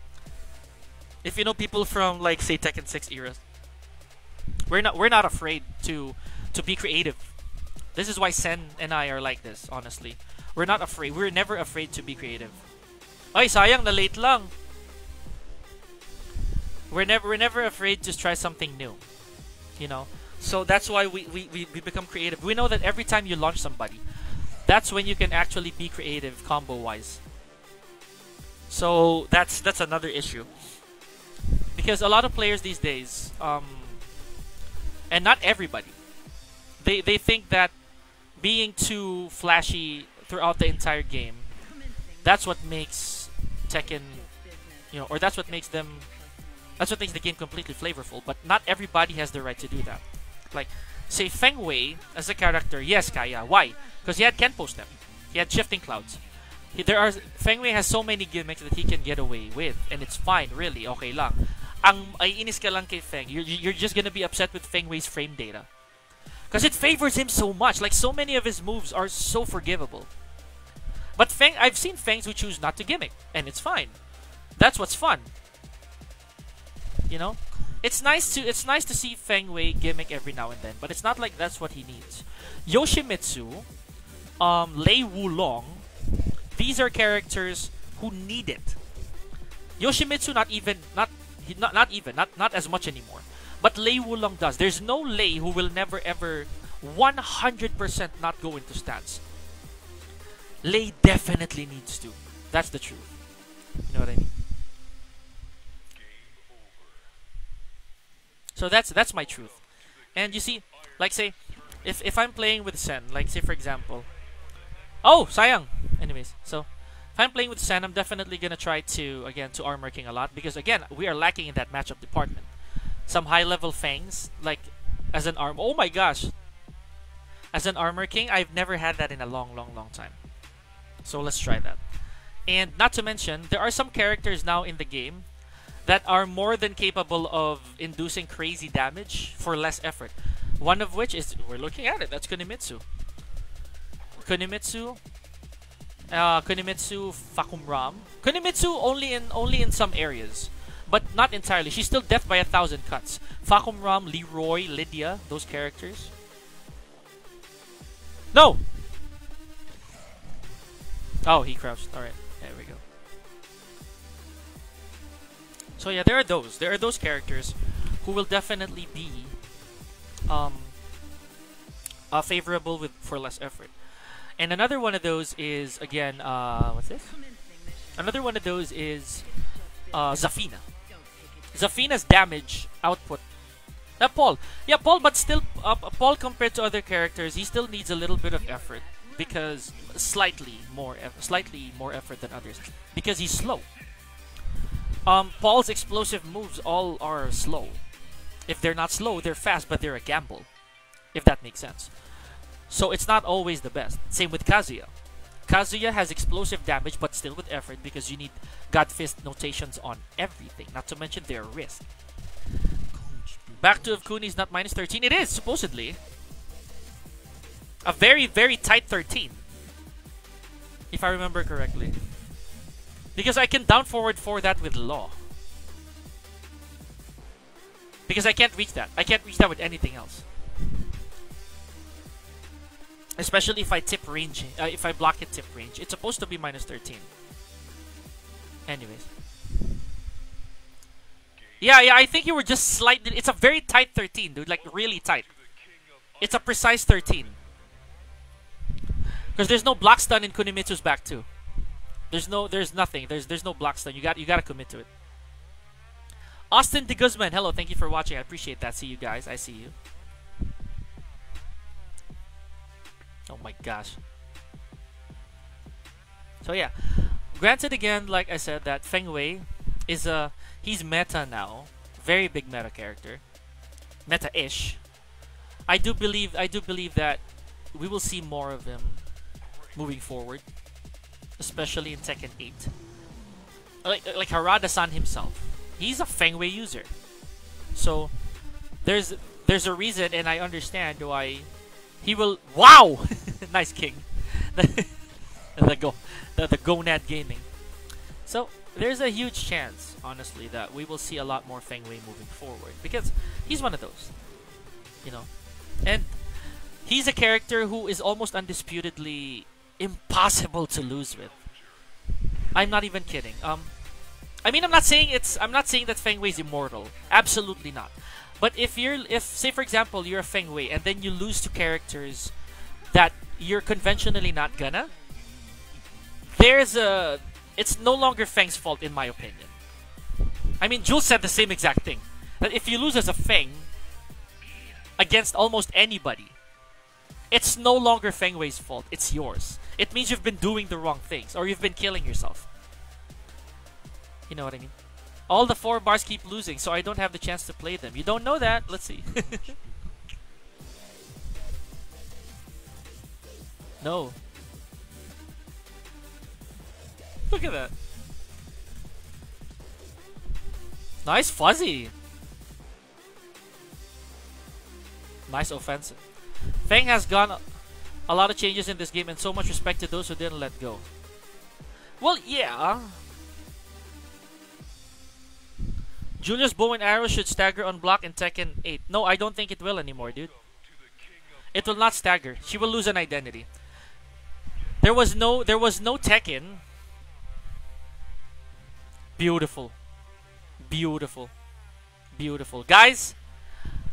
Speaker 1: if you know people from like say Tekken 6 eras, we're not we're not afraid to to be creative. This is why Sen and I are like this, honestly. We're not afraid. We're never afraid to be creative. Ay, sayang na late lang. We're never we're never afraid to try something new. You know? So that's why we, we, we, we become creative. We know that every time you launch somebody, that's when you can actually be creative combo wise. So that's that's another issue. Because a lot of players these days, um, and not everybody, they they think that being too flashy throughout the entire game, that's what makes Tekken, you know, or that's what makes them That's what makes the game completely flavorful. But not everybody has the right to do that. Like, say Feng Wei as a character, yes, Kaya. Why? Because he had Kenpo Step. He had Shifting Clouds. He, there are Feng Wei has so many gimmicks that he can get away with, and it's fine, really. Okay lang. Ang ay inis ka lang kay Feng. You're, you're just gonna be upset with Feng Wei's frame data. Because it favors him so much. Like, so many of his moves are so forgivable. But Feng, I've seen Fengs who choose not to gimmick, and it's fine. That's what's fun. You know, it's nice to it's nice to see Feng Wei gimmick every now and then, but it's not like that's what he needs. Yoshimitsu, um, Lei Wulong, these are characters who need it. Yoshimitsu not even not not not even not not as much anymore, but Lei Wulong does. There's no Lei who will never ever 100% not go into stance. Lei definitely needs to. That's the truth. You know what I mean? So that's that's my truth. And you see, like say, if if I'm playing with Sen, like say for example, oh sayang. Anyways, so if I'm playing with Sen, I'm definitely gonna try to again to armor king a lot because again we are lacking in that matchup department. Some high level Fengs like as an arm. Oh my gosh, as an armor king, I've never had that in a long, long, long time. So let's try that. And not to mention, there are some characters now in the game that are more than capable of inducing crazy damage for less effort. One of which is we're looking at it. That's Kunimitsu. Kunimitsu, uh, Kunimitsu Fahkumram. Kunimitsu only in only in some areas, but not entirely. She's still death by a thousand cuts. Fahkumram, Leroy, Lidia, those characters. No. Oh, he crouched. All right, So yeah, there are those. There are those characters who will definitely be um, uh, favorable with for less effort. And another one of those is again, uh, what's this? Another one of those is uh, Zafina. Zafina's damage output. Uh, Paul. Yeah, Paul, but still, uh, Paul compared to other characters, he still needs a little bit of effort because slightly more, slightly more effort than others because he's slow. Um, Paul's explosive moves all are slow. If they're not slow, they're fast, but they're a gamble. If that makes sense. So it's not always the best. Same with Kazuya. Kazuya has explosive damage, but still with effort because you need God Fist notations on everything, not to mention their wrist. Back to if Kuni's not minus 13. It is, supposedly. A very, very tight 13. If I remember correctly. Because I can down forward for that with Law. Because I can't reach that. I can't reach that with anything else. Especially if I tip range, uh, if I block it tip range. It's supposed to be minus 13. Anyways. Yeah, yeah, I think you were just slightly. It's a very tight 13, dude. Like, really tight. It's a precise 13. Because there's no block stun in Kunimitsu's back, too. There's no, there's nothing. There's, there's no block stun. You got, you gotta commit to it. Austin de Guzman, hello, thank you for watching. I appreciate that. See you guys. I see you. Oh my gosh. So yeah, granted again, like I said, that Feng Wei is a he's meta now, very big meta character, meta-ish. I do believe I do believe that we will see more of him moving forward, especially in Tekken 8. Like like Harada-san himself, he's a Feng Wei user, so there's there's a reason, and I understand why he will. Wow, nice king. the go, the, the Gonad Gaming. So there's a huge chance, honestly, that we will see a lot more Feng Wei moving forward because he's one of those, you know, and he's a character who is almost undisputedly impossible to lose with. I'm not even kidding. Um, I mean, I'm not saying it's. I'm not saying that Feng Wei is immortal. Absolutely not. But if you're, if say for example, you're a Feng Wei and then you lose to characters that you're conventionally not gonna, there's a. It's no longer Feng's fault, in my opinion. I mean, Jules said the same exact thing. That if you lose as a Feng against almost anybody, it's no longer Feng Wei's fault. It's yours. It means you've been doing the wrong things or you've been killing yourself. You know what I mean? All the four bars keep losing, so I don't have the chance to play them. You don't know that? Let's see. no. Look at that. Nice fuzzy. Nice offensive. Feng has gone a lot of changes in this game and so much respect to those who didn't let go. Well, yeah. Julia's bow and arrow should stagger on block in Tekken 8. No, I don't think it will anymore, dude. It will not stagger. She will lose an identity. There was no there was no Tekken. Beautiful. Beautiful. Beautiful. Guys,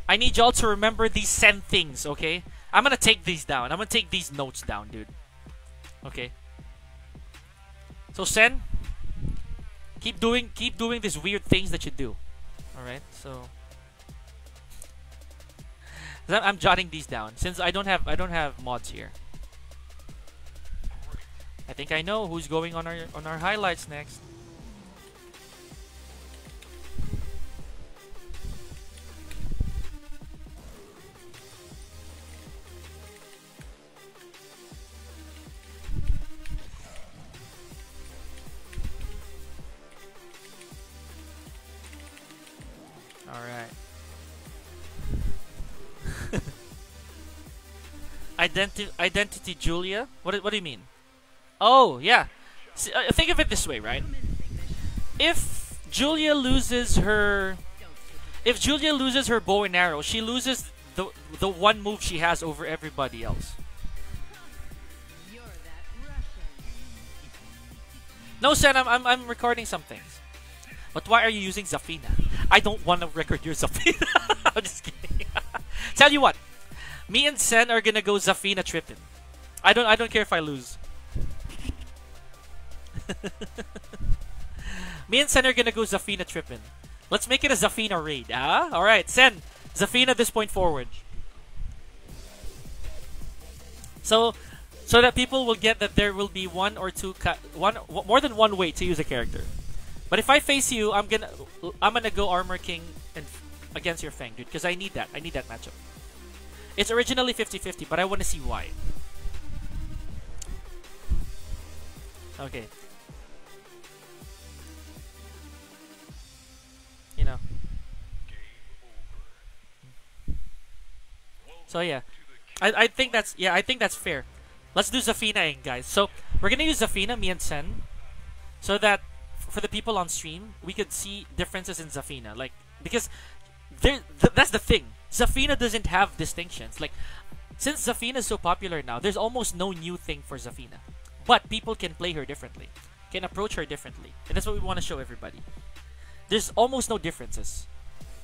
Speaker 1: I need y'all to remember these 10 things, okay? I'm gonna take these down. I'm gonna take these notes down, dude. Okay. So Sen, keep doing keep doing these weird things that you do. Alright, so I'm jotting these down since I don't have I don't have mods here. I think I know who's going on our on our highlights next. Alright. Identi identity Julia? What, what do you mean? Oh, yeah. See, uh, think of it this way, right? If Julia loses her... If Julia loses her bow and arrow, she loses the, the one move she has over everybody else. No, Sen, I'm, I'm, I'm recording some things. But why are you using Zafina? I don't want to record your Zafina. I'm just kidding. Tell you what, me and Sen are gonna go Zafina tripping. I don't I don't care if I lose. me and Sen are gonna go Zafina tripping. Let's make it a Zafina raid, ah? Alright, Sen, Zafina this point forward. So so that people will get that there will be one or two one more than one way to use a character. But if I face you, I'm gonna I'm gonna go Armor King and against your Feng, dude, because I need that. I need that matchup. It's originally 50-50, but I want to see why. Okay. You know. So yeah, I I think that's yeah I think that's fair. Let's do Zafina in, guys. So we're gonna use Zafina, me and Sen, so that for the people on stream we could see differences in Zafina. Like because there th- that's the thing. Zafina doesn't have distinctions. Like since Zafina is so popular now, there's almost no new thing for Zafina. But people can play her differently, can approach her differently, and that's what we want to show everybody. There's almost no differences,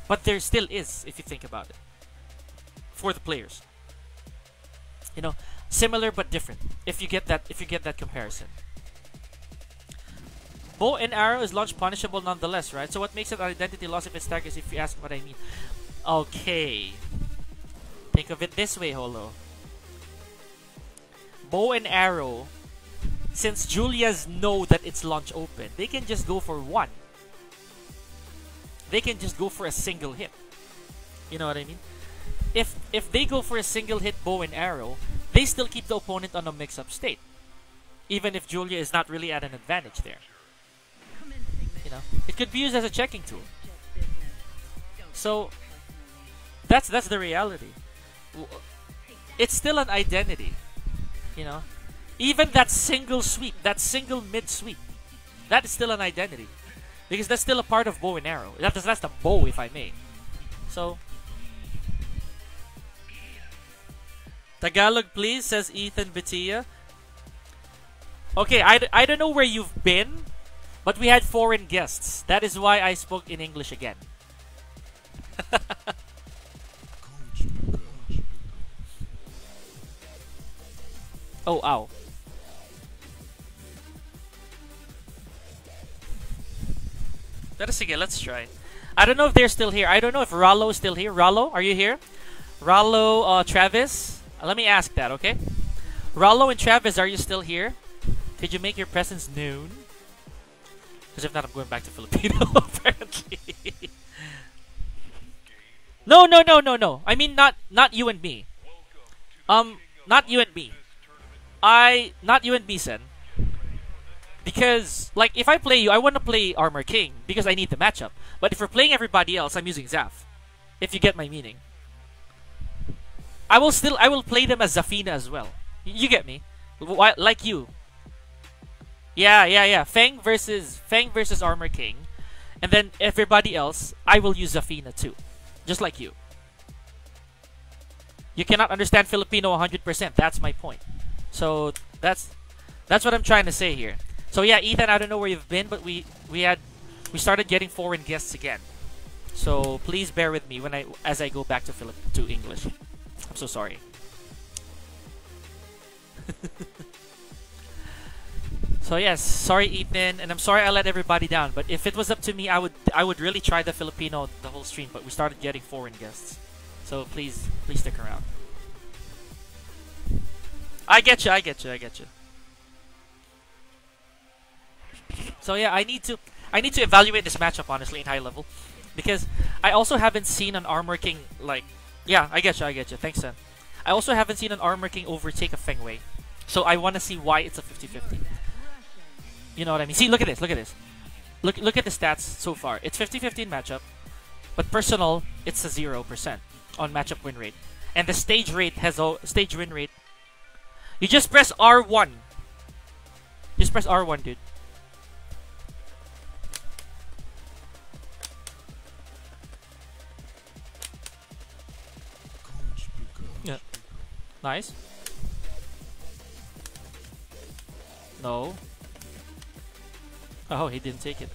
Speaker 1: but there still is if you think about it for the players. You know, similar but different. If you get that, if you get that comparison. Bow and arrow is launch punishable nonetheless, right? So what makes it an identity loss if it staggers? If you ask what I mean. Okay. Think of it this way, Holo. Bow and arrow, since Julia's know that it's launch open, they can just go for one. They can just go for a single hit. You know what I mean? If if they go for a single hit bow and arrow, they still keep the opponent on a mix-up state. Even if Julia is not really at an advantage there. Know? It could be used as a checking tool. So that's that's the reality. It's still an identity, you know. Even that single sweep, that single mid sweep, that is still an identity, because that's still a part of bow and arrow. That's that's the bow, if I may. So. Tagalog, please, says Ethan Batia. Okay, I, I don't know where you've been, but we had foreign guests. That is why I spoke in English again. Oh, ow. Let us again. Let's try. I don't know if they're still here. I don't know if Rollo is still here. Rollo, are you here? Rollo, uh, Travis? Uh, let me ask that, okay? Rollo and Travis, are you still here? Could you make your presence known? Because if not, I'm going back to Filipino, apparently. no, no, no, no, no. I mean, not not you and me. Um, not you and me. I, not you and me, Sen. Because, like, if I play you, I want to play Armor King because I need the matchup. But if we're playing everybody else, I'm using Zaf. If you get my meaning. I will still, I will play them as Zafina as well. You get me? Like you. Yeah, yeah, yeah. Feng versus Feng versus Armor King, and then everybody else, I will use Zafina too, just like you. You cannot understand Filipino 100%. That's my point. So that's that's what I'm trying to say here. So yeah, Ethan, I don't know where you've been, but we we had we started getting foreign guests again. So please bear with me when I as I go back to Philip to English. I'm so sorry. So yes, sorry Ethan, and I'm sorry I let everybody down. But if it was up to me, I would I would really try the Filipino the whole stream. But we started getting foreign guests, so please please stick around. I get you, I get you, I get you. So yeah, I need to I need to evaluate this matchup honestly in high level, because I also haven't seen an Armor King like yeah I get you, I get you. Thanks, Sen. I also haven't seen an Armor King overtake a Feng Wei, so I want to see why it's a 50-50. You know what I mean? See, look at this. Look at this. Look look at the stats so far. It's 50-50 in matchup, but personal, it's a 0% on matchup win rate. And the stage rate has a stage win rate. You just press R1. Just press R1, dude. Yeah. Nice. No. Oh, he didn't take it.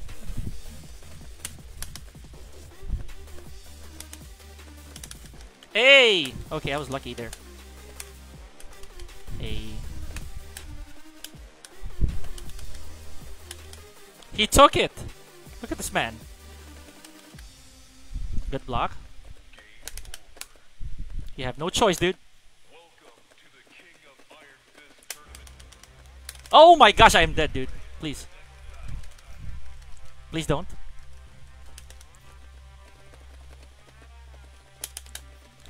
Speaker 1: Hey! Okay, I was lucky there. Hey. He took it! Look at this man. Good block. You have no choice, dude. Oh my gosh, I am dead, dude. Please. Please don't.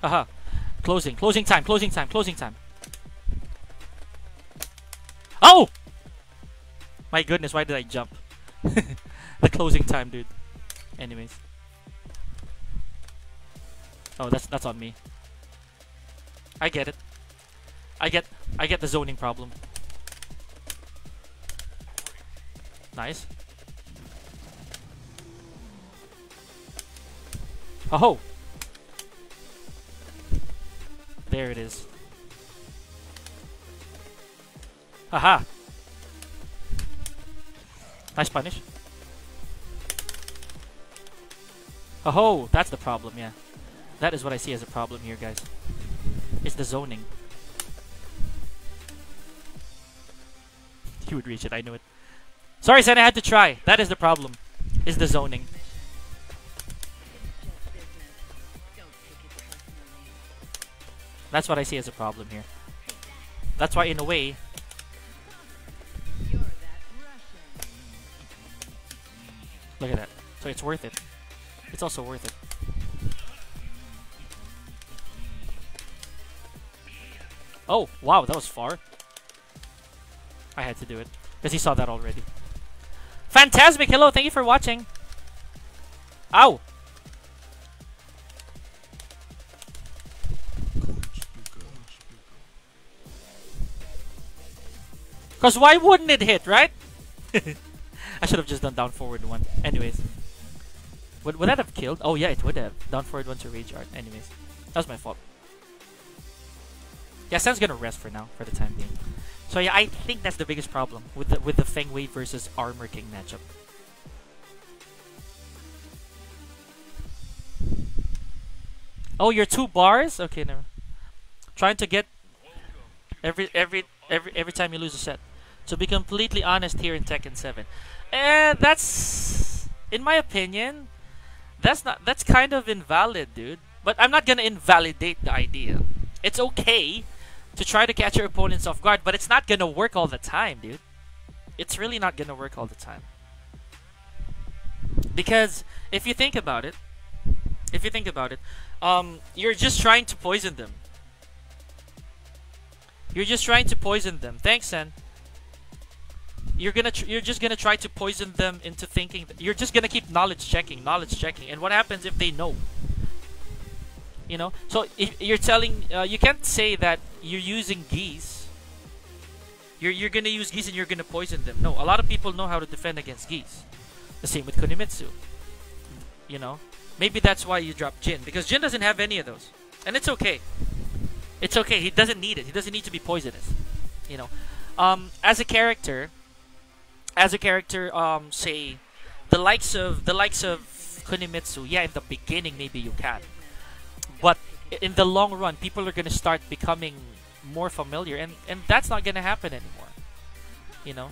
Speaker 1: Aha. Closing. Closing time. Closing time. Closing time. Oh! My goodness, why did I jump? the closing time, dude. Anyways. Oh, that's that's on me. I get it. I get I get the zoning problem. Nice. Oh! There it is. Haha! Nice punish. Oh, that's the problem, yeah. That is what I see as a problem here, guys. It's the zoning. He would reach it, I knew it. Sorry, Sen, I had to try. That is the problem. Is the zoning. That's what I see as a problem here. That's why, in a way, look at that. So it's worth it. It's also worth it. Oh, wow, that was far. I had to do it. Because he saw that already. Phantasmic, hello, thank you for watching. Ow! Because why wouldn't it hit, right? I should have just done down forward one. Anyways. Would, would that have killed? Oh yeah, it would have. Down forward one to rage art. Anyways. That was my fault. Yeah, Sam's gonna rest for now, for the time being. So yeah, I think that's the biggest problem with the with the Feng Wei versus Armor King matchup. Oh, you're two bars? Okay, never. Trying to get every every every every time you lose a set. To be completely honest, here in Tekken 7, and that's in my opinion, that's not that's kind of invalid, dude. But I'm not gonna invalidate the idea. It's okay to try to catch your opponents off guard, but it's not gonna work all the time, dude. It's really not gonna work all the time. Because if you think about it, if you think about it, um, you're just trying to poison them. You're just trying to poison them. Thanks, Sen. You're gonna you're just gonna try to poison them into thinking that you're just gonna keep knowledge checking, knowledge checking. And what happens if they know? You know, so you're telling uh, you can't say that you're using geese. You're you're gonna use geese and you're gonna poison them. No, a lot of people know how to defend against geese. The same with Kunimitsu. You know, maybe that's why you drop Jin because Jin doesn't have any of those, and it's okay. It's okay. He doesn't need it. He doesn't need to be poisonous. You know, um, as a character, as a character, um, say, the likes of the likes of Kunimitsu. Yeah, in the beginning maybe you can, but in the long run, people are gonna start becoming more familiar, and and that's not gonna happen anymore. You know,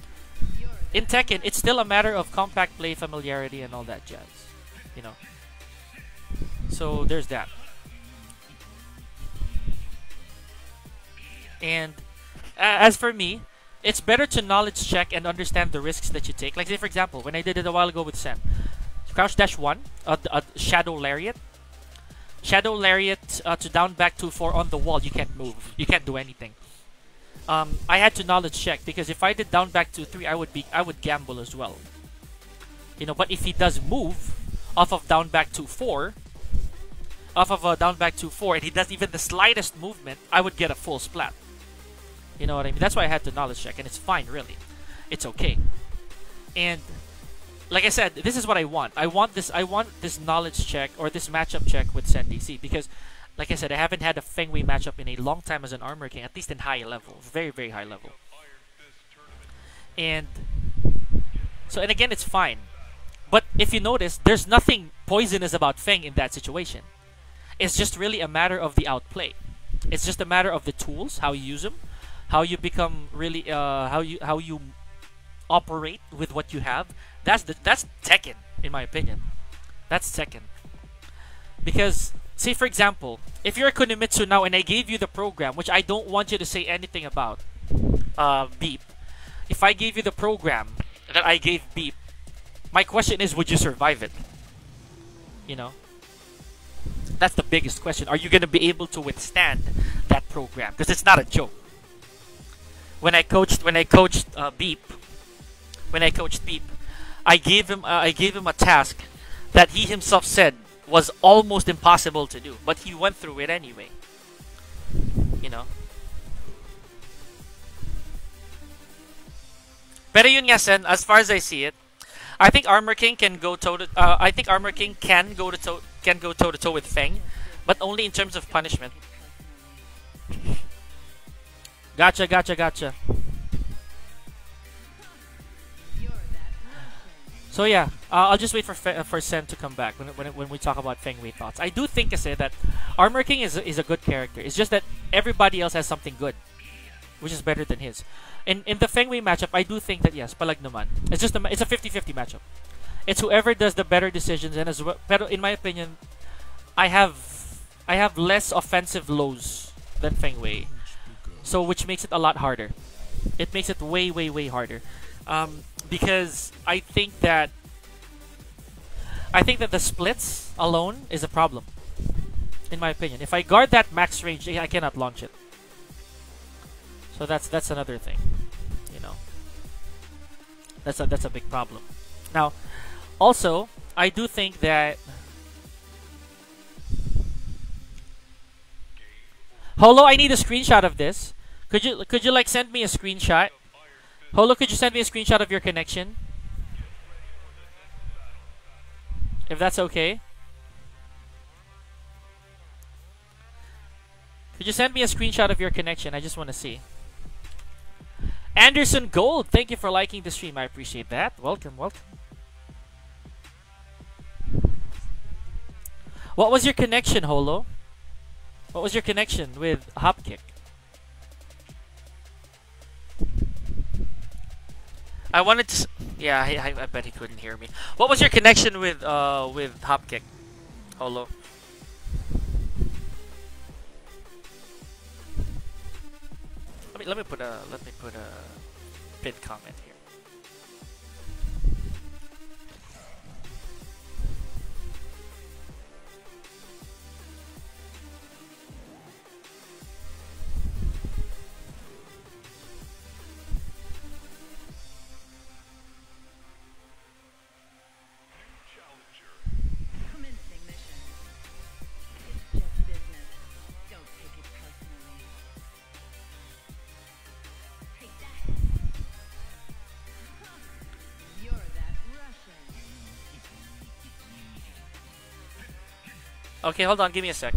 Speaker 1: in Tekken, it's still a matter of compact play, familiarity, and all that jazz. You know. So there's that. And uh, as for me, it's better to knowledge check and understand the risks that you take. Like say for example, when I did it a while ago with Sen, crouch dash one, uh, uh, shadow lariat, shadow lariat uh, to down back two four on the wall. You can't move. You can't do anything. Um, I had to knowledge check because if I did down back two three, I would be I would gamble as well. You know, but if he does move off of down back two four, off of a down back two four, and he does even the slightest movement, I would get a full splat. You know what I mean? That's why I had to knowledge check, and it's fine, really. It's okay. And like I said, this is what I want. I want this. I want this knowledge check or this matchup check with Sen DC because, like I said, I haven't had a Feng Wei matchup in a long time as an armor king, at least in high level, very very high level. And so, and again, it's fine. But if you notice, there's nothing poisonous about Feng in that situation. It's just really a matter of the outplay. It's just a matter of the tools, how you use them, how you become really, uh, how you how you operate with what you have. That's the that's Tekken, in my opinion. That's Tekken. Because, say for example, if you're a Kunimitsu now and I gave you the program, which I don't want you to say anything about, uh, Beep. If I gave you the program that I gave Beep, my question is, would you survive it? You know? That's the biggest question. Are you going to be able to withstand that program? Because it's not a joke. When I coached, when I coached uh, Beep, when I coached Beep, I gave him, uh, I gave him a task that he himself said was almost impossible to do, but he went through it anyway. You know. Pero yun nga, as far as I see it, I think Armor King can go toe to. Uh, I think Armor King can go to toe can go toe to toe with Feng, but only in terms of punishment. Gotcha, gotcha, gotcha. So yeah, uh, I'll just wait for Fe- uh, for Sen to come back when when, when we talk about Feng Wei thoughts. I do think I say that Armor King is a- is a good character. It's just that everybody else has something good, which is better than his. In in the Feng Wei matchup, I do think that yes, Palag naman. It's just a, it's a 50-50 matchup. It's whoever does the better decisions and as well. Pero in my opinion, I have I have less offensive lows than Feng Wei, so which makes it a lot harder. It makes it way way way harder, um, because I think that I think that the splits alone is a problem. In my opinion, if I guard that max range, I cannot launch it. So that's that's another thing, you know. That's a that's a big problem. Now, also, I do think that Holo, I need a screenshot of this. Could you could you like send me a screenshot? Holo, could you send me a screenshot of your connection? If that's okay. Could you send me a screenshot of your connection? I just want to see. Anderson Gold, thank you for liking the stream. I appreciate that. Welcome, welcome. What was your connection, Holo? What was your connection with Hopkick? I wanted to. Yeah, I, I, bet he couldn't hear me. What was your connection with uh with Hopkick, Holo? Let me let me put a let me put a pin comment Okay, hold on. Give me a sec.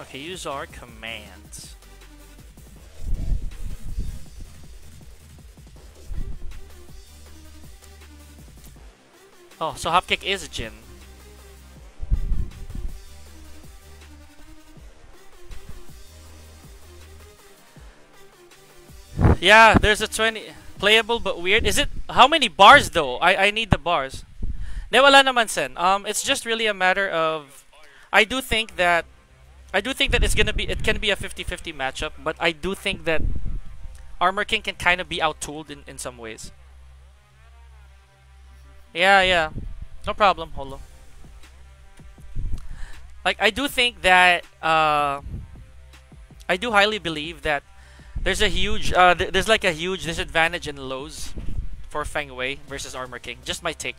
Speaker 1: Okay, use our commands. Oh, so Hopkick is a Jin. Yeah, there's a 20 playable but weird. Is it how many bars though? I I need the bars. Ne wala naman sen. Um it's just really a matter of I do think that I do think that it's going to be it can be a 50-50 matchup, but I do think that Armor King can kind of be outtooled in in some ways. Yeah, yeah. No problem, Holo. Like I do think that uh I do highly believe that there's a huge uh th- there's like a huge disadvantage in lows for Feng Wei versus Armor King. Just my take.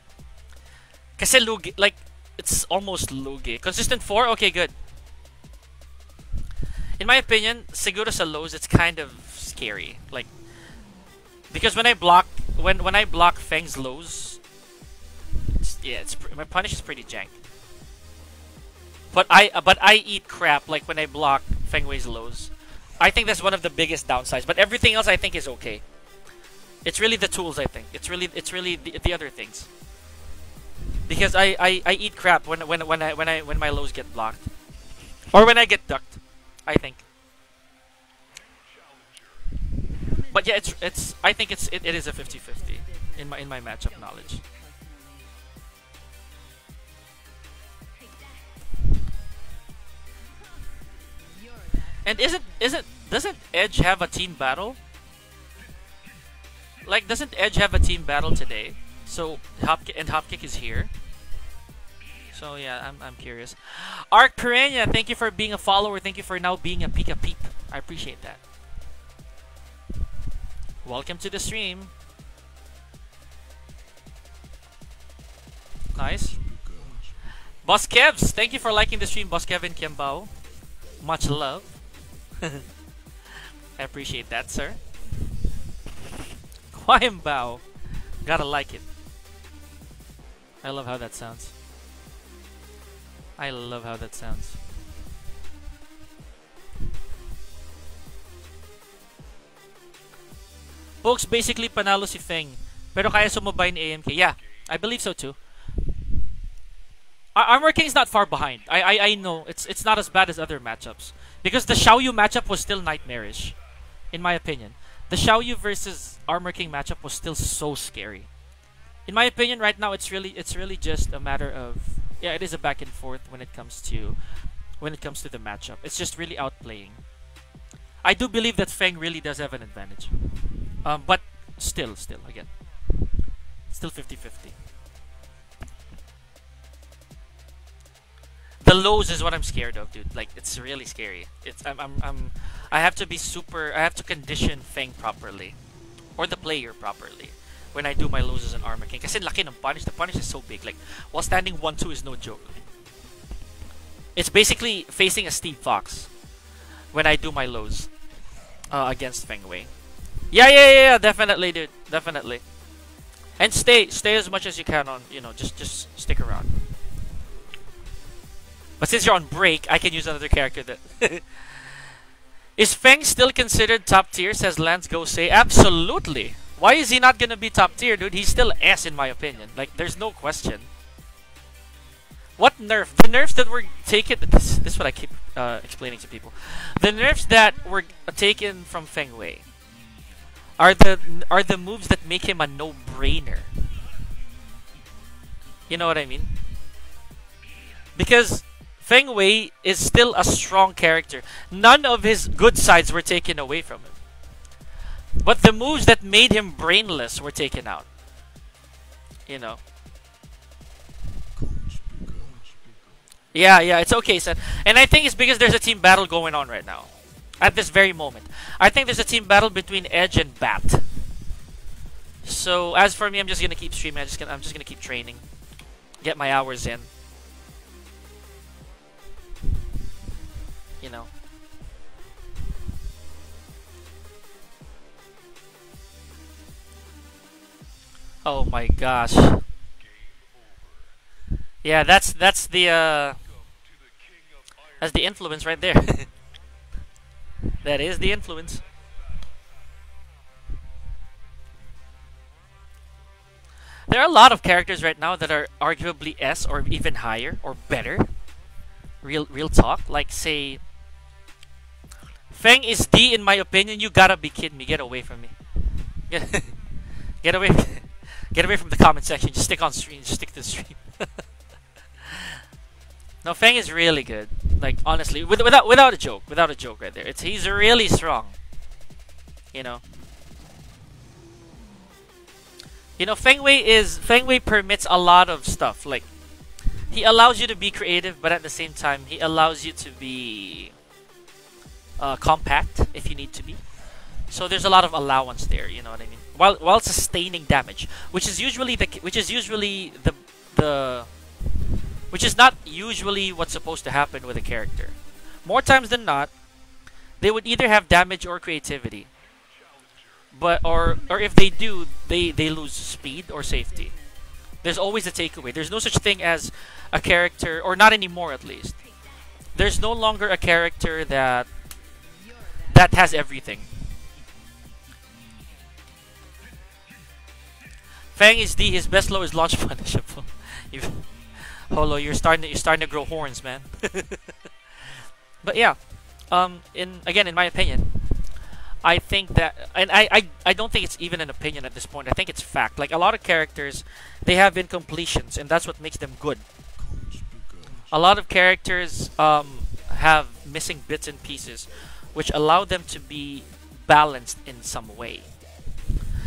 Speaker 1: Kasi lugi like it's almost lugi. Consistent 4, okay, good. In my opinion, siguro sa lows it's kind of scary. Like because when I block when when I block Feng's lows, yeah, it's my punish is pretty jank. But I uh, but I eat crap like when I block Feng Wei's lows. I think that's one of the biggest downsides. But everything else I think is okay. It's really the tools I think. It's really it's really the, the other things. Because I, I, I eat crap when when when I when I when my lows get blocked. Or when I get ducked. I think. But yeah, it's it's I think it's it, it is a 50-50 in my in my matchup knowledge. And isn't isn't doesn't Edge have a team battle? Like doesn't Edge have a team battle today? So Hopkick and Hopkick is here. So yeah, I'm I'm curious. Arc Piranha, thank you for being a follower. Thank you for now being a Pica Peep. I appreciate that. Welcome to the stream. Nice. Boss Kevs, thank you for liking the stream, Boss Kevin Kiambao. Much love. I appreciate that, sir. Quiet bow. Gotta like it. I love how that sounds. I love how that sounds. Folks, basically panalo si Feng. Pero kaya sumabay ni AMK. Yeah, I believe so too. Ar- Armor King's not far behind. I, I I know it's it's not as bad as other matchups because the Xiaoyu matchup was still nightmarish, in my opinion. The Xiaoyu versus Armor King matchup was still so scary. In my opinion, right now it's really it's really just a matter of yeah, it is a back and forth when it comes to when it comes to the matchup. It's just really outplaying. I do believe that Feng really does have an advantage. Um, but still, still, again, still 50-50. The lows is what I'm scared of, dude. Like it's really scary. It's I'm I'm, I'm I have to be super. I have to condition Feng properly, or the player properly when I do my lows as an armor king. Kasi laki ng punish. The punish is so big. Like while standing one two is no joke. It's basically facing a Steve Fox when I do my lows uh, against Feng Wei. Yeah, yeah, yeah, yeah, definitely, dude, definitely. And stay, stay as much as you can on, you know, just, just stick around. But since you're on break, I can use another character that. is Feng still considered top tier? Says Lance Go say absolutely. Why is he not gonna be top tier, dude? He's still S in my opinion. Like, there's no question. What nerf? The nerfs that were taken. This, this is what I keep uh, explaining to people. The nerfs that were taken from Feng Wei are the are the moves that make him a no-brainer. You know what I mean? Because Feng Wei is still a strong character. None of his good sides were taken away from him. But the moves that made him brainless were taken out. You know. Yeah, yeah, it's okay, son. And I think it's because there's a team battle going on right now. At this very moment. I think there's a team battle between Edge and Bat. So as for me, I'm just gonna keep streaming. I'm just gonna I'm just gonna keep training, get my hours in. You know. Oh my gosh. Yeah, that's that's the uh that's the influence right there. that is the influence. There are a lot of characters right now that are arguably S or even higher or better. Real real talk. Like say Feng is D in my opinion. You gotta be kidding me. Get away from me. Get, away Get away from the comment section. Just stick on stream. Just stick to the stream. no, Feng is really good. Like honestly, with, without without a joke, without a joke, right there. It's he's really strong. You know. You know, Feng Wei is Feng Wei permits a lot of stuff. Like he allows you to be creative, but at the same time, he allows you to be uh, compact if you need to be. So there's a lot of allowance there. You know what I mean? while while sustaining damage, which is usually the which is usually the the which is not usually what's supposed to happen with a character. More times than not, they would either have damage or creativity. But or or if they do, they they lose speed or safety. There's always a takeaway. There's no such thing as a character or not anymore at least. There's no longer a character that that has everything. Feng is D. His best low is launch punishable. Holo, you're starting to, you're starting to grow horns, man. but yeah, um, in again, in my opinion, I think that, and I, I, I don't think it's even an opinion at this point. I think it's fact. Like a lot of characters, they have incompletions, and that's what makes them good. A lot of characters um, have missing bits and pieces, which allow them to be balanced in some way.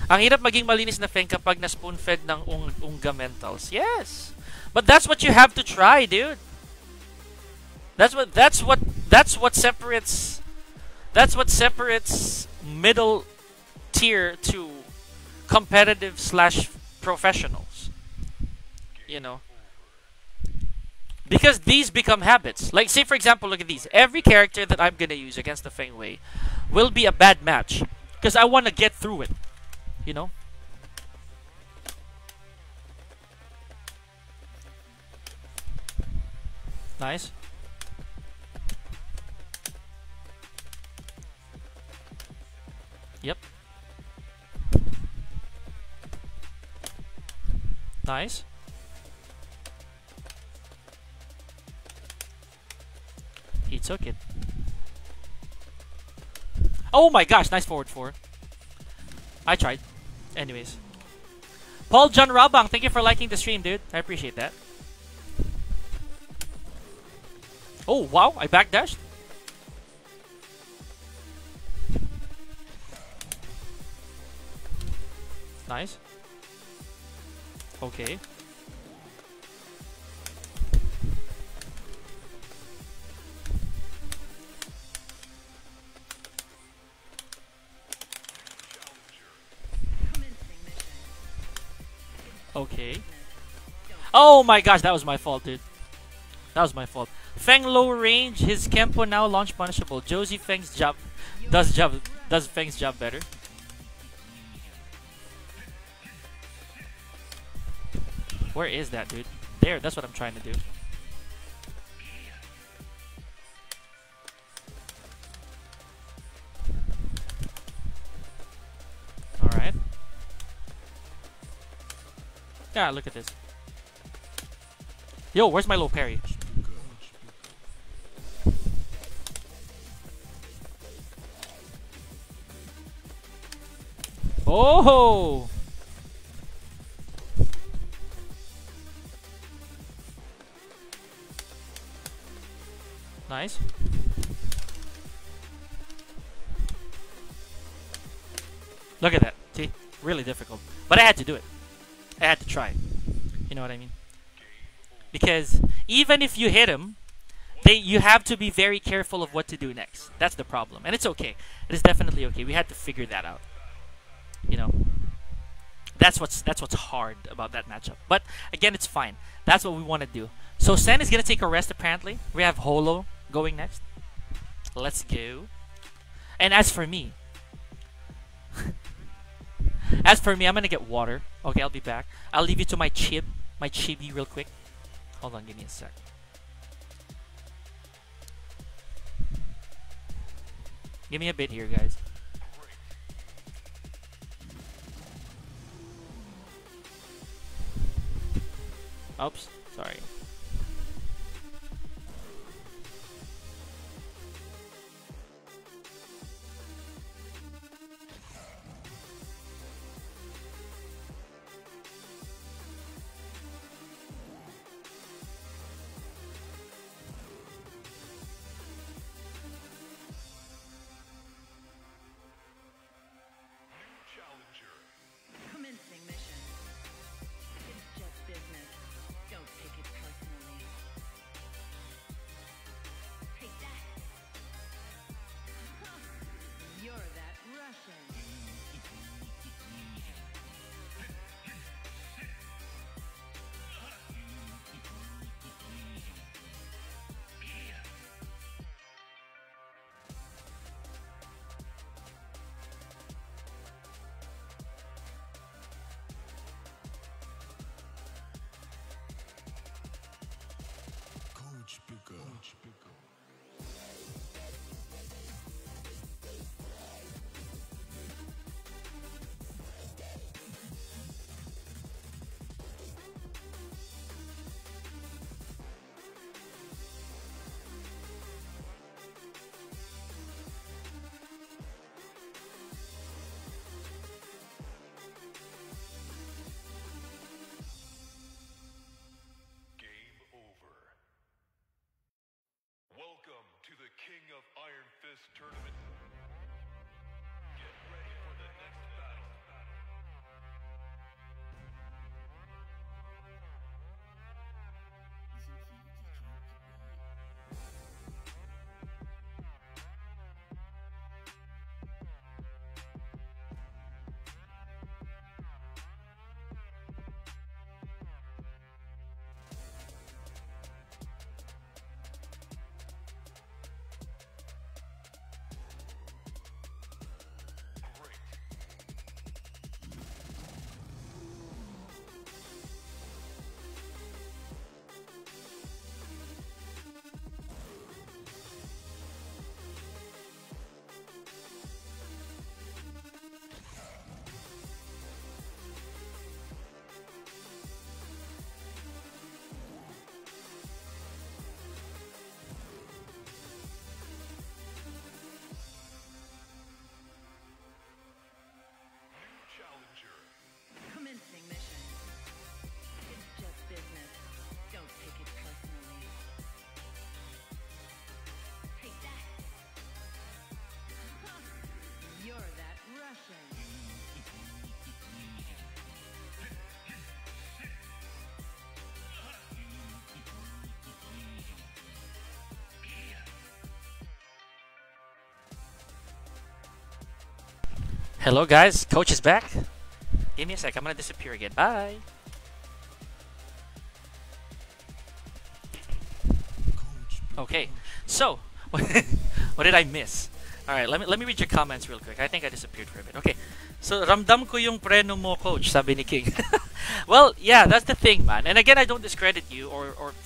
Speaker 1: Ang hirap maging malinis na feng kapag na spoon-fed ng ung unggamentals. Yes. But that's what you have to try, dude. That's what that's what that's what separates that's what separates middle tier to competitive slash professionals. You know. Because these become habits. Like say for example, look at these. Every character that I'm gonna use against the Feng Wei will be a bad match. Because I wanna get through it you know? Nice. Yep. Nice. He took it. Oh my gosh, nice forward four. I tried. Anyways. Paul John Rabang, thank you for liking the stream, dude. I appreciate that. Oh, wow. I backdashed. Nice. Okay. Okay. Oh my gosh, that was my fault, dude. That was my fault. Feng low range, his Kenpo now launch punishable. Josie Feng's job does job does Feng's job better. Where is that, dude? There, that's what I'm trying to do. Alright. Yeah, look at this. Yo, where's my little parry? Oh! Nice. Look at that. See? Really difficult. But I had to do it. I had to try. You know what I mean? Because even if you hit him, they you have to be very careful of what to do next. That's the problem. And it's okay. It is definitely okay. We had to figure that out. You know. That's what's that's what's hard about that matchup. But again, it's fine. That's what we want to do. So Sen is gonna take a rest apparently. We have Holo going next. Let's go. And as for me, as for me, I'm gonna get water. Okay, I'll be back. I'll leave you to my chib, my chibi real quick. Hold on, give me a sec. Give me a bit here, guys. Oops, sorry. Hello, guys. Coach is back. Give me a sec. I'm gonna disappear again. Bye. Okay. So, what did I miss? All right. Let me let me read your comments real quick. I think I disappeared for a bit. Okay. So, ramdam ko yung preno mo, coach, sabi ni King. well, yeah, that's the thing, man. And again, I don't discredit you or or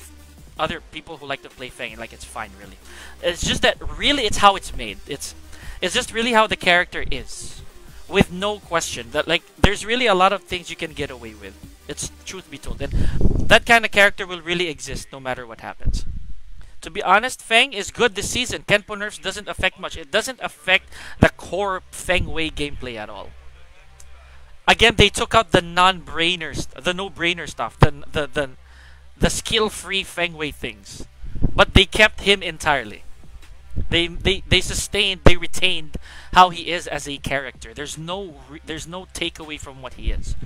Speaker 1: other people who like to play Feng. Like it's fine, really. It's just that really, it's how it's made. It's it's just really how the character is, with no question. That like, there's really a lot of things you can get away with. It's truth be told, and that kind of character will really exist no matter what happens. To be honest, Feng is good this season. Kenpo nerfs doesn't affect much. It doesn't affect the core Feng Wei gameplay at all. Again, they took out the non-brainers, the no-brainer stuff, the the the, the skill-free Feng Wei things, but they kept him entirely. They they they sustained, they retained how he is as a character. There's no re- there's no takeaway from what he is.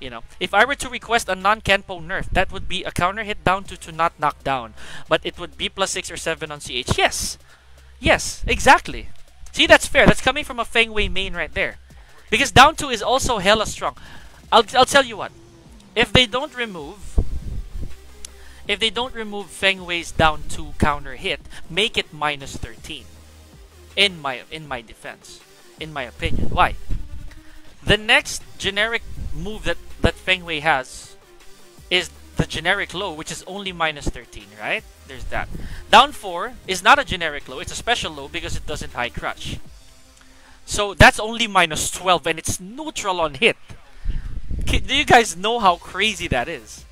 Speaker 1: You know, if I were to request a non-Kenpo nerf, that would be a counter hit down to to not knock down, but it would be plus six or seven on CH. Yes, yes, exactly. See, that's fair. That's coming from a Feng Wei main right there, because down two is also hella strong. I'll I'll tell you what. If they don't remove if they don't remove Feng Wei's down 2 counter hit, make it minus 13. In my in my defense. In my opinion. Why? The next generic move that, that Feng Wei has is the generic low, which is only minus 13, right? There's that. Down 4 is not a generic low, it's a special low because it doesn't high crush. So that's only minus 12 and it's neutral on hit. Do you guys know how crazy that is?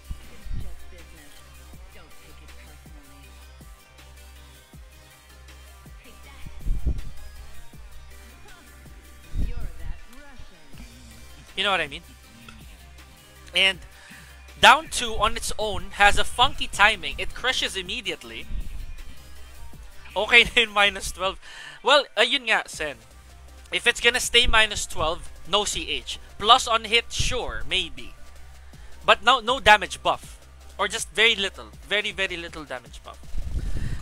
Speaker 1: You know what I mean? And down 2 on its own has a funky timing. It crushes immediately. Okay yun, minus 12. Well, ayun nga, Sen. If it's gonna stay minus 12, no CH. Plus on hit, sure, maybe. But no, no damage buff. Or just very little. Very, very little damage buff.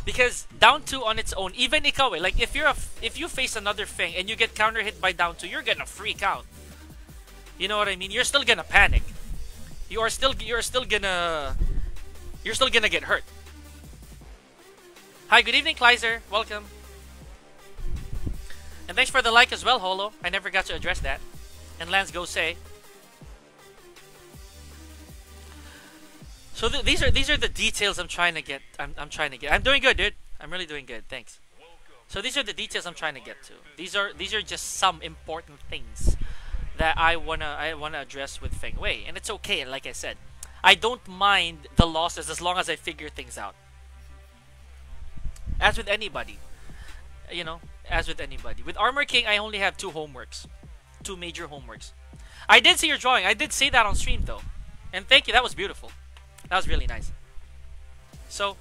Speaker 1: Because down 2 on its own, even ikaw eh, like if you're a, if you face another Feng and you get counter hit by down 2, you're gonna freak out. You know what I mean? You're still gonna panic. You are still you're still gonna you're still gonna get hurt. Hi, good evening, Kleiser. Welcome. And thanks for the like as well, Holo. I never got to address that. And Lance go say. So th- these are these are the details I'm trying to get. I'm, I'm trying to get. I'm doing good, dude. I'm really doing good. Thanks. So these are the details I'm trying to get to. These are these are just some important things that I wanna I wanna address with Feng Wei, and it's okay. Like I said, I don't mind the losses as long as I figure things out. As with anybody, you know, as with anybody. With Armor King, I only have two homeworks, two major homeworks. I did see your drawing. I did say that on stream though, and thank you. That was beautiful. That was really nice. So,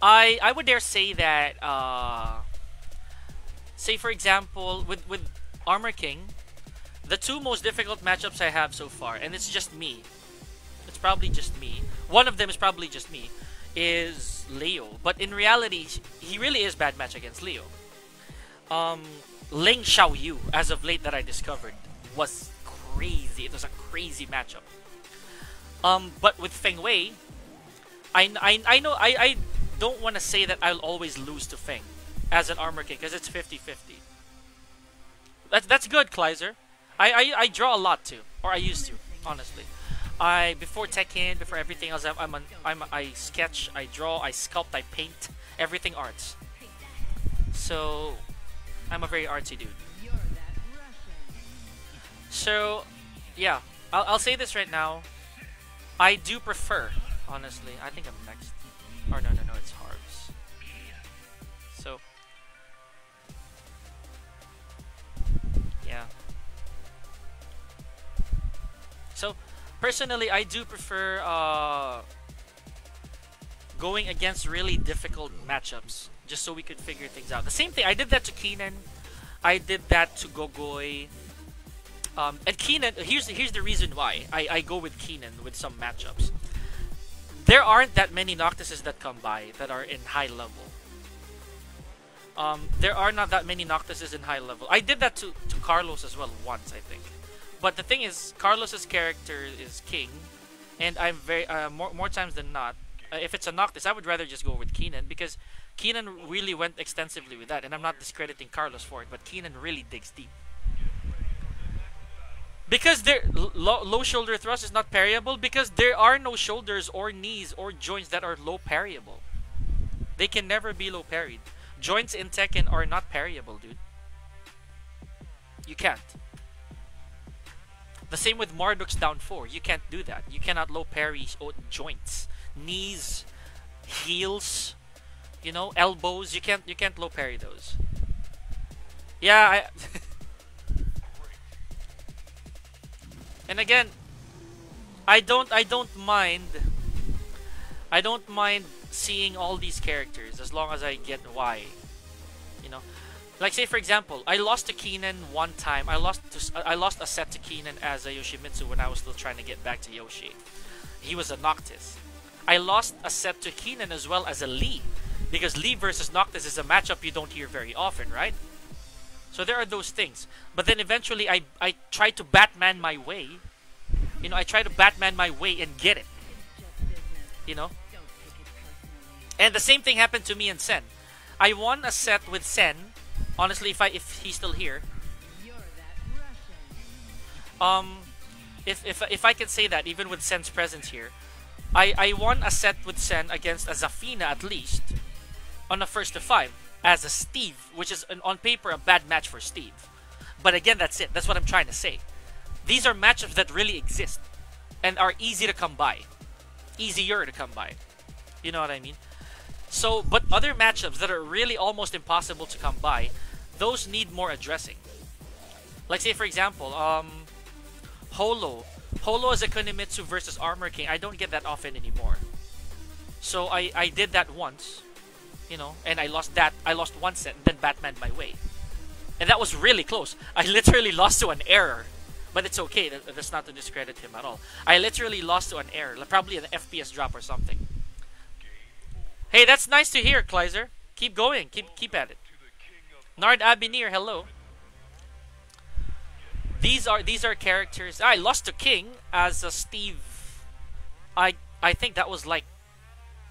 Speaker 1: I I would dare say that. Uh, say for example, with with Armor King, the two most difficult matchups I have so far, and it's just me. It's probably just me. One of them is probably just me. Is Leo, but in reality, he really is bad match against Leo. Um, Ling Xiaoyu, as of late that I discovered, was crazy. It was a crazy matchup. Um, but with Feng Wei, I, I, I know I, I don't want to say that I'll always lose to Feng as an armor king because it's 50-50. That's that's good, Kleiser. I, I I draw a lot too, or I used to, honestly. I before Tekken, before everything else, I'm I'm, an, I'm I sketch, I draw, I sculpt, I paint, everything arts. So I'm a very artsy dude. So yeah, I'll I'll say this right now. I do prefer, honestly. I think I'm next. Or no no no, it's personally, I do prefer uh, going against really difficult matchups, just so we could figure things out. The same thing I did that to Keenan. I did that to Gogoi. Um, and Keenan, here's here's the reason why I, I go with Keenan with some matchups. There aren't that many Noctises that come by that are in high level. Um, there are not that many Noctises in high level. I did that to, to Carlos as well once, I think. But the thing is, Carlos's character is king, and I'm very uh, more more times than not. Uh, if it's a Noctis, I would rather just go with Keenan because Keenan really went extensively with that, and I'm not discrediting Carlos for it, but Keenan really digs deep. Because there low, low shoulder thrust is not parryable because there are no shoulders or knees or joints that are low parryable. They can never be low parried. Joints in Tekken are not parryable, dude. You can't. The same with Marduk's down 4. You can't do that. You cannot low parry joints, knees, heels, you know, elbows. You can't you can't low parry those. Yeah, I And again, I don't I don't mind I don't mind seeing all these characters as long as I get why. Like say for example, I lost to Keenan one time. I lost to I lost a set to Keenan as a Yoshimitsu when I was still trying to get back to Yoshi. He was a Noctis. I lost a set to Keenan as well as a Lee, because Lee versus Noctis is a matchup you don't hear very often, right? So there are those things. But then eventually I I try to Batman my way. You know, I try to Batman my way and get it. You know? And the same thing happened to me and Sen. I won a set with Sen. Honestly, if I if he's still here, um, if if if I can say that, even with Sen's presence here, I I won a set with Sen against a Zafina at least on a first to five as a Steve, which is an, on paper a bad match for Steve. But again, that's it. That's what I'm trying to say. These are matchups that really exist and are easy to come by, easier to come by. You know what I mean? So, but other matchups that are really almost impossible to come by, those need more addressing. Like say for example, um, Holo. Holo as a Kunimitsu versus Armor King. I don't get that often anymore. So I, I did that once, you know, and I lost that. I lost one set, and then Batman my way. And that was really close. I literally lost to an error. But it's okay. That, that's not to discredit him at all. I literally lost to an error. like Probably an FPS drop or something. Hey, that's nice to hear, Kleiser. Keep going. Keep keep at it. Nard Abinir, hello. These are these are characters. I lost to King as a Steve. I I think that was like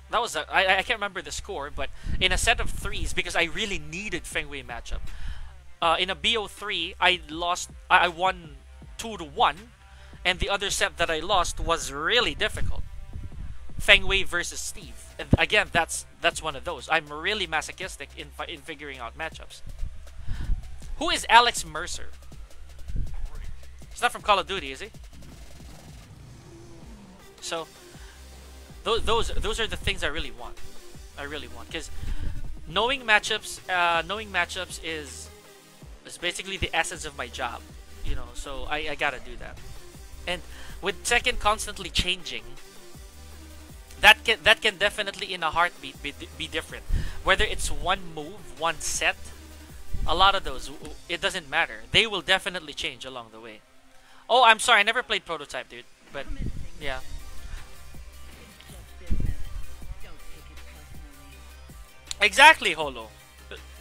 Speaker 1: that was a, I I can't remember the score, but in a set of threes because I really needed Feng Wei matchup. Uh, in a BO3, I lost. I, I won two to one, and the other set that I lost was really difficult. Feng Wei versus Steve. And again, that's that's one of those. I'm really masochistic in in figuring out matchups. Who is Alex Mercer? He's not from Call of Duty, is he? So, those those those are the things I really want. I really want because knowing matchups, uh, knowing matchups is is basically the essence of my job. You know, so I, I gotta do that. And with Tekken constantly changing, that can that can definitely in a heartbeat be, be different. Whether it's one move, one set, a lot of those, it doesn't matter. They will definitely change along the way. Oh, I'm sorry, I never played Prototype, dude. But yeah,
Speaker 2: It's just business. Don't take it personally.
Speaker 1: exactly, Holo.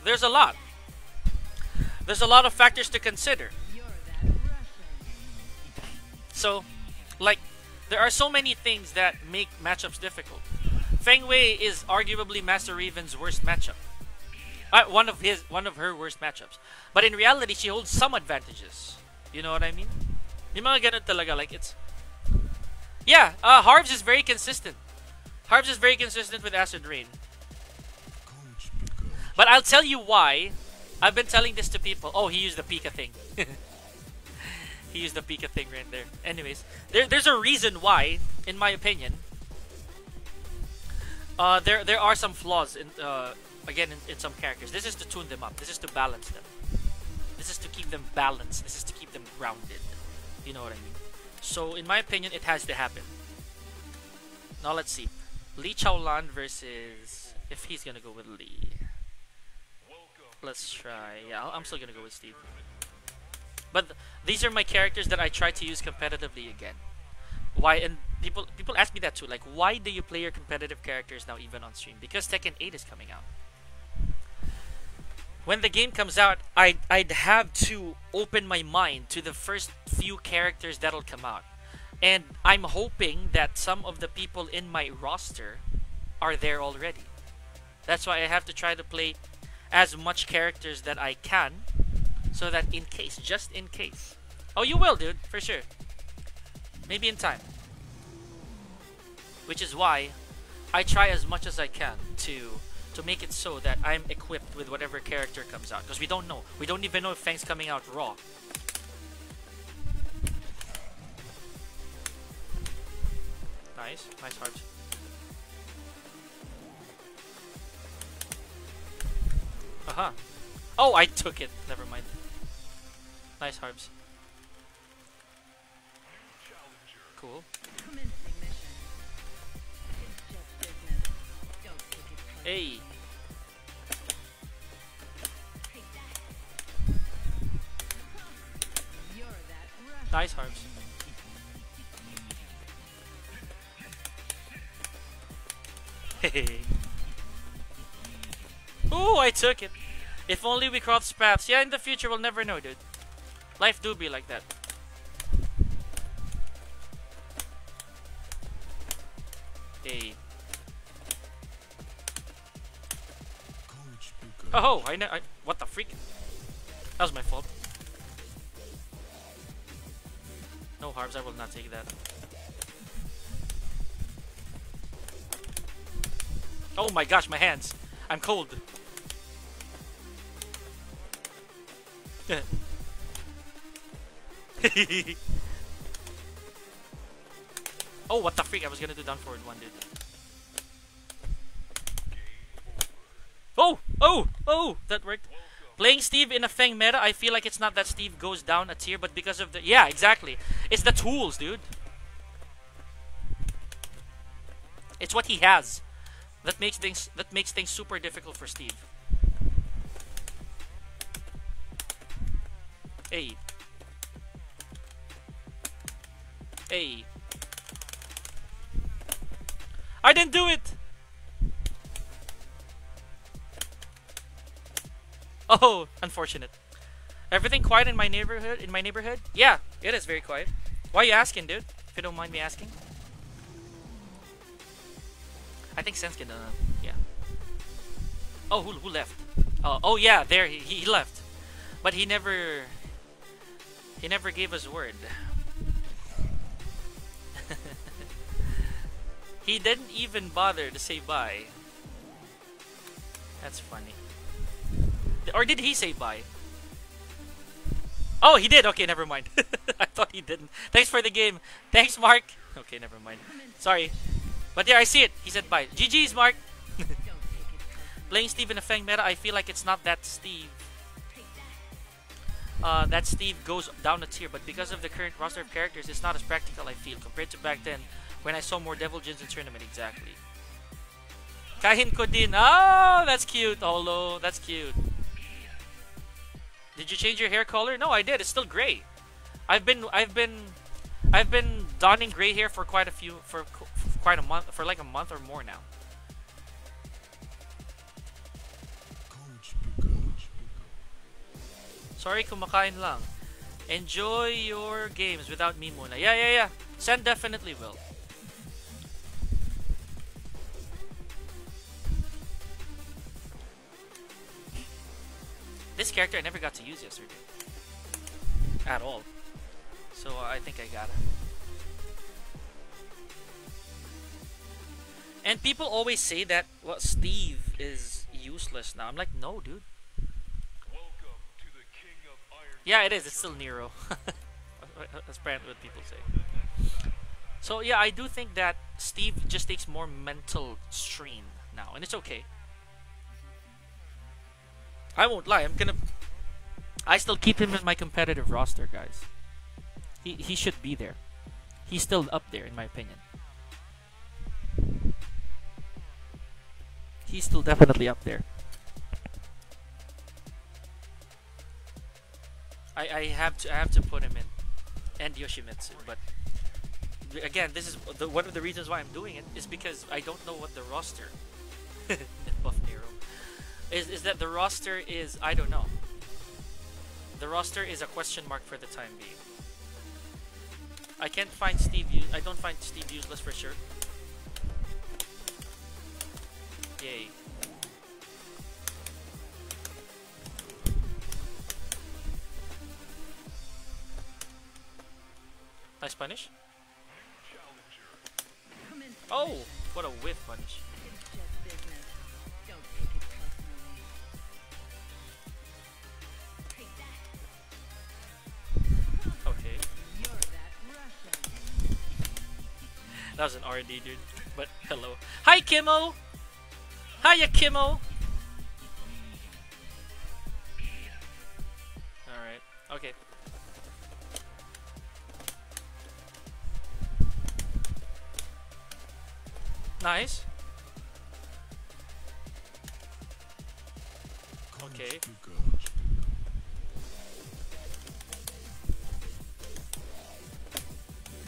Speaker 1: There's a lot. There's a lot of factors to consider.
Speaker 2: You're that Russian.
Speaker 1: So, like, there are so many things that make matchups difficult. Feng Wei is arguably Master Raven's worst matchup. Uh, one of his, one of her worst matchups. But in reality, she holds some advantages. You know what I mean? Mga talaga, like it's. Yeah, uh, Harv's is very consistent. Harv's is very consistent with Acid Rain. But I'll tell you why. I've been telling this to people. Oh, he used the Pica thing. he used the Pica thing right there. Anyways, there, there's a reason why, in my opinion. Uh, there there are some flaws in uh, again in, in some characters. This is to tune them up. This is to balance them. This is to keep them balanced. This is to keep them grounded. You know what I mean? So, in my opinion, it has to happen. Now let's see. Lee Chaolan versus if he's gonna go with Lee. Let's try. Yeah, I'm still gonna go with Steve. But th- these are my characters that I try to use competitively again. Why? And people people ask me that too. Like, why do you play your competitive characters now even on stream? Because Tekken 8 is coming out. When the game comes out, I'd, I'd have to open my mind to the first few characters that'll come out. And I'm hoping that some of the people in my roster are there already. That's why I have to try to play as much characters that I can so that in case, just in case. Oh, you will, dude, for sure. Maybe in time. Which is why I try as much as I can to to make it so that I'm equipped with whatever character comes out because we don't know. We don't even know if Feng's coming out raw. Nice, nice hearts. Aha. Uh-huh. Oh, I took it. Never mind.
Speaker 2: Take it Cool.
Speaker 1: Hey. Nice Harvs. Hey. Ooh, I took it. If only we cross paths. Yeah, in the future we'll never know, dude. Life do be like that. Hey. Oh, I know. I, what the freak? That was my fault. No harms, I will not take that. Oh my gosh, my hands. I'm cold. oh, what the freak? I was gonna do down forward one, dude. Oh! Oh! Oh! That worked. Playing Steve in a Feng meta, I feel like it's not that Steve goes down a tier, but because of the... Yeah, exactly. It's the tools, dude. It's what he has. That makes things that makes things super difficult for Steve. Hey. Hey. I didn't do it! Oh, unfortunate. Everything quiet in my neighborhood? In my neighborhood? Yeah, it is very quiet. Why are you asking, dude? If you don't mind me asking. I think Sen's gonna, uh, yeah. Oh, who, who left? Oh, oh yeah, there he, he left, but he never, he never gave us word. He didn't even bother to say bye. That's funny. Or did he say bye? Oh, he did. Okay, never mind. I thought he didn't. Thanks for the game. Thanks, Mark. Okay, never mind. Sorry. But there, I see it. He said bye. GG's, Mark. Playing Steve in a Feng meta, I feel like it's not that Steve. Uh, that Steve goes down a tier, but because of the current roster of characters, it's not as practical, I feel, compared to back then when I saw more Devil Jins in tournament, exactly. Kahin ko din. Oh, that's cute, Olo. That's cute. Did you change your hair color? No, I did. It's still gray. I've been, I've been, I've been donning gray hair for quite a few, for, for quite a month, for like a month or more now. Sorry, kumakain lang. Enjoy your games without me muna. Yeah, yeah, yeah. Sen definitely will. This character I never got to use yesterday. At all. So uh, I think I got it. And people always say that well, Steve is useless now. I'm like, no, dude.
Speaker 3: Welcome to the King of Iron
Speaker 1: Yeah, it is. It's still Nero. That's apparently what people say. So yeah, I do think that Steve just takes more mental strain now, and it's okay. I won't lie. I'm gonna. I still keep him in my competitive roster, guys. He he should be there. He's still up there, in my opinion. He's still definitely up there. I, I have to I have to put him in, and Yoshimitsu. But again, this is the, one of the reasons why I'm doing it is because I don't know what the roster. Nero is is that the roster is I don't know. The roster is a question mark for the time being. I can't find Steve. I don't find Steve useless for sure. Yay. Nice punish. Oh, what a whiff punish.
Speaker 2: That
Speaker 1: was an RD, dude. But hello. Hi, Kimmo! Hiya, Kimmo! Alright. Okay. Nice. Okay.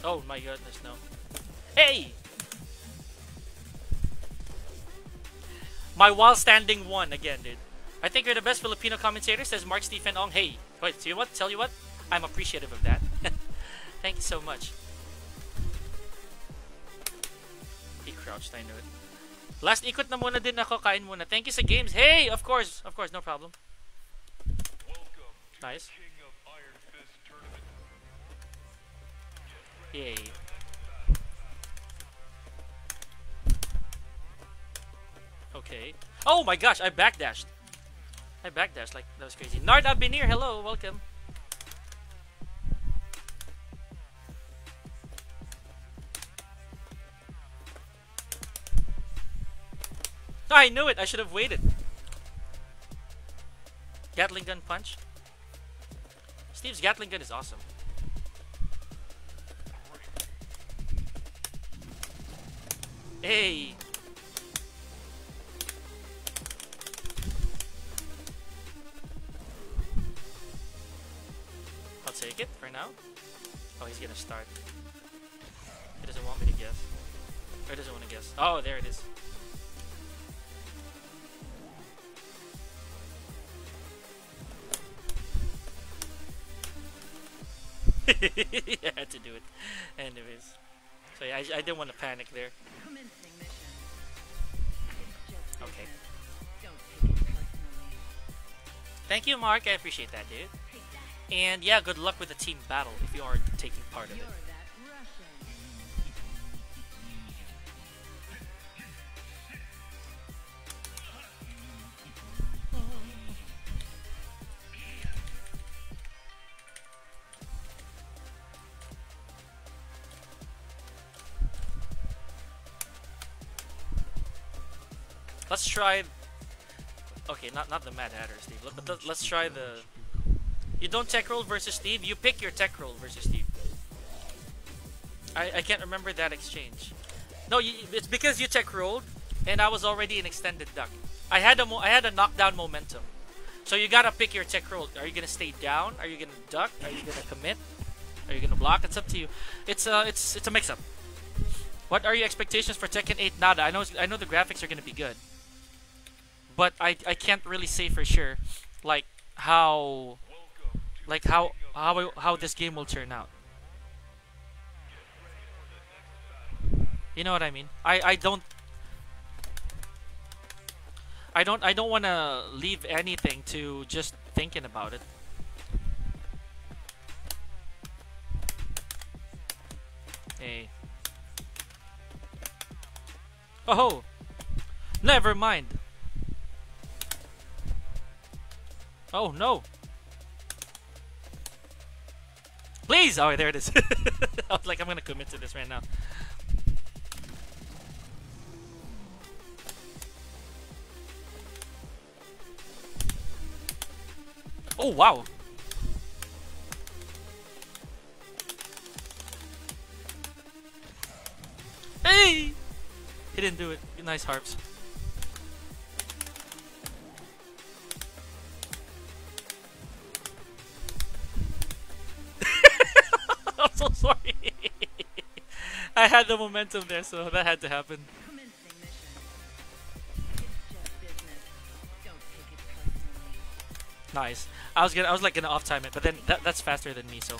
Speaker 1: Oh my goodness, no. Hey! My while standing one again, dude. I think you're the best Filipino commentator, says Mark Stephen Ong. Hey, wait, see what? Tell you what? I'm appreciative of that. Thank you so much. He crouched, I know it. Last ikot na muna din ako, kain muna. Thank you sa games. Hey, of course, of course, no problem. Nice.
Speaker 3: the King of Iron Fist tournament.
Speaker 1: Yay. Okay. Oh my gosh, I backdashed. I backdashed like that was crazy. Nard Abinir, hello, welcome. I knew it. I should have waited. Gatling gun punch. Steve's Gatling gun is awesome. Hey. It for now. Oh, he's gonna start. He doesn't want me to guess. Or doesn't want to guess. Oh, there it is. I had to do it. Anyways. So yeah, I, I didn't want to panic there.
Speaker 2: Commencing mission. It's just
Speaker 1: Okay.
Speaker 2: business. Don't take it personally.
Speaker 1: Thank you, Mark. I appreciate that, dude. And yeah, good luck with the team battle if you aren't taking part of it. Let's try. Okay, not not the Mad Hatter, Steve. Let, but let- let's try the. You don't tech roll versus Steve. You pick your tech roll versus Steve. I I can't remember that exchange. No, you, it's because you tech rolled, and I was already an extended duck. I had a I had a knockdown momentum. So you gotta pick your tech roll. Are you gonna stay down? Are you gonna duck? Are you gonna commit? Are you gonna block? It's up to you. It's uh it's it's a mix up. What are your expectations for Tekken 8 Nada? I know I know the graphics are gonna be good but I I can't really say for sure, like how like how how how this game will turn out. You know what I mean? I I don't I don't I don't want to leave anything to just thinking about it. Hey. Oh. Never mind. Oh no. Please! Oh, there it is. I was like, I'm gonna commit to this right now. Oh, wow. Hey! He didn't do it. Nice Harvs. So sorry. I had the momentum there, so that had to happen. Nice. I was gonna, I was like gonna off time it, but then that, that's faster than me, so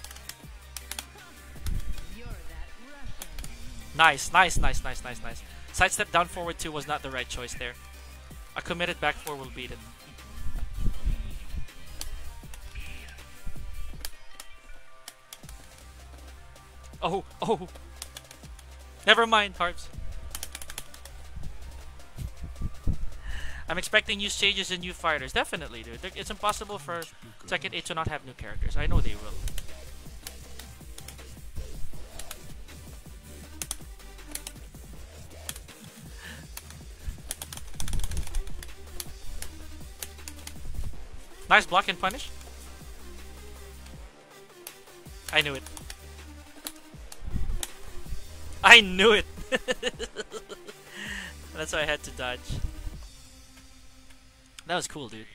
Speaker 1: nice, nice, nice, nice, nice, nice. Sidestep down forward two was not the right choice there. A committed back four will beat it. Oh, oh. Never mind, Harvs. I'm expecting new stages and new fighters. Definitely, dude. It's impossible for Tekken 8 to not have new characters. I know they will. Nice block and punish. I knew it. I knew it! That's why I had to dodge. That was cool, dude.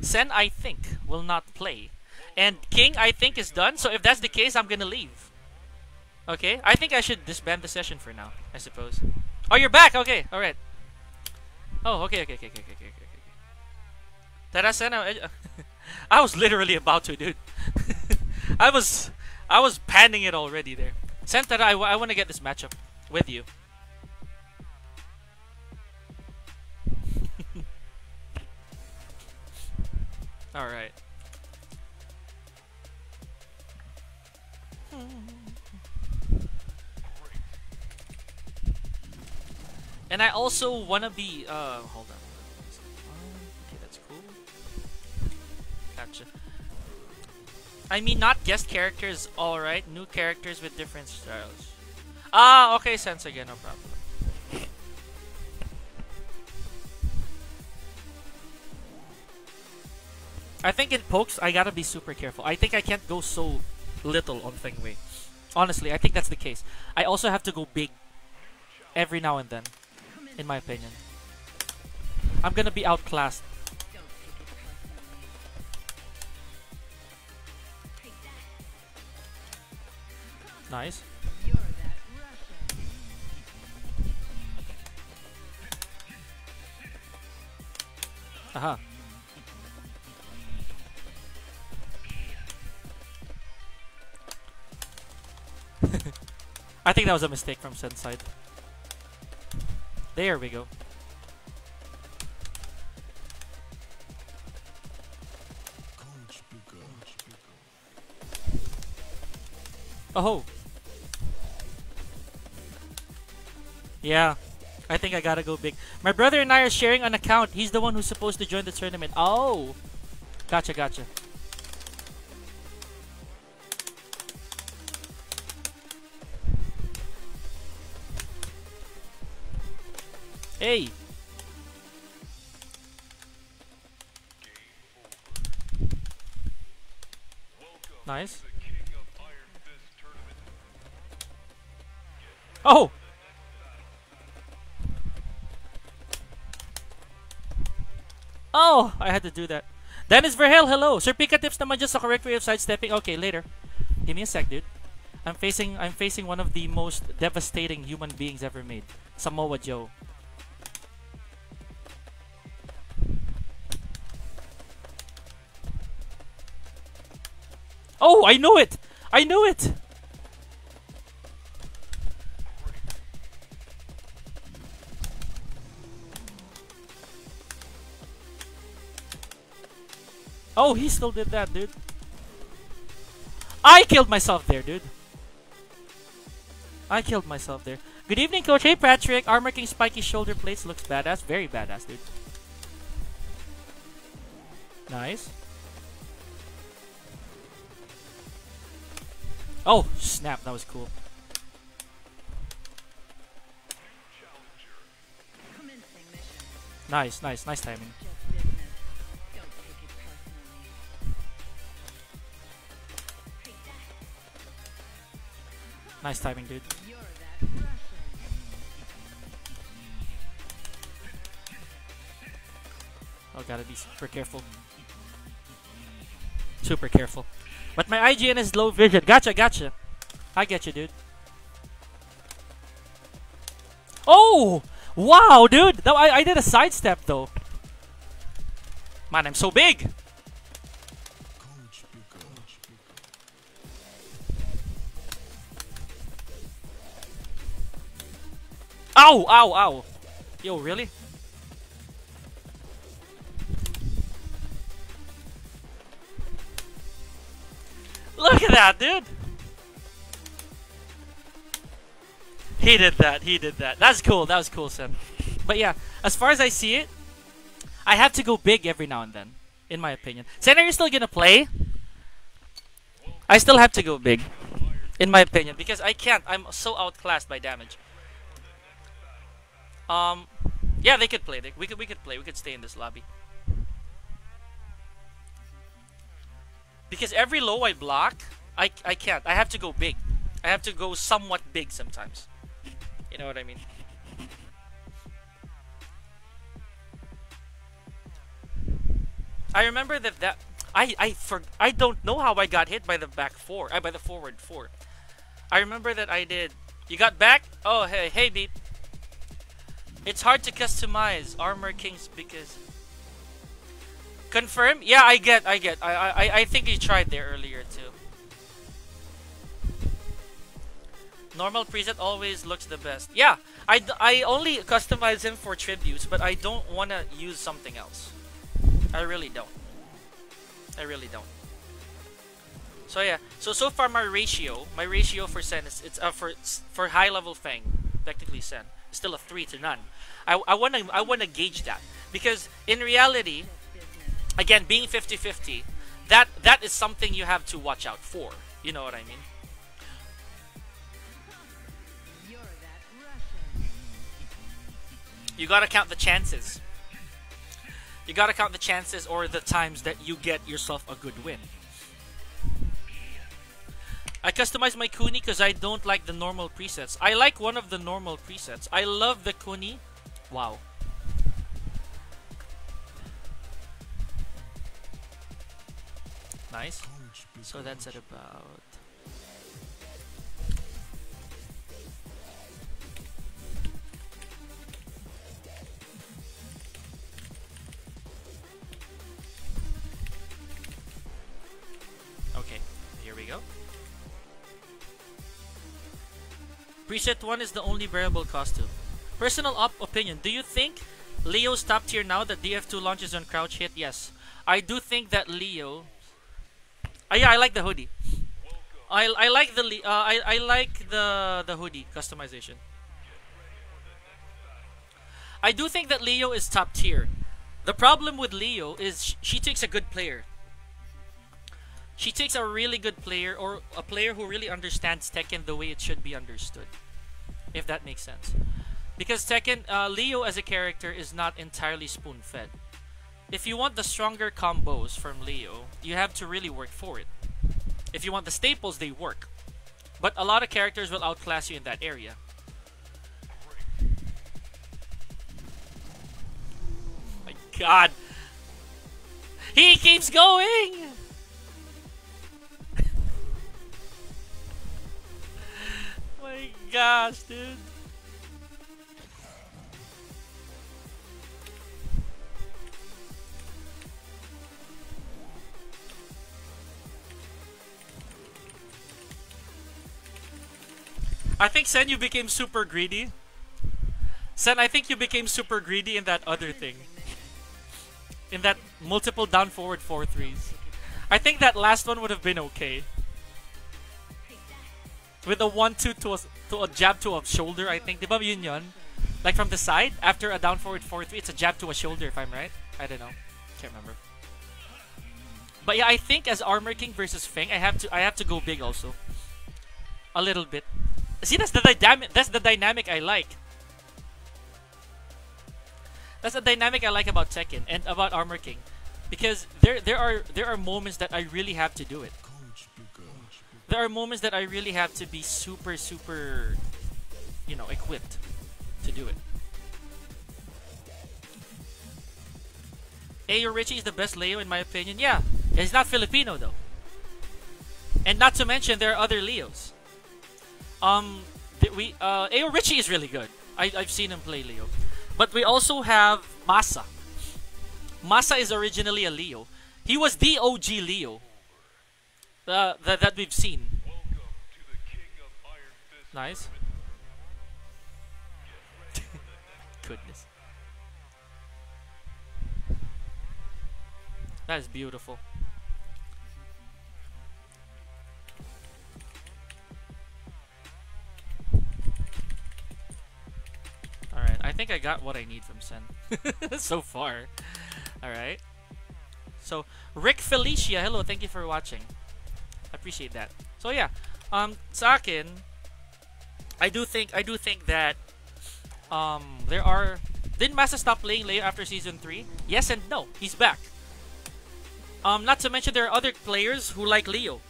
Speaker 1: Sen, I think, will not play. And King, I think, is done. So if that's the case, I'm gonna leave. Okay? I think I should disband the session for now, I suppose. Oh, you're back! Okay, alright. Oh, okay, okay, okay, okay, okay, okay, okay. Senna, eh, I was literally about to, dude. I was, I was panning it already there. Sentara, I, I want to get this matchup with you. All right. And I also wanna be. Uh, hold on. Okay, that's cool. Gotcha. I mean, not guest characters, alright. New characters with different styles. Ah, okay, sense again, no problem. I think in pokes, I gotta be super careful. I think I can't go so little on Feng Wei. Honestly, I think that's the case. I also have to go big every now and then, in my opinion. I'm gonna be outclassed. Nice. Aha. I think that was a mistake from Sen's side. There we go. Oh. Yeah. I think I gotta go big. My brother and I are sharing an account. He's the one who's supposed to join the tournament. Oh. Gotcha, gotcha. Hey. Nice.
Speaker 3: The King of Iron Fist tournament.
Speaker 1: Oh! Oh! I had to do that. Dennis Verhel, hello! Sir Pica tips naman just the correct way of sidestepping. Okay, later. Give me a sec, dude. I'm facing I'm facing one of the most devastating human beings ever made. Samoa Joe. Oh, I knew it! I knew it! Oh, he still did that, dude. I killed myself there, dude. I killed myself there. Good evening, Coach. Hey, Patrick. Armor King spiky shoulder plates looks badass. Very badass, dude. Nice. Oh, snap. That was cool. Nice, nice, nice timing. Nice timing, dude. Oh, gotta be super careful. Super careful. But my IGN is low vision. Gotcha, gotcha. I get you, dude. Oh! Wow, dude! I, I did a sidestep, though. Man, I'm so big! Ow, ow, ow. Yo, really? Look at that, dude. He did that. He did that. That's cool. That was cool, Sam. But yeah, as far as I see it, I have to go big every now and then, in my opinion. Sen, are you still gonna play? I still have to go big, in my opinion, because I can't. I'm so outclassed by damage. Um, yeah, they could play. They, we could we could play. We could stay in this lobby. Because every low I block, I I can't. I have to go big. I have to go somewhat big sometimes. You know what I mean? I remember that that I I for I don't know how I got hit by the back four. Uh, by the forward four. I remember that I did. You got back? Oh hey hey beat. It's hard to customize Armor Kings because Confirm? Yeah, I get, I get. I, I, I think you tried there earlier too. Normal preset always looks the best. Yeah, I, I only customize him for tributes, but I don't want to use something else. I really don't. I really don't. So yeah, so so far my ratio, my ratio for Sen is it's uh, for for high level Feng, technically Sen, still a three to none. I I wanna I wanna gauge that because in reality, again being 50-50, that that is something you have to watch out for. You know what I mean? You gotta count the chances. You gotta count the chances or the times that you get yourself a good win. I customize my Kuni because I don't like the normal presets. I like one of the normal presets. I love the Kuni. Wow. Nice. So that's at about. Okay, Preset 1 is the only variable costume. Personal op opinion, do you think Leo's top tier now that DF2 launches on crouch hit? Yes. I do think that Leo uh, yeah, I like the hoodie. I, I like the uh, I, I like the the hoodie customization. I do think that Leo is top tier. The problem with Leo is sh- she takes a good player. She takes a really good player or a player who really understands Tekken the way it should be understood. If that makes sense. Because Tekken, uh, Leo as a character is not entirely spoon fed. If you want the stronger combos from Leo, you have to really work for it. If you want the staples, they work. But a lot of characters will outclass you in that area. My god. He keeps going! My gosh, dude. I think Sen, you became super greedy. Sen, I think you became super greedy in that other thing. In that multiple down forward four threes. I think that last one would have been okay. With a one two to a, to a jab to a shoulder, I think. Diba yun yun? Like from the side, after a down forward four three, it's a jab to a shoulder if I'm right. I don't know. Can't remember. But yeah, I think as Armor King versus Feng, I have to I have to go big also. A little bit. See, that's the dynamic. That's the dynamic I like. That's the dynamic I like about Tekken and about Armor King, because there there are there are moments that I really have to do it. There are moments that I really have to be super super, you know, equipped to do it. Ayo Richie is the best Leo in my opinion. Yeah, he's not Filipino though, and not to mention there are other Leos. Um, we uh, Ayo Richie is really good. I I've seen him play Leo, but we also have Masa. Masa is originally a Leo. He was the OG Leo. Uh, that that we've seen. Nice. Goodness. That is beautiful. Alright, I think I got what I need from Sen. so far. Alright. So, Rick Felicia, hello, thank you for watching. Appreciate that. So yeah, um, sa I do think I do think that um there are didn't Masa stop playing Leo after season three? Yes and no. He's back. Um, not to mention there are other players who like Leo,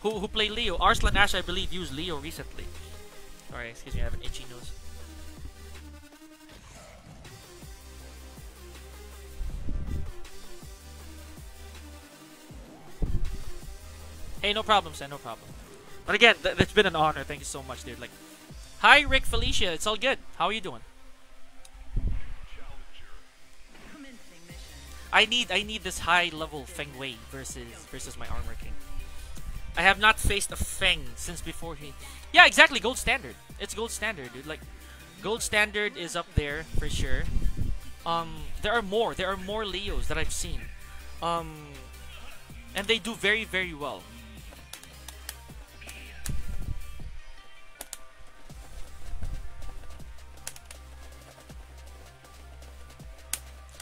Speaker 1: who who play Leo. Arslan Ash, I believe, used Leo recently. Sorry, excuse me, I have an itchy nose. Hey, no problem, Sen, no problem. But again, th- it's been an honor. Thank you so much, dude. Like, hi, Rick Felicia. It's all good. How are you doing? I need I need this high level Feng Wei versus versus my Armor King. I have not faced a Feng since before he. Yeah, exactly. Gold standard. It's gold standard, dude. Like, gold standard is up there for sure. Um, there are more. There are more Leos that I've seen. Um, and they do very very well.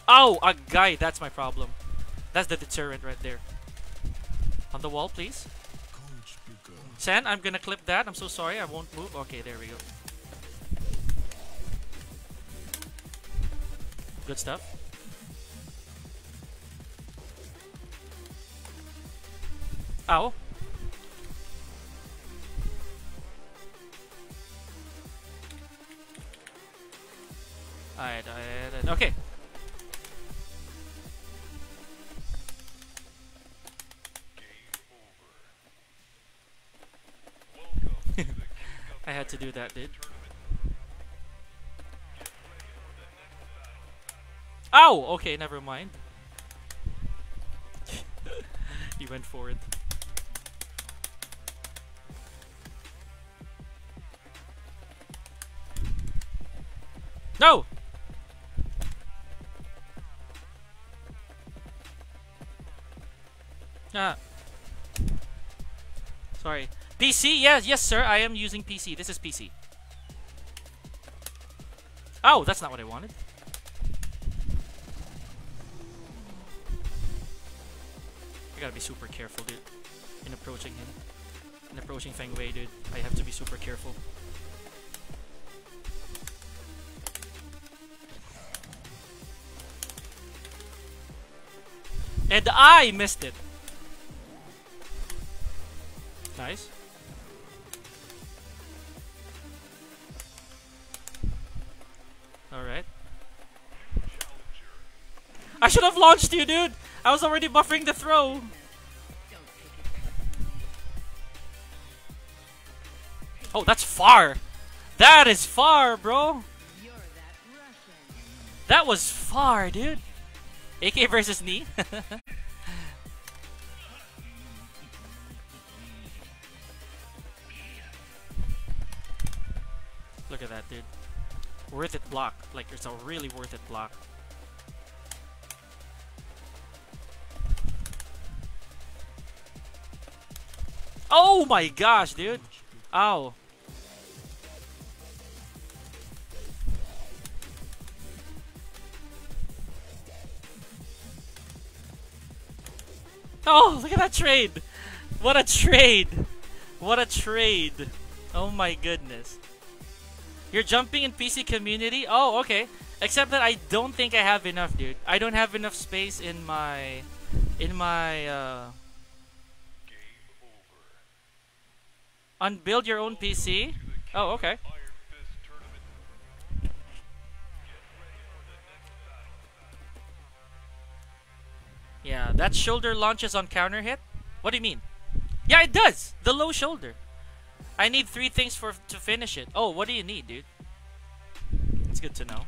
Speaker 1: Oh, a guy. That's my problem. That's the deterrent right there. On the wall, please. Sen, I'm gonna clip that. I'm so sorry. I won't move. Okay, there we go. Good stuff. Ow. Alright, alright, okay. I had to do that, dude. Ow! Okay, never mind. he went for it. No! Ah. Sorry. PC? Yes, yes, sir. I am using PC. This is PC. Oh, that's not what I wanted. I gotta be super careful, dude. In approaching him. In approaching Feng Wei, dude. I have to be super careful. And I missed it. Nice. Alright. I should have launched you, dude! I was already buffering the throw! Oh, that's far! That is far, bro!
Speaker 2: That
Speaker 1: That was far, dude! AK versus knee? Look at that, dude. Worth it block. Like, it's a really worth it block. Oh my gosh, dude! Ow. Oh, look at that trade! What a trade! What a trade! Oh my goodness. You're jumping in PC community? Oh, okay. Except that I don't think I have enough, dude. I don't have enough space in my in my uh unbuild your own PC. Oh, okay. Yeah, that shoulder launches on counter hit. What do you mean? Yeah, it does. The low shoulder. I need three things for to finish it. Oh, what do you need, dude? It's good to know.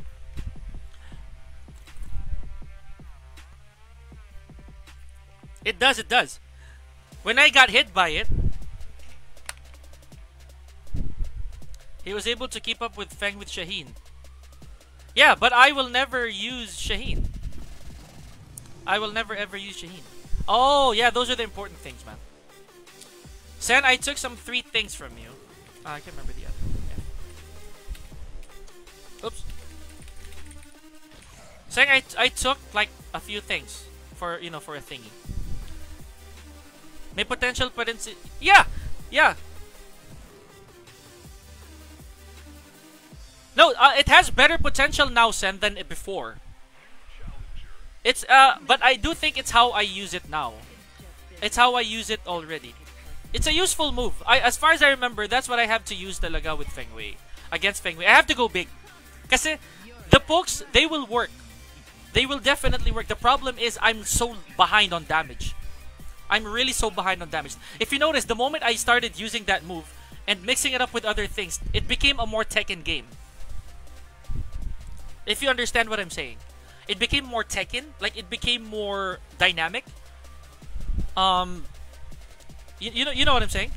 Speaker 1: It does, it does. When I got hit by it, he was able to keep up with Feng with Shaheen. Yeah, but I will never use Shaheen. I will never ever use Shaheen. Oh, yeah, those are the important things, man. Sen, I took some three things from you. Ah, I can't remember the other. Yeah. Oops. Sen, I, I took like a few things for, you know, for a thingy. May potential pa rin si... Yeah! Yeah! No, uh, it has better potential now, Sen, than before. It's, uh, but I do think it's how I use it now. It's how I use it already. It's a useful move. I, as far as I remember, that's what I have to use talaga with Feng Wei. Against Feng Wei. I have to go big. Kasi, the pokes, they will work. They will definitely work. The problem is, I'm so behind on damage. I'm really so behind on damage. If you notice, the moment I started using that move and mixing it up with other things, it became a more Tekken game. If you understand what I'm saying. it became more Tekken. Like it became more dynamic. Um, you, you know you know what I'm saying?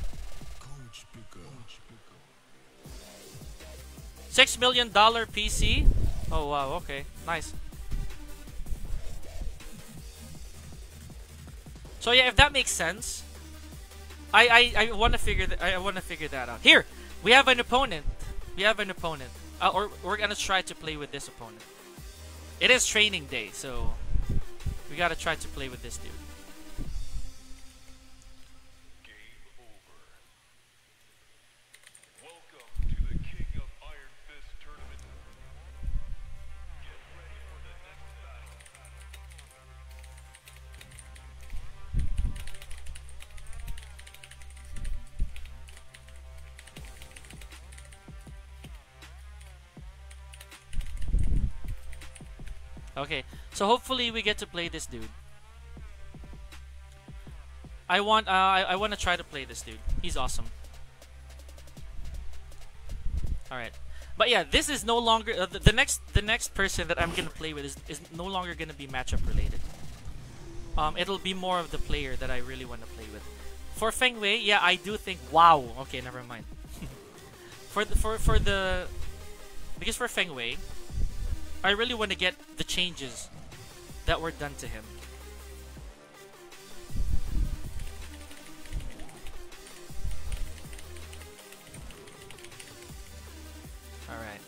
Speaker 1: Six million dollar PC. Oh wow, okay, nice. So yeah, if that makes sense, I I, I want to figure that I want to figure that out. Here, we have an opponent. We have an opponent, uh, or we're gonna try to play with this opponent. It is training day, so we gotta try to play with this dude. Okay, so hopefully we get to play this dude. I want uh, I, I want to try to play this dude. He's awesome. All right. But yeah, this is no longer uh, the, the next the next person that I'm to play with is, is no longer to be matchup related. Um it'll be more of the player that I really want to play with. For Feng Wei, yeah, I do think wow. Okay, never mind. for the, for for the because for Feng Wei, I really want to get the changes that were done to him. Alright.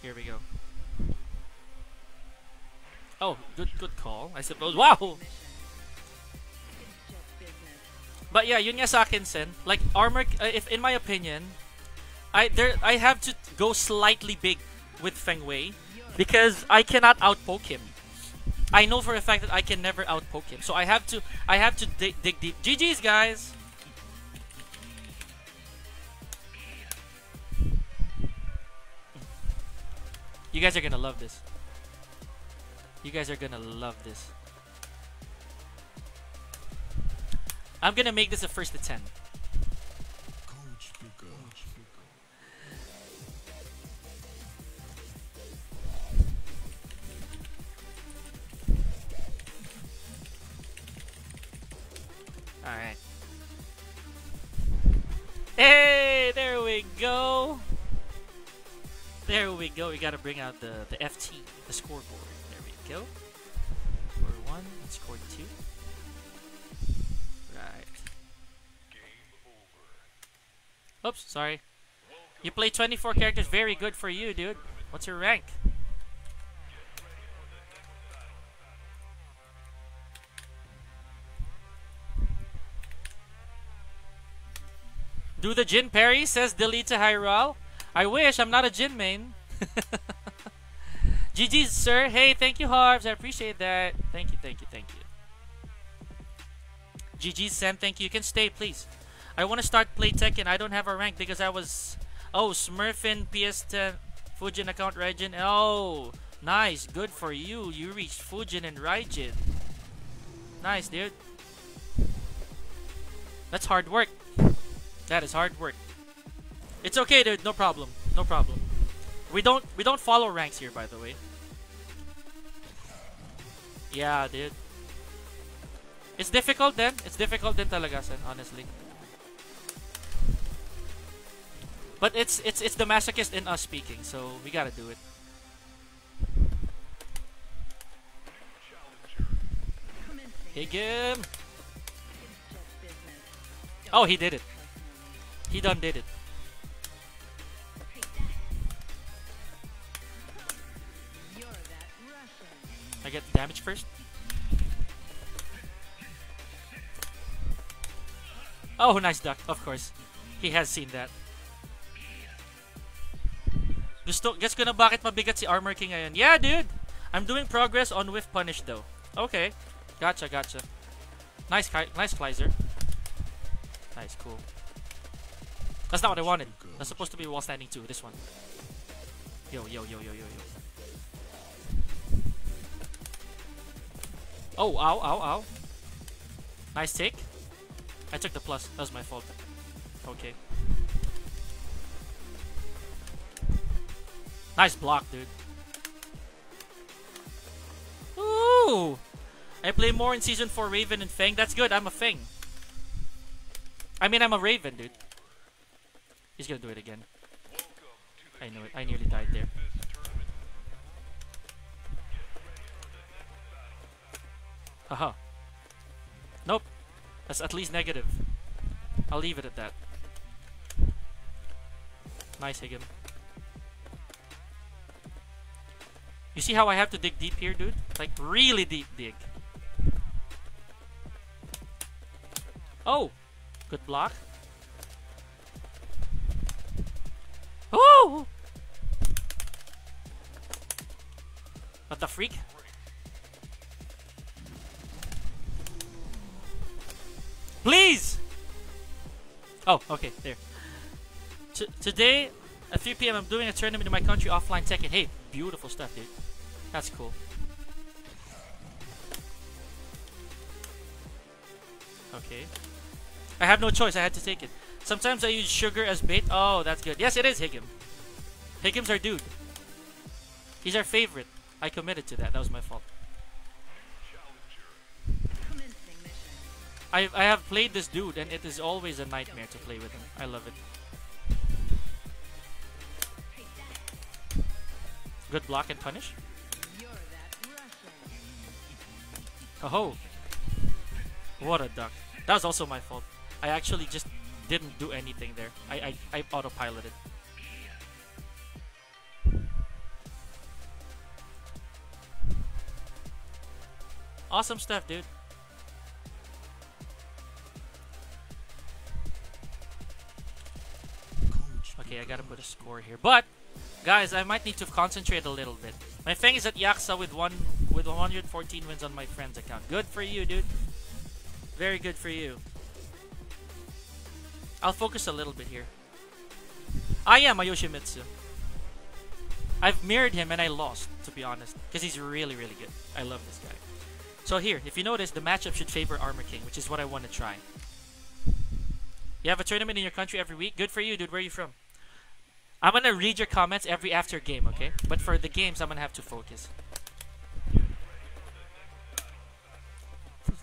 Speaker 1: Here we go. Oh, good good call, I suppose. Wow! But yeah, yun nga sa akin, Sen. Like, armor, uh, if in my opinion, I there I have to go slightly big with Feng Wei because I cannot outpoke him. I know for a fact that I can never outpoke him, so I have to I have to dig, dig deep. GG's, guys. You guys are gonna love this. You guys are gonna love this. I'm gonna make this a first to Alright. Hey, there we go. There we go. We gotta bring out the, the FT, the scoreboard. There we go. Score one and score two. Right. Oops, sorry. You play 24 characters. Very good for you, dude. What's your rank? Do the Jin parry, says Delita Hyral. I wish, I'm not a Jin main. GG's, sir. Hey, thank you, Harvs. I appreciate that. Thank you, thank you, thank you. GG's, Sam. Thank you. You can stay, please. I want to start play Tekken. I don't have a rank because I was... Oh, Smurfin, PS10, Fujin account, Raijin. Oh, nice. Good for you. You reached Fujin and Raijin. Nice, dude. That's hard work. That is hard work. It's okay, dude. No problem. No problem. We don't we don't follow ranks here, by the way. Yeah, dude. It's difficult then. It's difficult then talaga, sen, honestly. But it's it's it's the masochist in us speaking, so we gotta do it. Hey, Gim.
Speaker 2: It's just business.
Speaker 1: Oh, he did it. He done did it. I get damage first. Oh, nice duck. Of course. He has seen that. Gusto, guess ko na bakit mabigat si Armor King ngayon. Yeah, dude! I'm doing progress on Whiff Punish though. Okay. Gotcha, gotcha. Nice, nice Kleiser. Nice, cool. That's not what I wanted. That's supposed to be wall standing too. This one. Yo, yo, yo, yo, yo, yo. Oh, ow, ow, ow. Nice take. I took the plus. That was my fault. Okay. Nice block, dude. Ooh! I play more in season 4 Raven and Feng. That's good. I'm a Feng. I mean, I'm a Raven, dude. He's gonna do it again. I know it. I nearly died there. Haha. Nope. That's at least negative. I'll leave it at that. Nice, Higem. You see how I have to dig deep here, dude? Like, really deep dig. Oh! Good block. Oh! What the freak? Please! Oh, okay, there. T today, at 3 p.m., I'm doing a tournament in my country offline Tekken. Hey, beautiful stuff, dude. That's cool. Okay. I have no choice, I had to take it. Sometimes I use sugar as bait. Oh, that's good. Yes, it is Higem. Higem's our dude. He's our favorite. I committed to that. That was my fault. I I have played this dude, and it is always a nightmare to play with him. I love it. Good block and punish. Oh, what a duck! That was also my fault. I actually just didn't do anything there. I I, I autopiloted. Awesome stuff, dude. Okay, I gotta put a score here. But, guys, I might need to concentrate a little bit. My thing is at Yaksa with one with 114 wins on my friend's account. Good for you, dude. Very good for you. I'll focus a little bit here. I am a Yoshimitsu. I've mirrored him and I lost, to be honest. Because he's really, really good. I love this guy. So here, if you notice, the matchup should favor Armor King, which is what I want to try. You have a tournament in your country every week? Good for you, dude. Where are you from? I'm gonna read your comments every after game, okay? But for the games, I'm gonna have to focus.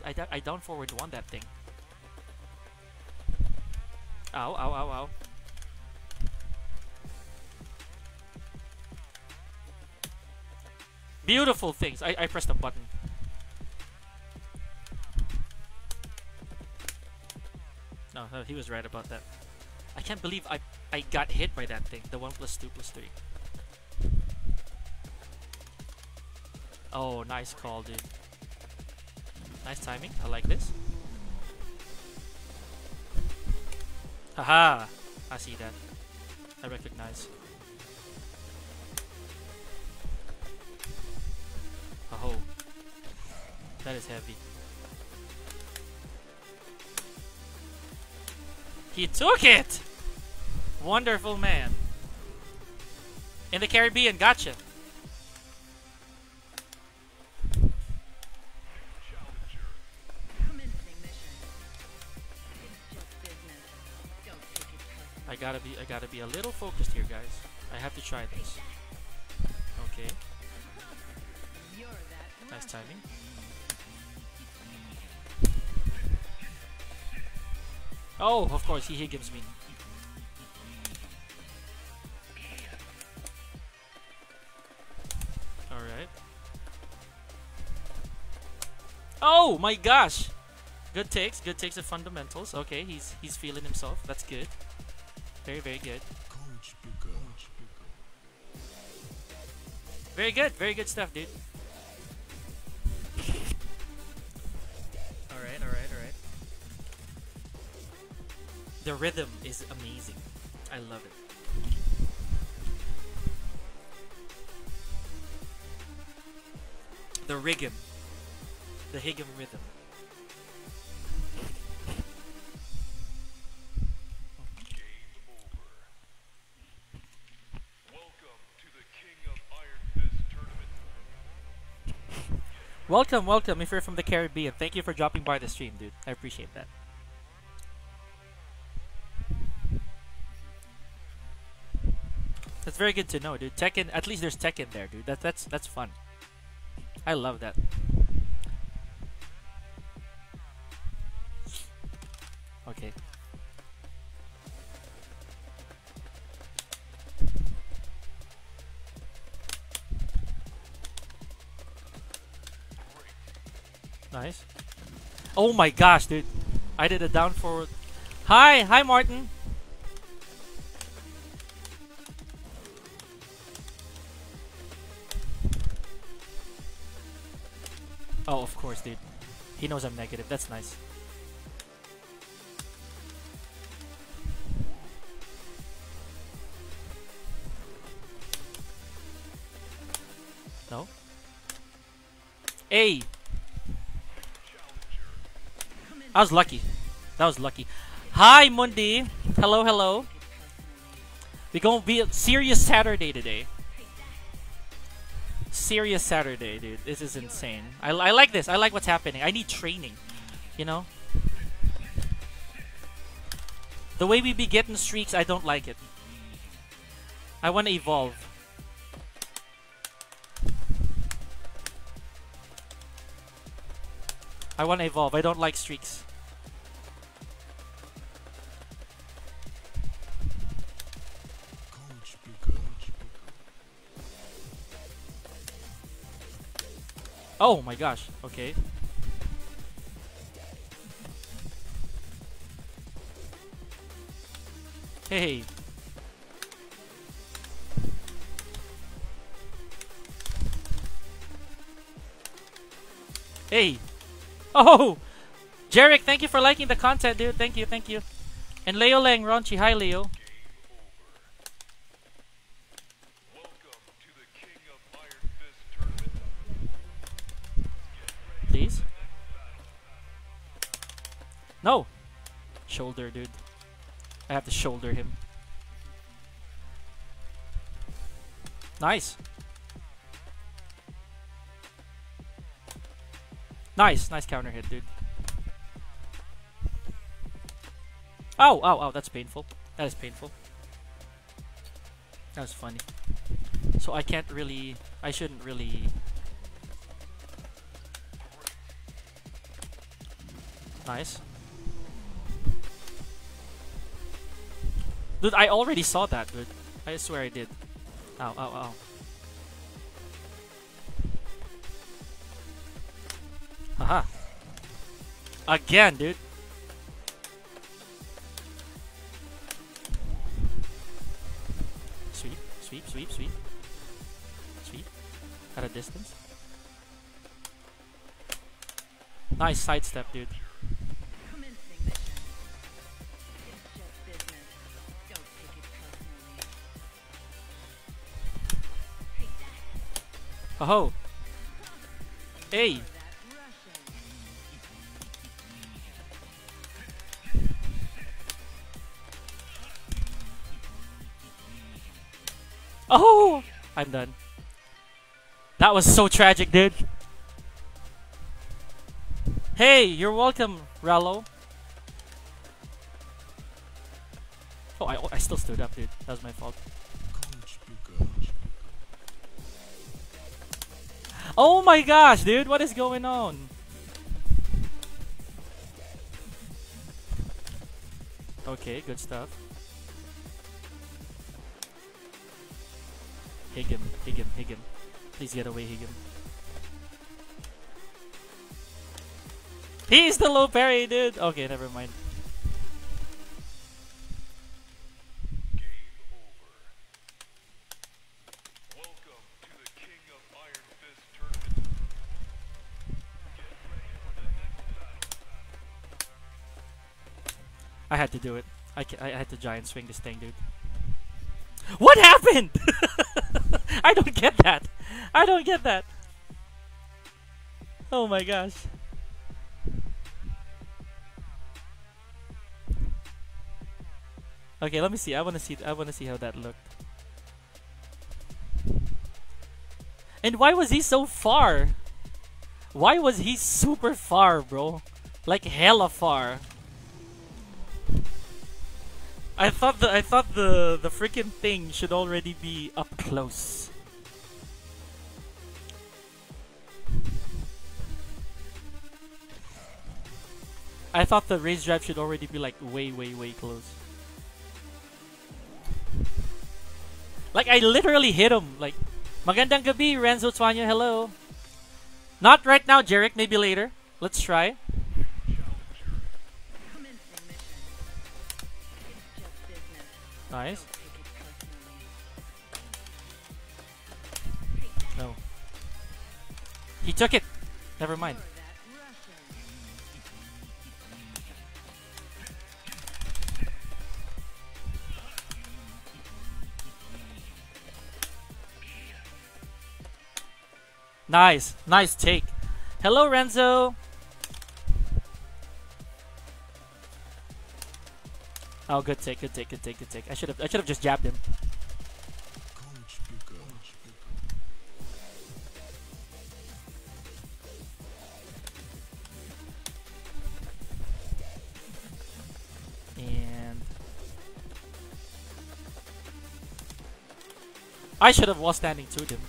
Speaker 1: I, I down forward won that thing. Ow, ow, ow, ow. Beautiful things. I, I pressed a button. No, no, he was right about that. I can't believe I I got hit by that thing. The one plus two plus three. Oh, nice call, dude. Nice timing. I like this. Haha! I see that. I recognize. Oh, that is heavy. He took it! Wonderful man. In the Caribbean, gotcha. Gotta be I gotta be a little focused here guys. I have to try this. Okay, nice timing. Oh, of course, he Higgins me. Alright. Oh my gosh! Good takes, good takes of fundamentals. Okay, he's he's feeling himself. That's good. Very, very good.
Speaker 4: Coach Picker. Coach
Speaker 1: Very good, very good stuff, dude. Alright, alright, alright. The rhythm is amazing. I love it. The rhythm. The Higem rhythm.
Speaker 3: Welcome,
Speaker 1: welcome if you're from the Caribbean. Thank you for dropping by the stream, dude. I appreciate that. That's very good to know, dude. Tekken, at least there's Tekken there, dude. That, that's that's fun. I love that. Okay. Nice. Oh my gosh, dude. I did a down forward. Hi, hi Martin. Oh, of course, dude. He knows I'm negative. That's nice. No? Hey! I was lucky. That was lucky. Hi, Mundi. Hello, hello. We're gonna be a serious Saturday today. Serious Saturday, dude. This is insane. I, I like this. I like what's happening. I need training. You know? The way we be getting streaks, I don't like it. I want to evolve. I want to evolve. I don't like streaks. Oh my gosh. Okay. Hey. Hey. Oh! Jarek, thank you for liking the content, dude. Thank you, thank you. And Leo Lang Ronchi. Hi, Leo. Please. No. Shoulder, dude. I have to shoulder him. Nice. Nice, nice counter hit, dude. Oh, oh, oh, that's painful. That is painful. That was funny. So I can't really, I shouldn't really Nice. Dude, I already saw that, dude. I swear I did. Ow, ow, ow. Haha. Again, dude. Sweep, sweep, sweep, sweep. Sweep. At a distance. Nice sidestep, dude.
Speaker 2: Commencing mission.
Speaker 1: Oh! I'm done. That was so tragic, dude. Hey, you're welcome, Rallo. Oh, I, I still stood up, dude. That was my fault. Oh my gosh, dude, what is going on? Okay, good stuff. Higem, Higgin, Higem. Please get away, Higem. He's the low parry, dude! Okay, never mind.
Speaker 3: Game over. Welcome to the King of Iron Fist tournament. Get ready for the next battle.
Speaker 1: I had to do it. I, I had to giant swing this thing, dude. What happened? I don't get that. I don't get that. Oh my gosh. Okay, let me see. I want to see. I want to see how that looked. And why was he so far? Why was he super far, bro? Like hella far. I thought the I thought the the freaking thing should already be up close. I thought the rage drive should already be like way, way, way close. Like I literally hit him. Like, magandang gabi, Renzo Tuanya. Hello. Not right now, Jarek. Maybe later. Let's try. Nice. No. He took it. Never mind. Nice. Nice take. Hello, Renzo. Oh, good take, good take, good take, good take. I should have, I should have just jabbed him. And I should have was standing to him.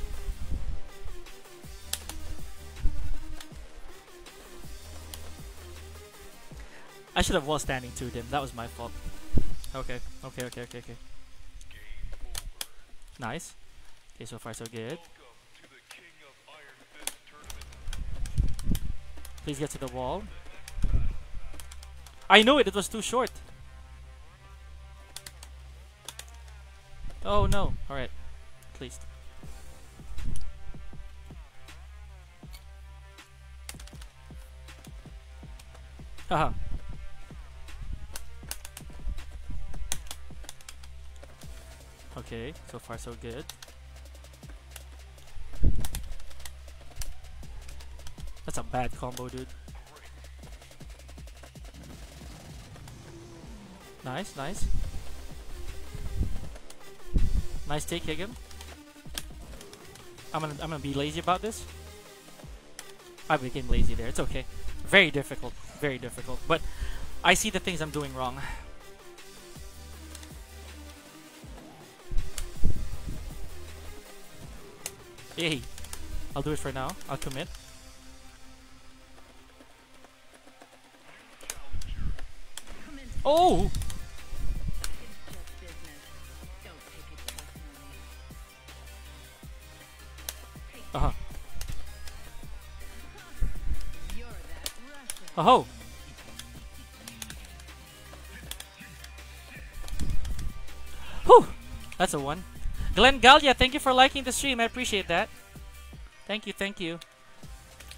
Speaker 1: I should have was standing to him. That was my fault. Okay, okay, okay, okay, okay. Nice. Okay, so far so good. Please get to the wall. I knew it. It was too short. Oh no. All right. At least. Haha. Okay, so far so good. That's a bad combo, dude. Nice, nice. Nice take, again. I'm gonna I'm gonna be lazy about this. I became lazy there. It's okay. Very difficult. Very difficult. But I see the things I'm doing wrong. Yay. I'll do it for now. I'll commit. Oh! Uh huh. Oh! Whew! That's a one. Glenn Galia, thank you for liking the stream. I appreciate that. Thank you, thank you.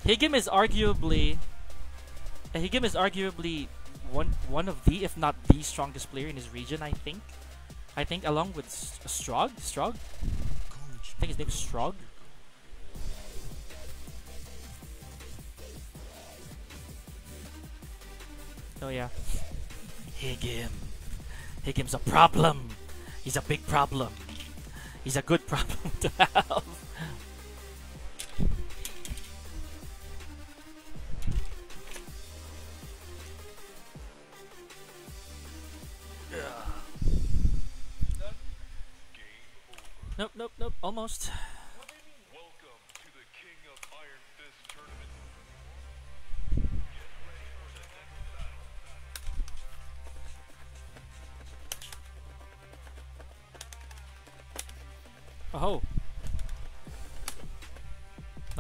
Speaker 1: Higem is arguably uh, Higem is arguably one one of the, if not the strongest player in his region. I think. I think along with S- Strog. Strog. I think his name's Strog. Oh yeah. Higem. Higem's a problem. He's a big problem. He's a good problem to have. Nope, nope, nope. Almost.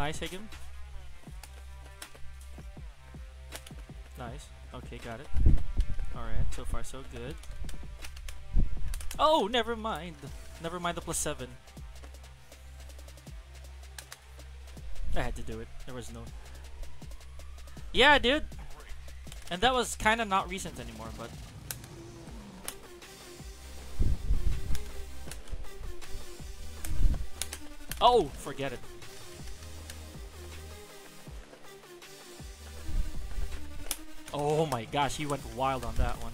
Speaker 1: Nice, Higem. Nice. Okay, got it. Alright, so far so good. Oh, never mind. Never mind the plus seven. I had to do it. There was no. Yeah, dude. And that was kind of not recent anymore, but. Oh, forget it. Oh my gosh, he went wild on that one.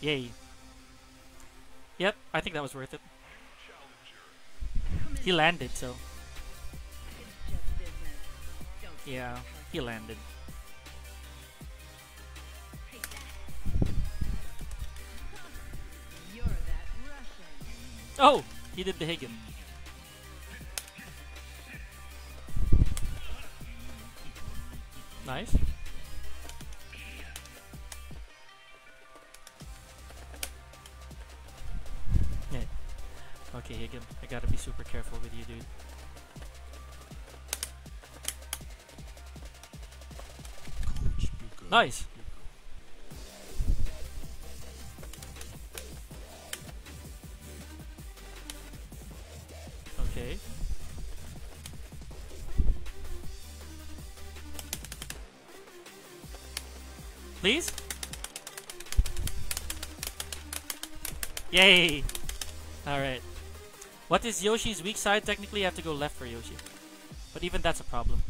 Speaker 1: Yay. Yep, I think that was worth it. He landed, so
Speaker 2: It's just business. Don't take
Speaker 1: yeah, he landed. Oh! He did the Higem. Nice. Yeah. Okay, Higem. I gotta be super careful with you, dude. Nice! What is Yoshi's weak side? Technically, you have to go left for Yoshi. But even that's a problem.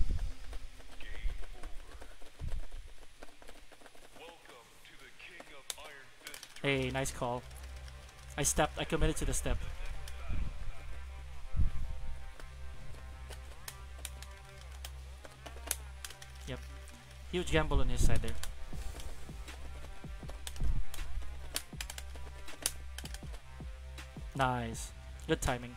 Speaker 1: Hey, nice call. I stepped. I committed to the step. Yep. Huge gamble on his side there. Nice. Good timing.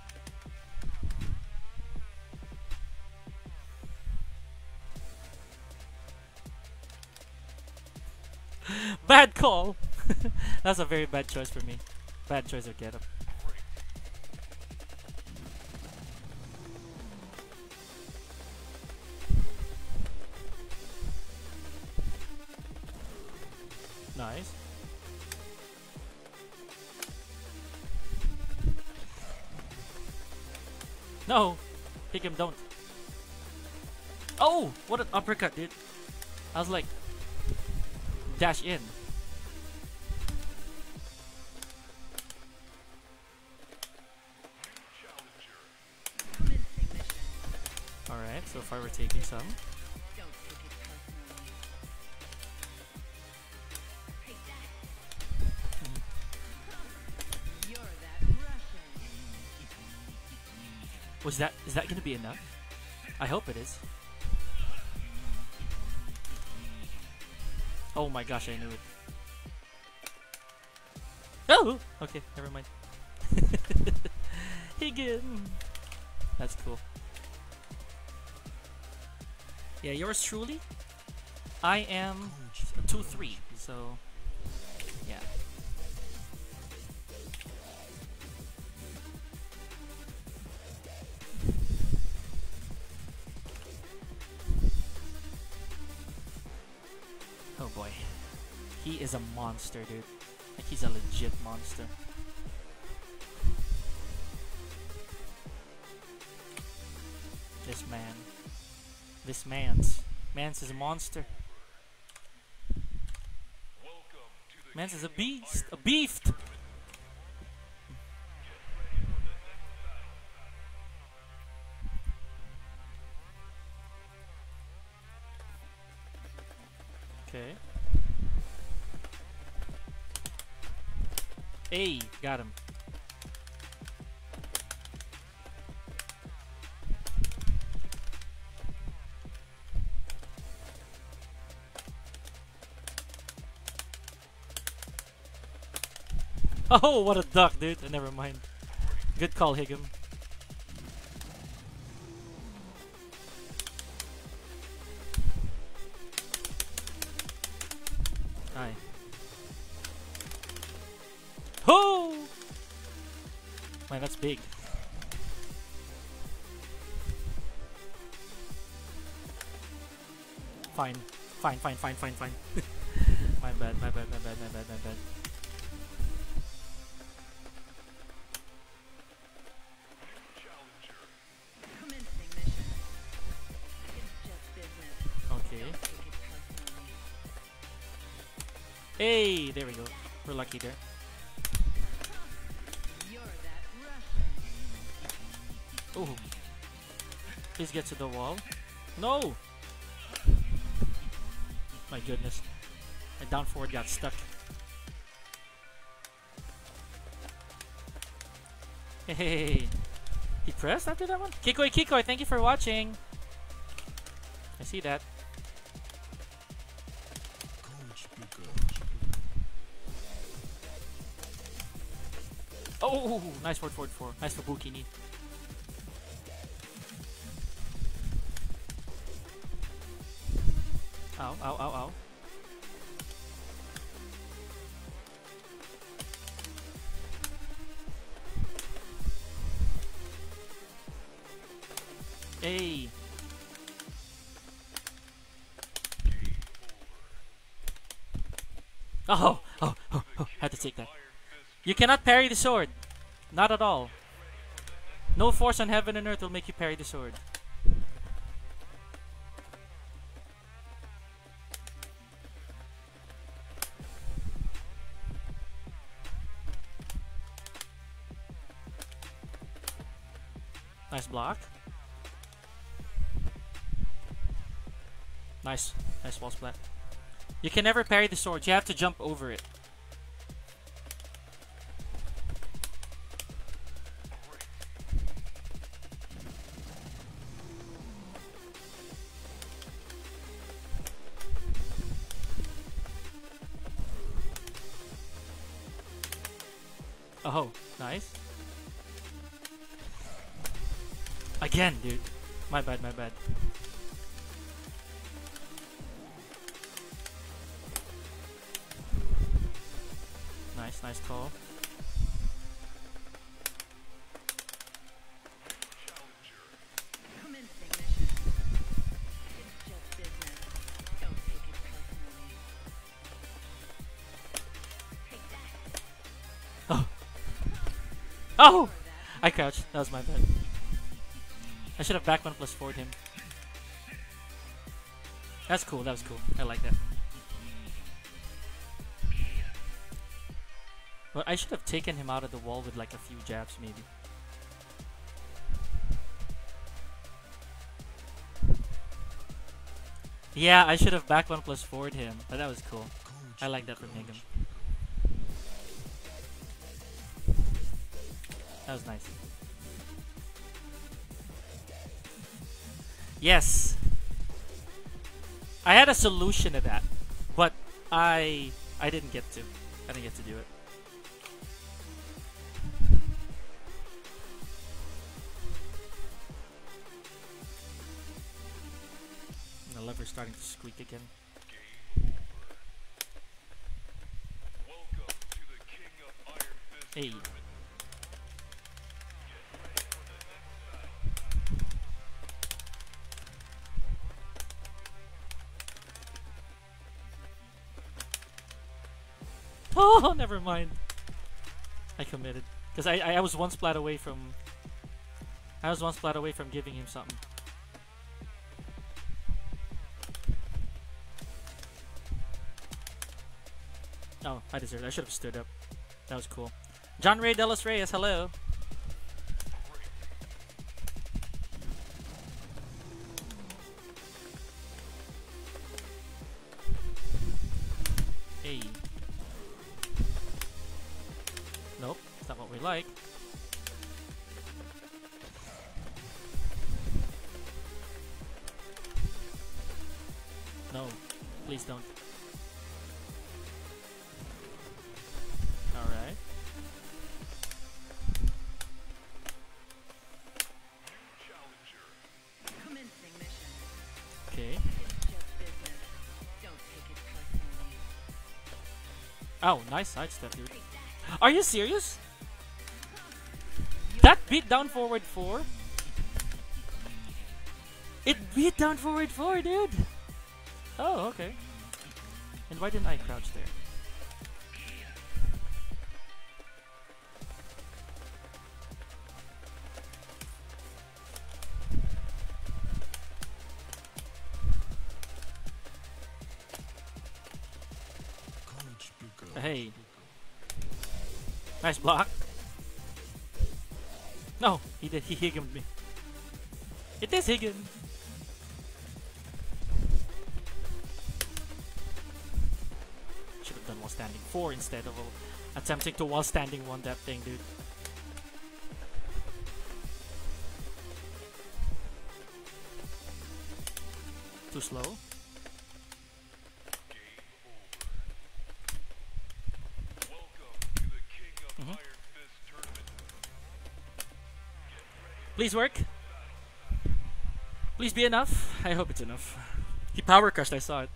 Speaker 1: bad call! That's a very bad choice for me. Bad choice of get him, don't. Oh! What an uppercut, dude. I was like, dash in. Alright, so far we're taking some.
Speaker 2: That
Speaker 1: is that gonna be enough? I hope it is. Oh my gosh, I knew it. Oh! Okay, never mind. Higem! That's cool. Yeah, yours truly? I am
Speaker 4: Coach
Speaker 1: a
Speaker 4: Booker.
Speaker 1: 2-3, so... Yeah. A monster, dude. Like he's a legit monster. This man. This man's. Man's is a monster.
Speaker 3: Welcome to the
Speaker 1: Man's is a beast. A
Speaker 3: Iron
Speaker 1: Oh, what a duck, dude. Uh, Never mind. Good call, Higem. Aye. Ho! Man, that's big. Fine. Fine, fine, fine, fine, fine. my bad, my bad, my bad, my bad, my bad. Get to the wall. No! My goodness. My down forward got stuck. Hey! He pressed after that one? Kikoi Kikoi, thank you for watching! I see that. Oh, nice forward, forward, four. Nice for Bukini. Take that. You cannot parry the sword. Not at all. No force on heaven and earth will make you parry the sword. Nice block. Nice. Nice wall splat. You can never parry the sword. You have to jump over it. Again, dude. My bad, my bad. Nice, nice call.
Speaker 2: That.
Speaker 1: Oh! I crouched. That was my bad. I should have back one plus forward him. That's cool. That was cool. I like that. Well, I should have taken him out of the wall with like a few jabs, maybe. Yeah, I should have back one plus forward him, but that was cool. I like that from Higem. That was nice. Yes. I had a solution to that, but I I didn't get to. I didn't get to do it. The lever's starting to squeak again. Mind. I committed. Because I, I was one splat away from... I was one splat away from giving him something. Oh, I deserved it. I should have stood up. That was cool. John Ray Delos Reyes, hello. Oh, nice sidestep, dude. Are you serious? That beat down forward 4? It beat down forward 4, dude! Oh, okay. And why didn't I crouch there? Nice block. No, he did. He higgimed me. It is Higem. Should have done while standing four instead of attempting to while standing one that thing, dude. Too slow.
Speaker 5: Welcome to the King of
Speaker 1: Mhm.
Speaker 5: Iron Fist tournament.
Speaker 1: Please work. Please be enough. I hope it's enough. He power crushed, I saw it.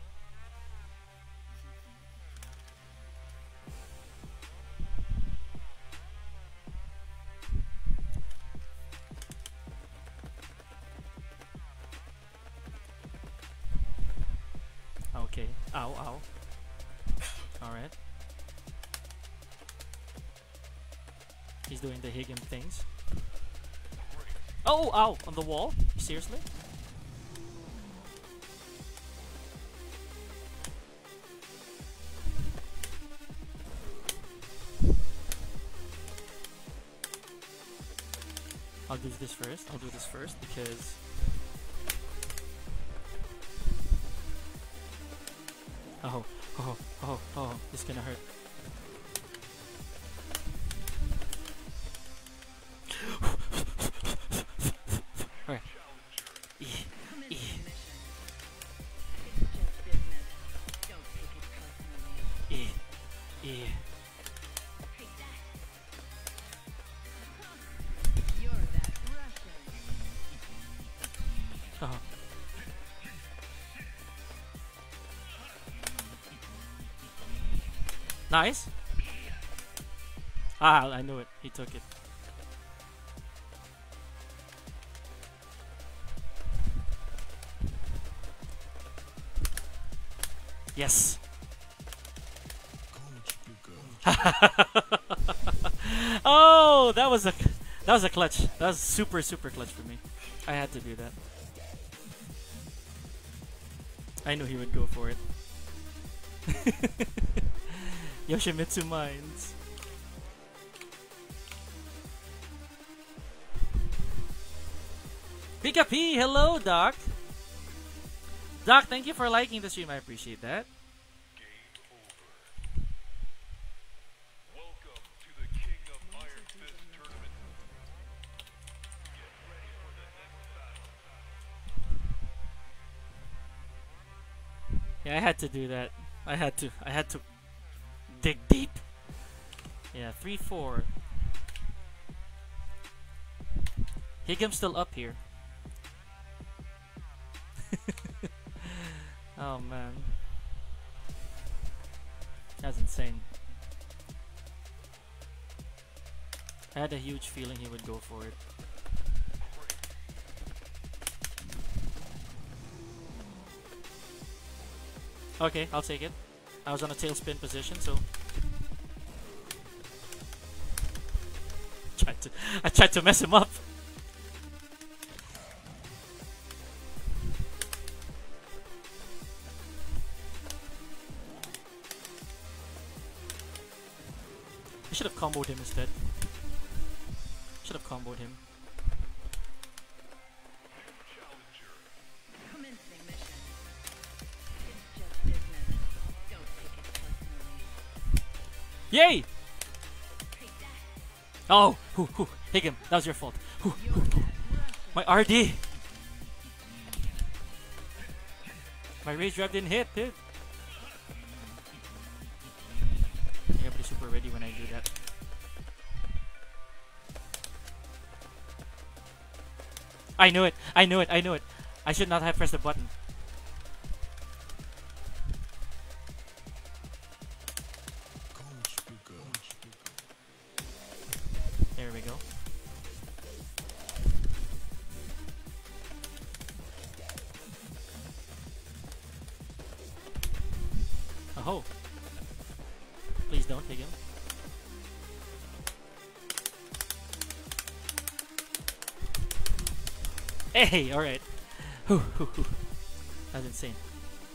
Speaker 1: Ow! On the wall? Seriously? I'll do this first. I'll do this first because Oh, oh, oh, oh, oh this is gonna hurt. Nice. Ah, I knew it. He took it. Yes. Oh, that was a that was a clutch. That was super super clutch for me. I had to do that. I knew he would go for it. Yoshimitsu Mines. Pika P, hello Doc. Doc, thank you for liking the stream. I appreciate that. Yeah, I had to do that. I had to. I had to dig deep. Yeah, three four. Higem's still up here. oh man, that's insane. I had a huge feeling he would go for it. Okay, I'll take it. I was on a tailspin position, so I tried to mess him up. I should have comboed him instead. Should have comboed him.
Speaker 5: Challenger.
Speaker 2: Commencing mission. It's just business. Don't take it personally.
Speaker 1: Yay! Oh, whew, whew. Higem, that was your fault. Whew. My RD! My rage drive didn't hit, dude. I gotta super ready when I do that. I knew it! I knew it! I knew it! I should not have pressed the button. Hey, alright. That's insane.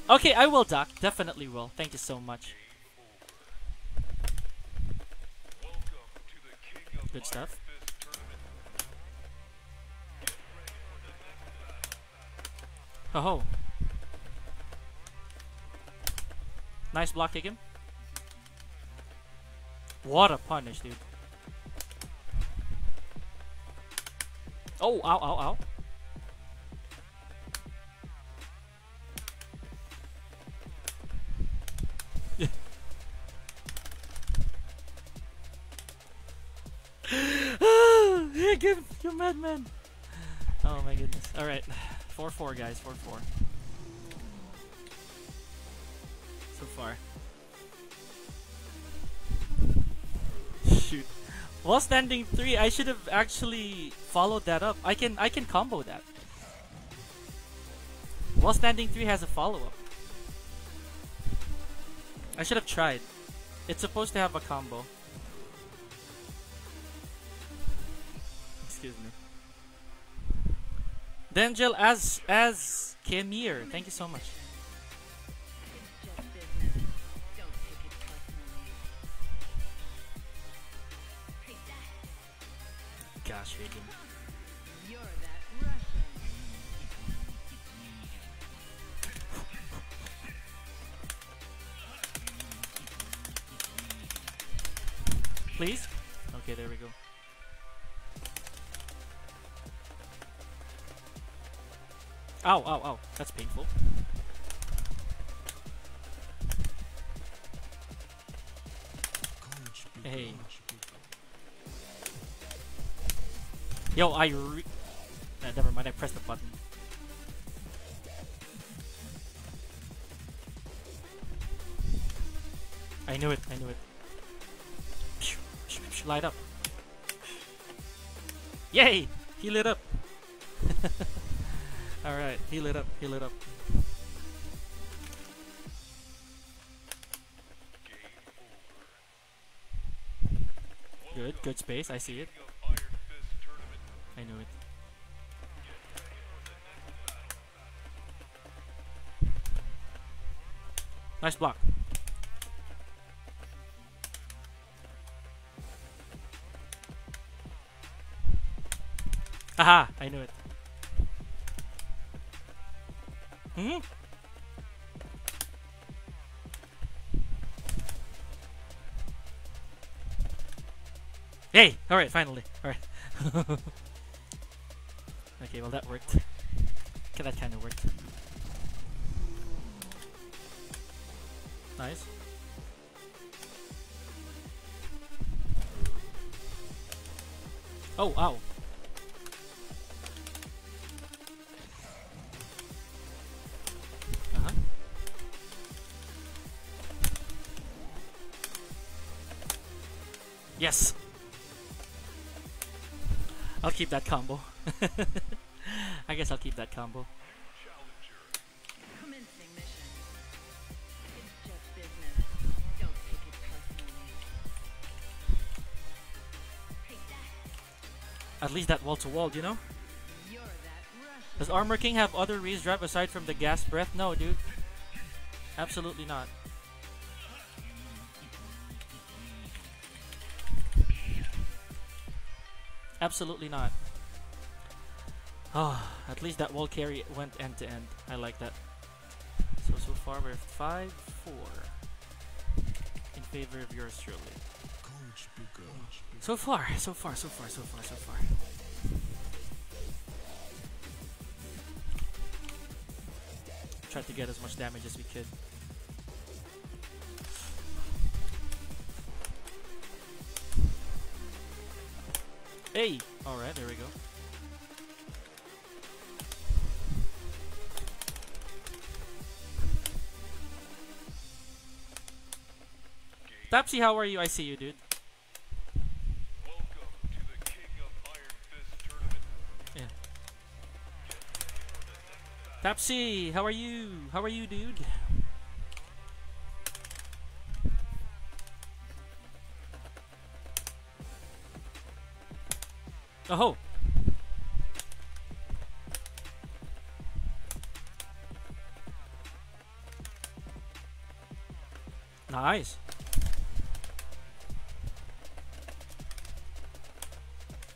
Speaker 1: Okay, I will, Doc. Definitely will. Thank you so much. Good stuff. Oh. Nice block, Higem. What a punish, dude. Oh, ow, ow, ow. Alright. 4 4, guys. 4 4. So far. Shoot. While standing 3, I should have actually followed that up. I can I can combo that. While standing 3 has a follow up. I should have tried. It's supposed to have a combo. Excuse me. Dangel as as Kemir, thank you so much. Ow, ow, ow. That's painful. Hey. Yo, I re- he lit up. Good, good space, I see it. I knew it. Nice block. Hey! Alright, finally. Alright. okay, well that worked. Okay, that kinda worked. Nice. Oh, ow. Uh-huh. Yes. I'll keep that combo. I guess I'll keep that combo.
Speaker 2: Commencing mission. It's just business. Don't take it personally. Take that.
Speaker 1: At least that wall to wall, you know?
Speaker 2: You're that Russian.
Speaker 1: Does Armor King have other rage drive aside from the gas breath? No, dude. Absolutely not. Absolutely not. Ah, at least that wall carry went end to end. I like that. So so far we're five four in favor of yours truly. So far, so far, so far, so far, so far. Tried to get as much damage as we could. Hey! Alright, there we go. Tapsy, how are you? I see you, dude.
Speaker 5: Welcome to the King of Iron Fist tournament.
Speaker 1: Yeah. Tapsy, how are you? How are you, dude? Oh. Nice.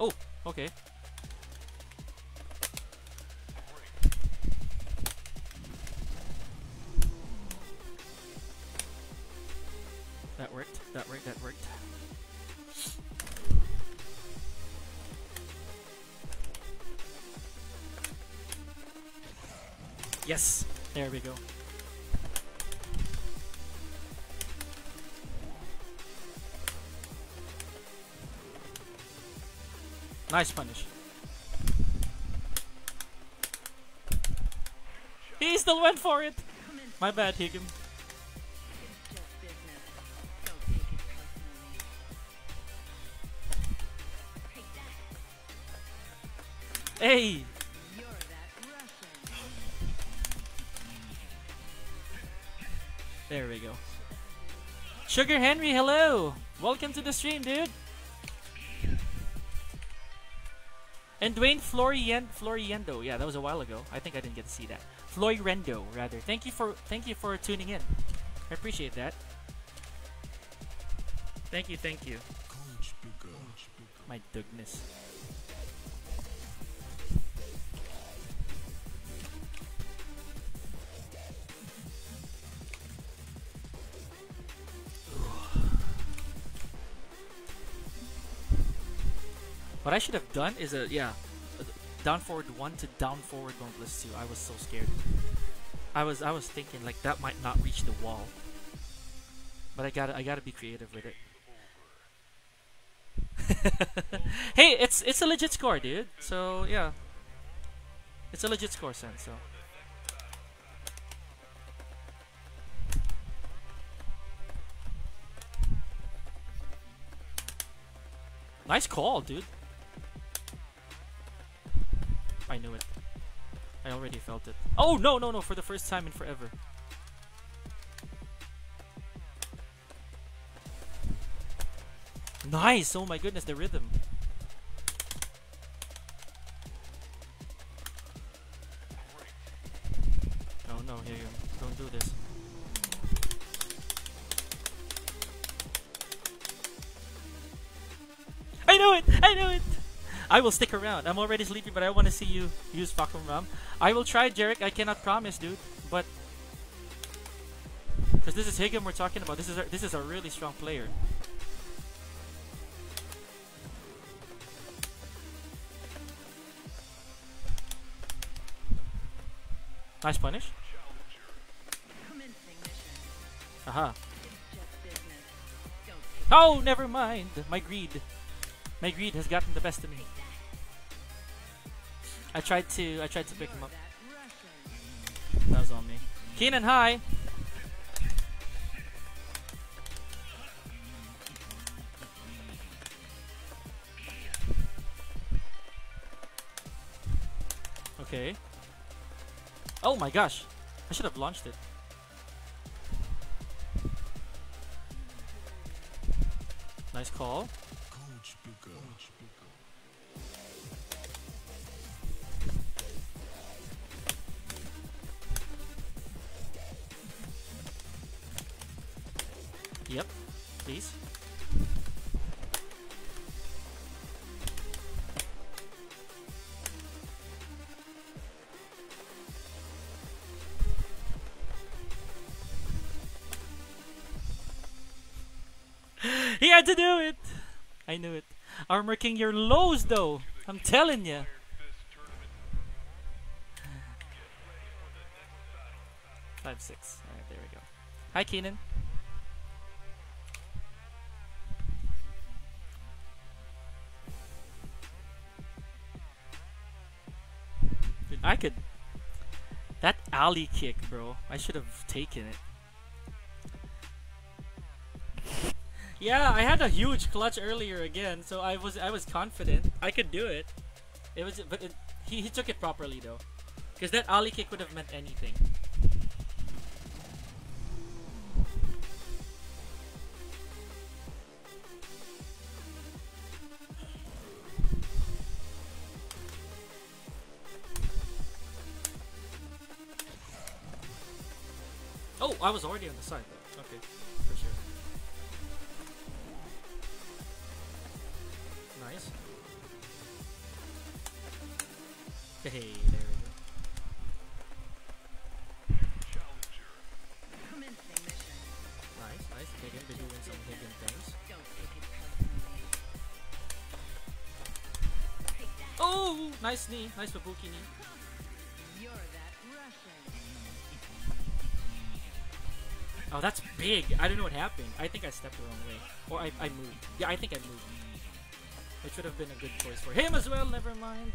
Speaker 1: Oh, okay. Go. Nice punish. he still went for it. My bad, Higem.
Speaker 2: It's
Speaker 1: Sugar Henry, hello. Welcome to the stream, dude. And Dwayne Florien Floriendo, yeah, that was a while ago. I think I didn't get to see that. Florendo, rather. Thank you for thank you for tuning in. I appreciate that. Thank you, thank you.
Speaker 4: Coach Booker. Coach Booker.
Speaker 1: My goodness. I should have done is a yeah, a down forward one to down forward one plus two. I was so scared. I was I was thinking like that might not reach the wall, but I gotta I gotta be creative with it. hey, it's it's a legit score, dude. So yeah, it's a legit score, sense. So nice call, dude. Already felt it. Oh no no no! For the first time in forever. Nice! Oh my goodness, the rhythm. Will stick around. I'm already sleepy, but I want to see you use Fahkumram. I will try, Jarek. I cannot promise, dude. But because this is Higem we're talking about. This is a, this is a really strong player. Nice punish. Aha.
Speaker 2: Don't take
Speaker 1: Oh, never mind. My greed. My greed has gotten the best of me. I tried to I tried to pick him up.
Speaker 2: that
Speaker 1: was on me. Keenan, hi. Okay. Oh my gosh. I should have launched it. Nice call. Had to do it. I knew it. Armor King, you're lows though. I'm telling you. Five six. All right, there we go. Hi, Keenan. I could. That alley kick, bro. I should have taken it. Yeah, I had a huge clutch earlier again, so I was I was confident I could do it. It was, but it, he he took it properly though, because that alley kick would have meant anything. Oh, I was already on the side though. Okay, nice knee. Nice Babuki knee.
Speaker 2: You're that Russian.
Speaker 1: Oh, that's big. I don't know what happened. I think I stepped the wrong way. Or I, I moved. Yeah, I think I moved. Which would have been a good choice for him as well. Never mind.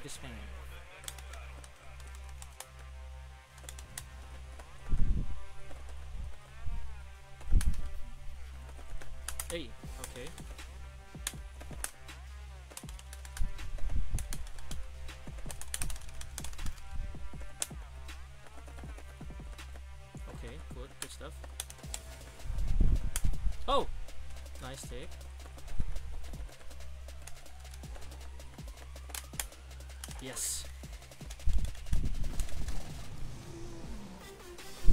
Speaker 1: Of this man. Hey, okay. Okay, good, good stuff. Oh! Nice take.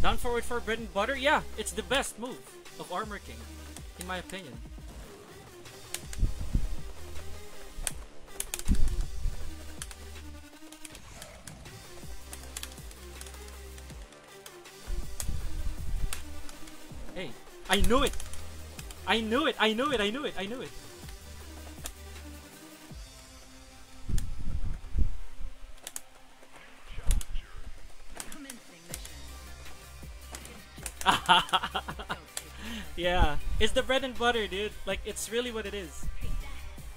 Speaker 1: Down forward for bread and butter? Yeah, it's the best move of Armor King, in my opinion. Hey, I knew it! I knew it! I knew it! I knew it! I knew it!
Speaker 6: It's
Speaker 1: the bread and butter, dude. Like, it's really what it is.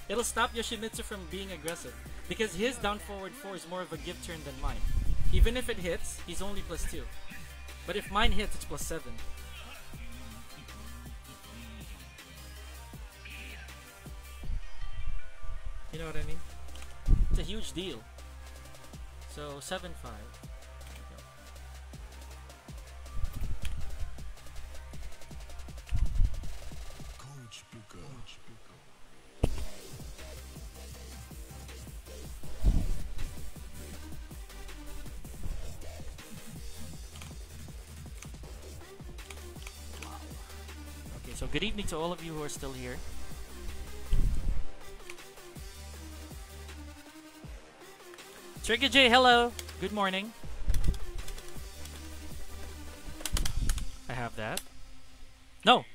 Speaker 1: It'll stop Yoshimitsu from being aggressive. Because his down forward 4 is more of a give turn than mine. Even if it hits, he's only plus 2. But if mine hits, it's plus 7. You know what I mean? It's a huge deal. So, 7 so good evening to all of you who are still here. Trigger J, hello. Good morning. I have that. No.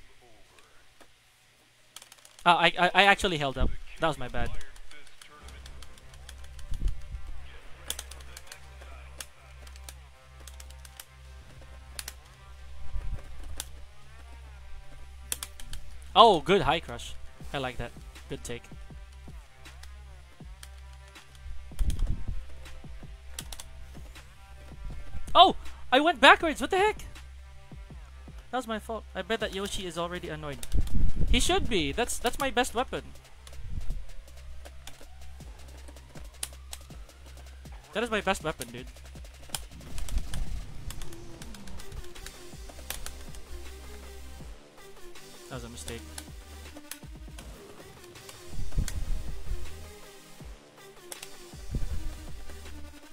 Speaker 1: Oh, I, I I actually held up. That was my bad. Oh, good high crush. I like that. Good take. Oh, I went backwards. What the heck? That was my fault. I bet that Yoshi is already annoyed. He should be. That's that's my best weapon. That is my best weapon, dude. That was a mistake.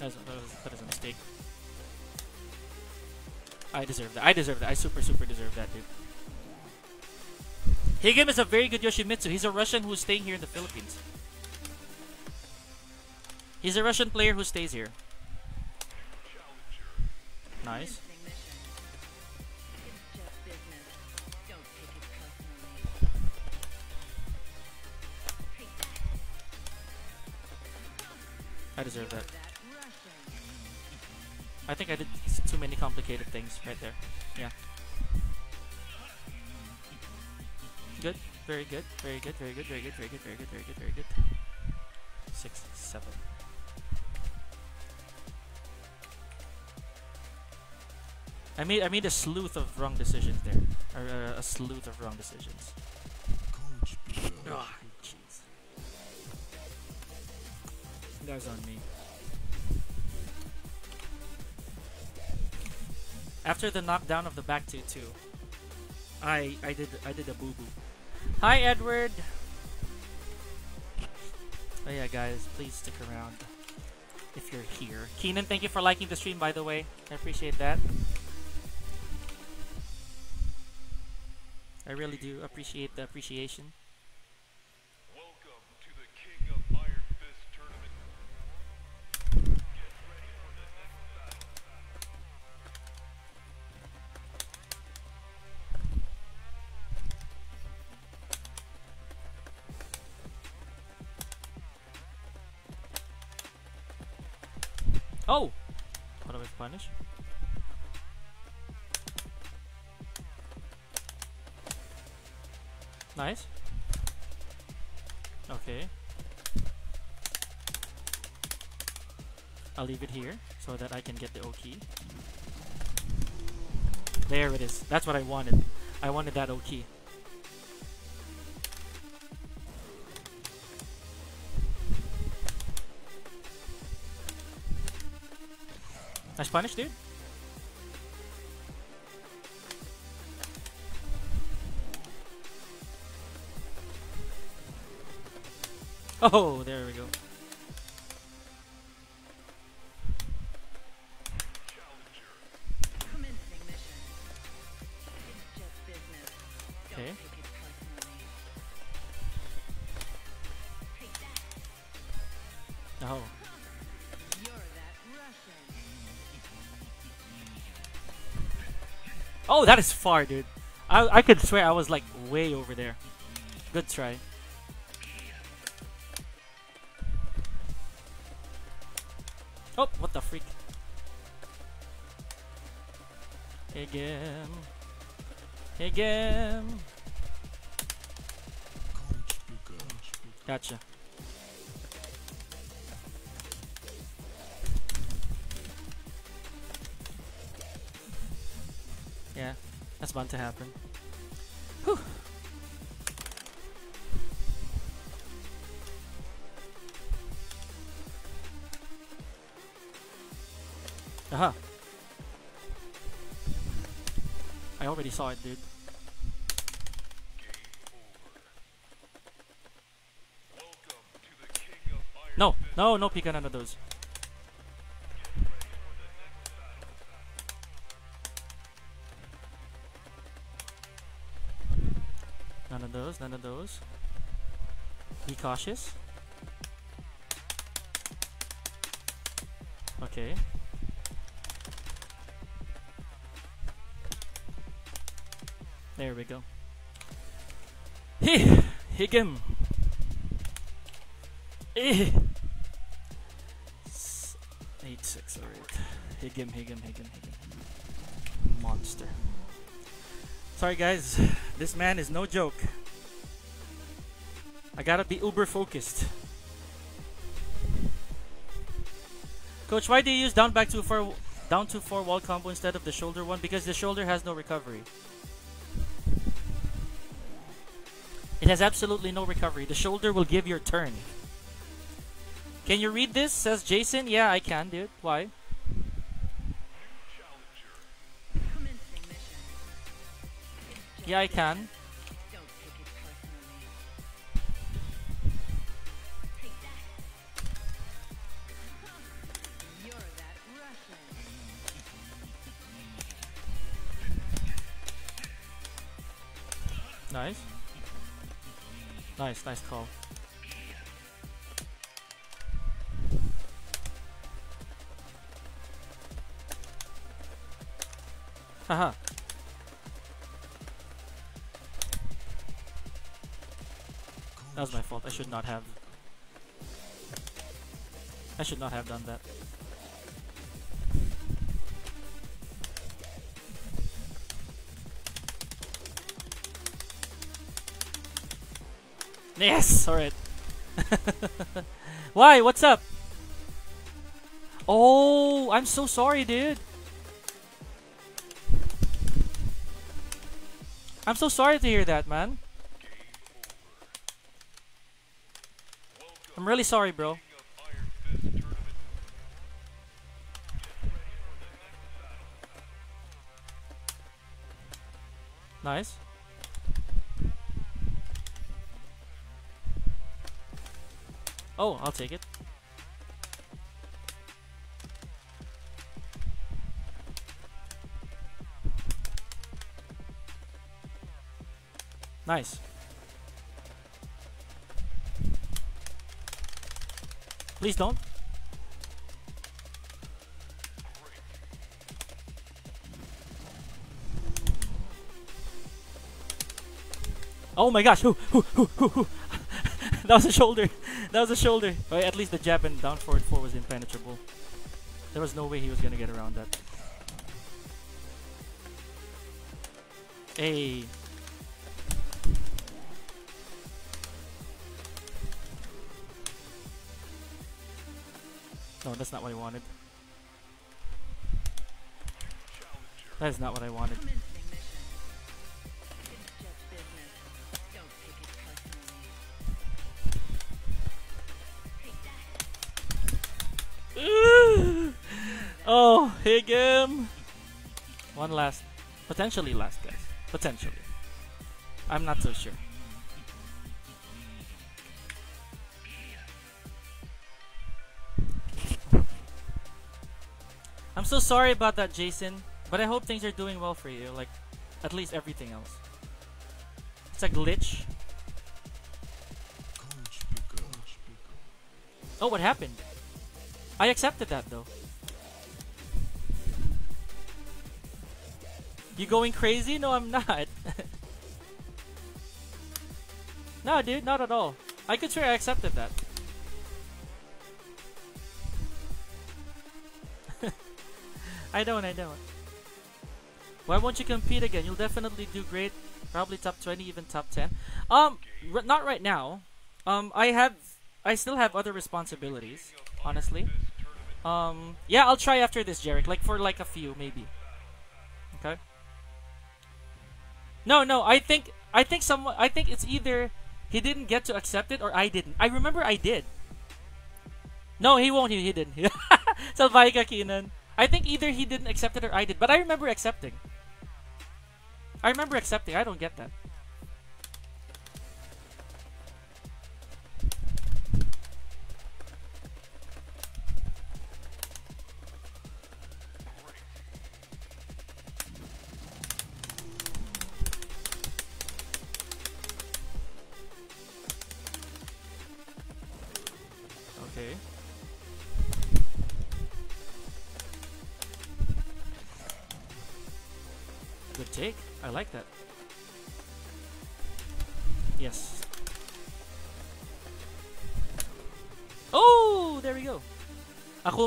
Speaker 1: That was, that was, that was a mistake. I deserve that. I deserve that. I super, super deserve that, dude. Higem is a very good Yoshimitsu. He's a Russian who's staying here in the Philippines. He's a Russian player who stays here. Nice. Deserve that. I think I did too many complicated things right there. Yeah. Good. Very good. Very good. Very good. Very good. Very good. Very good. Very good. Very good. Six, seven. I made I made a sleuth of wrong decisions there, or uh, a sleuth of wrong decisions. Was on me. After the knockdown of the back two two, I I did I did a boo boo. Hi Edward. Oh yeah, guys, please stick around if you're here. Keenan, thank you for liking the stream, by the way. I appreciate that. I really do appreciate the appreciation. I'll leave it here so that I can get the O key. There it is. That's what I wanted. I wanted that O key. Nice punish, dude. Oh, there we go. Oh,
Speaker 7: that
Speaker 1: is far, dude. I I could swear I was like way over there. Good try. Oh, what the freak? Again. Again. Gotcha. To happen. Whew. Aha. I already saw it, dude. No, no, no Pica, none of those. None of those. Be cautious. Okay. There we go. He Higem. Eh. Eight six Higem, Higem, Higem. Monster. Sorry guys, this man is no joke. I gotta be uber focused. Coach, why do you use down back to four down to four wall combo instead of the shoulder one? Because the shoulder has no recovery. It has absolutely no recovery. The shoulder will give your turn. Can you read this? Says Jason. Yeah, I can, dude. Why? Yeah, I can. Nice, nice call. Haha. That was my fault. I should not have. I should not have done that. Yes, alright. Why? What's up? Oh, I'm so sorry, dude. I'm so sorry to hear that, man. I'm really sorry, bro.
Speaker 3: King
Speaker 1: Oh, I'll take it. Nice. Please don't. Oh my gosh! Who? Who? Who? Who? who? that was a shoulder. That was a shoulder. At least the jab and down forward four was impenetrable. There was no way he was gonna get around that. Hey. No, that's not what I wanted. That is not what I wanted. One last. Potentially last, guys. Potentially. I'm not so sure. I'm so sorry about that, Jason. But I hope things are doing well for you. Like, at least everything else. It's a glitch.
Speaker 4: Coach Pica. Coach Pica.
Speaker 1: Oh, what happened? I accepted that though. You going crazy? No, I'm not. no, dude, not at all. I could swear I accepted that. I don't, I don't. Why won't you compete again? You'll definitely do great. Probably top 20, even top 10. Um, not right now. Um, I have, I still have other responsibilities, honestly. Um, yeah, I'll try after this, Jarek. Like for like a few, maybe. No, no. I think I think someone. I think it's either he didn't get to accept it or I didn't. I remember I did. No, he won't. He, he didn't. Salvaika Keenan. I think either he didn't accept it or I did, but I remember accepting. I remember accepting. I don't get that.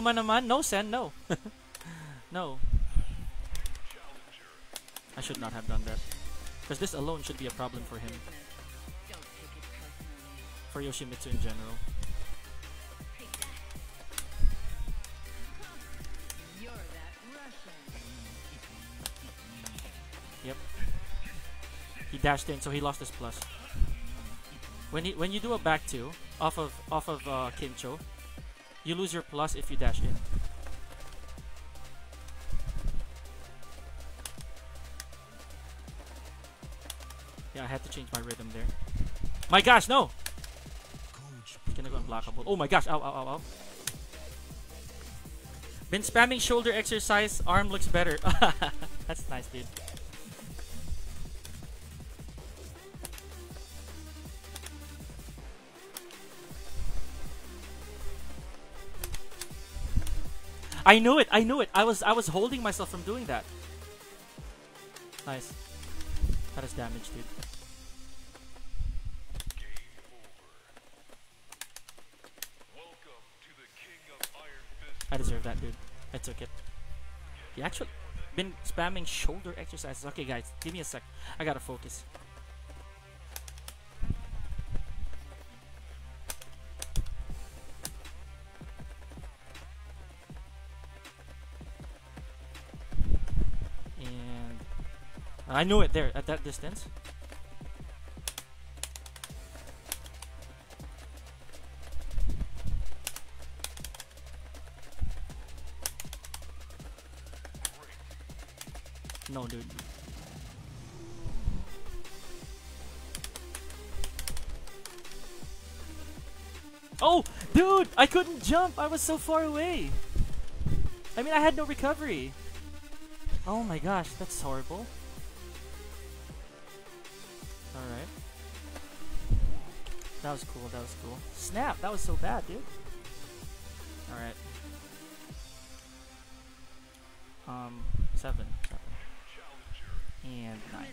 Speaker 1: Akuma naman, no Sen, no. no. I should not have done that. Because this alone should be a problem for him. For Yoshimitsu in general. Yep. He dashed in, so he lost his plus. When he when you do a back two off of off of uh, Kincho, you lose your plus if you dash in. Yeah, I had to change my rhythm there. My gosh, no! It's gonna go unblockable. Oh my gosh, ow, ow, ow, ow. Been spamming shoulder exercise, arm looks better. That's nice, dude. I knew it, I knew it. I was I was holding myself from doing that. Nice. That is damage, dude. I deserve that, dude. I took it. He actually been spamming shoulder exercises. Okay, guys, give me a sec. I gotta focus. I knew it there at that distance. No, dude. Oh, dude! I couldn't jump! I was so far away! I mean, I had no recovery. Oh my gosh, that's horrible. That was cool. That was cool. Snap! That was so bad, dude. All right. Um, seven, seven, and nine.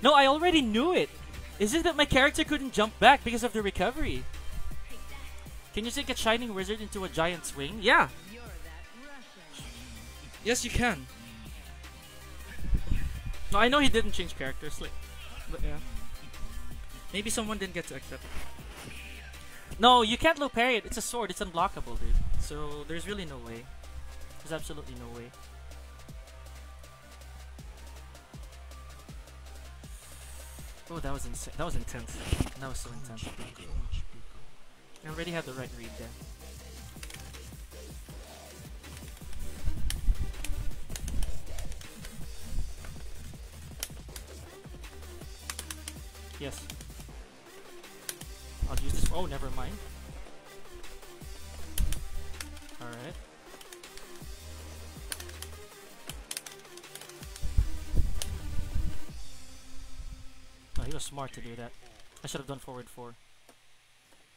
Speaker 1: No, I already knew it. Is it that my character couldn't jump back because of the recovery? Can you take a shining wizard into a giant swing? Yeah. Yes, you can. No, I know he didn't change characters, like, but yeah. Maybe someone didn't get to accept it. No, you can't low parry it. It's a sword. It's unblockable, dude. So there's really no way. There's absolutely no way. Oh, that was insane. That was intense. That was so intense. I already had the right read there. Yes. I'll use this. Oh, never mind. Alright. Oh, he was smart to do that. I should have done forward four.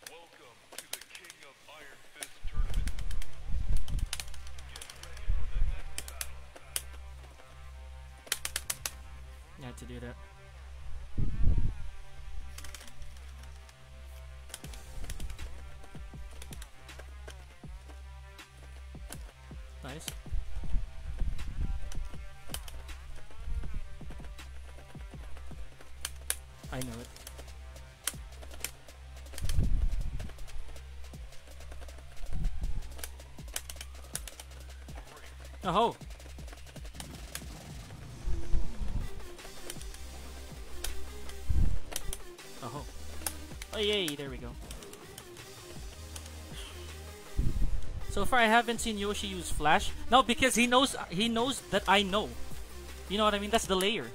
Speaker 5: Welcome to the King
Speaker 1: Oh! Oh. Oh yay, there we go. So far I haven't seen Yoshi use flash. No, because he knows he knows that I know. You know what I mean? That's the layer.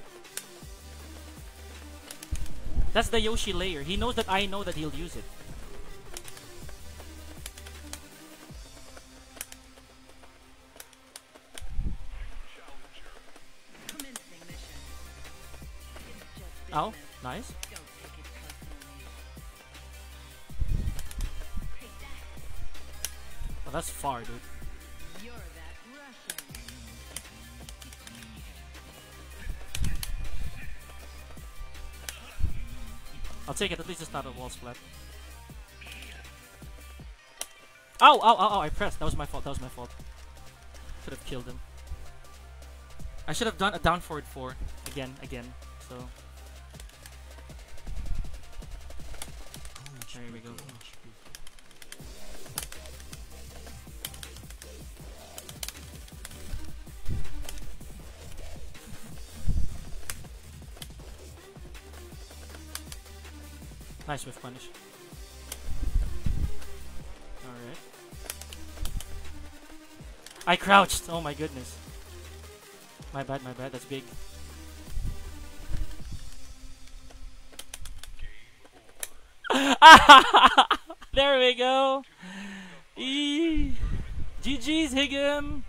Speaker 1: That's the Yoshi layer. He knows that I know that he'll use it. Nice. Oh, that's far, dude. I'll take it. At least it's not a wall splat. Ow, ow, ow, ow, I pressed. That was my fault. That was my fault. Should have killed him. I should have done a down forward 4. Again, again. So, we go. Nice whiff punish. Alright. I crouched! Oh my goodness. My bad, my bad, that's big. there we go! Eee. GG's Higem!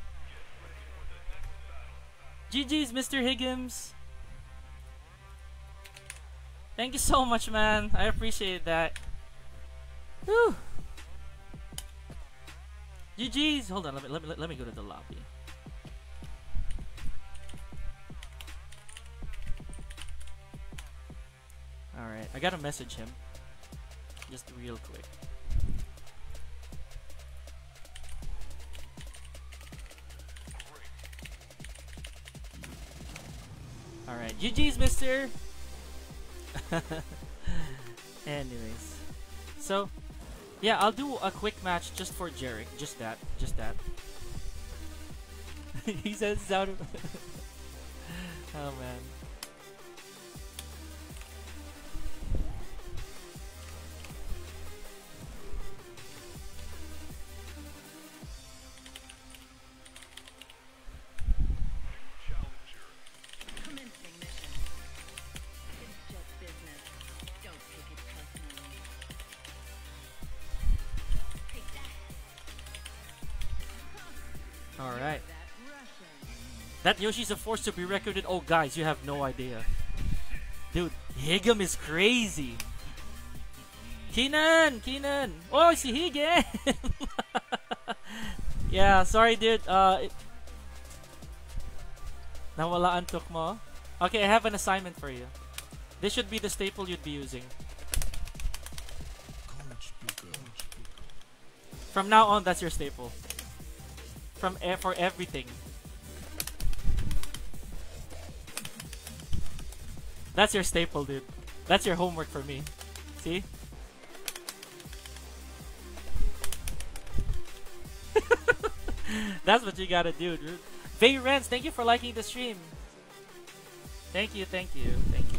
Speaker 1: GG's Mr. Higgins. Thank you so much, man. I appreciate that. Whew. GG's. Hold on. Let me let me let me go to the lobby. All right. I gotta message him. Just real quick. All right. GG's, Mister. Anyways, so yeah, I'll do a quick match just for Jarek. Just that. Just that. he says out of. oh man.
Speaker 8: That
Speaker 1: Yoshi's a force to be reckoned with. Oh, guys, you have no idea. Dude, Higem is crazy. Keenan! Keenan! Oh, si Higem! yeah, sorry dude. Uh, it... Nawala antok mo? Okay, I have an assignment for you. This should be the staple you'd be using. From now on, that's your staple. From e- for everything. That's your staple, dude. That's your homework for me. See? That's what you gotta do, dude. Vay Renz, thank you for liking the stream. Thank you, thank you, thank you.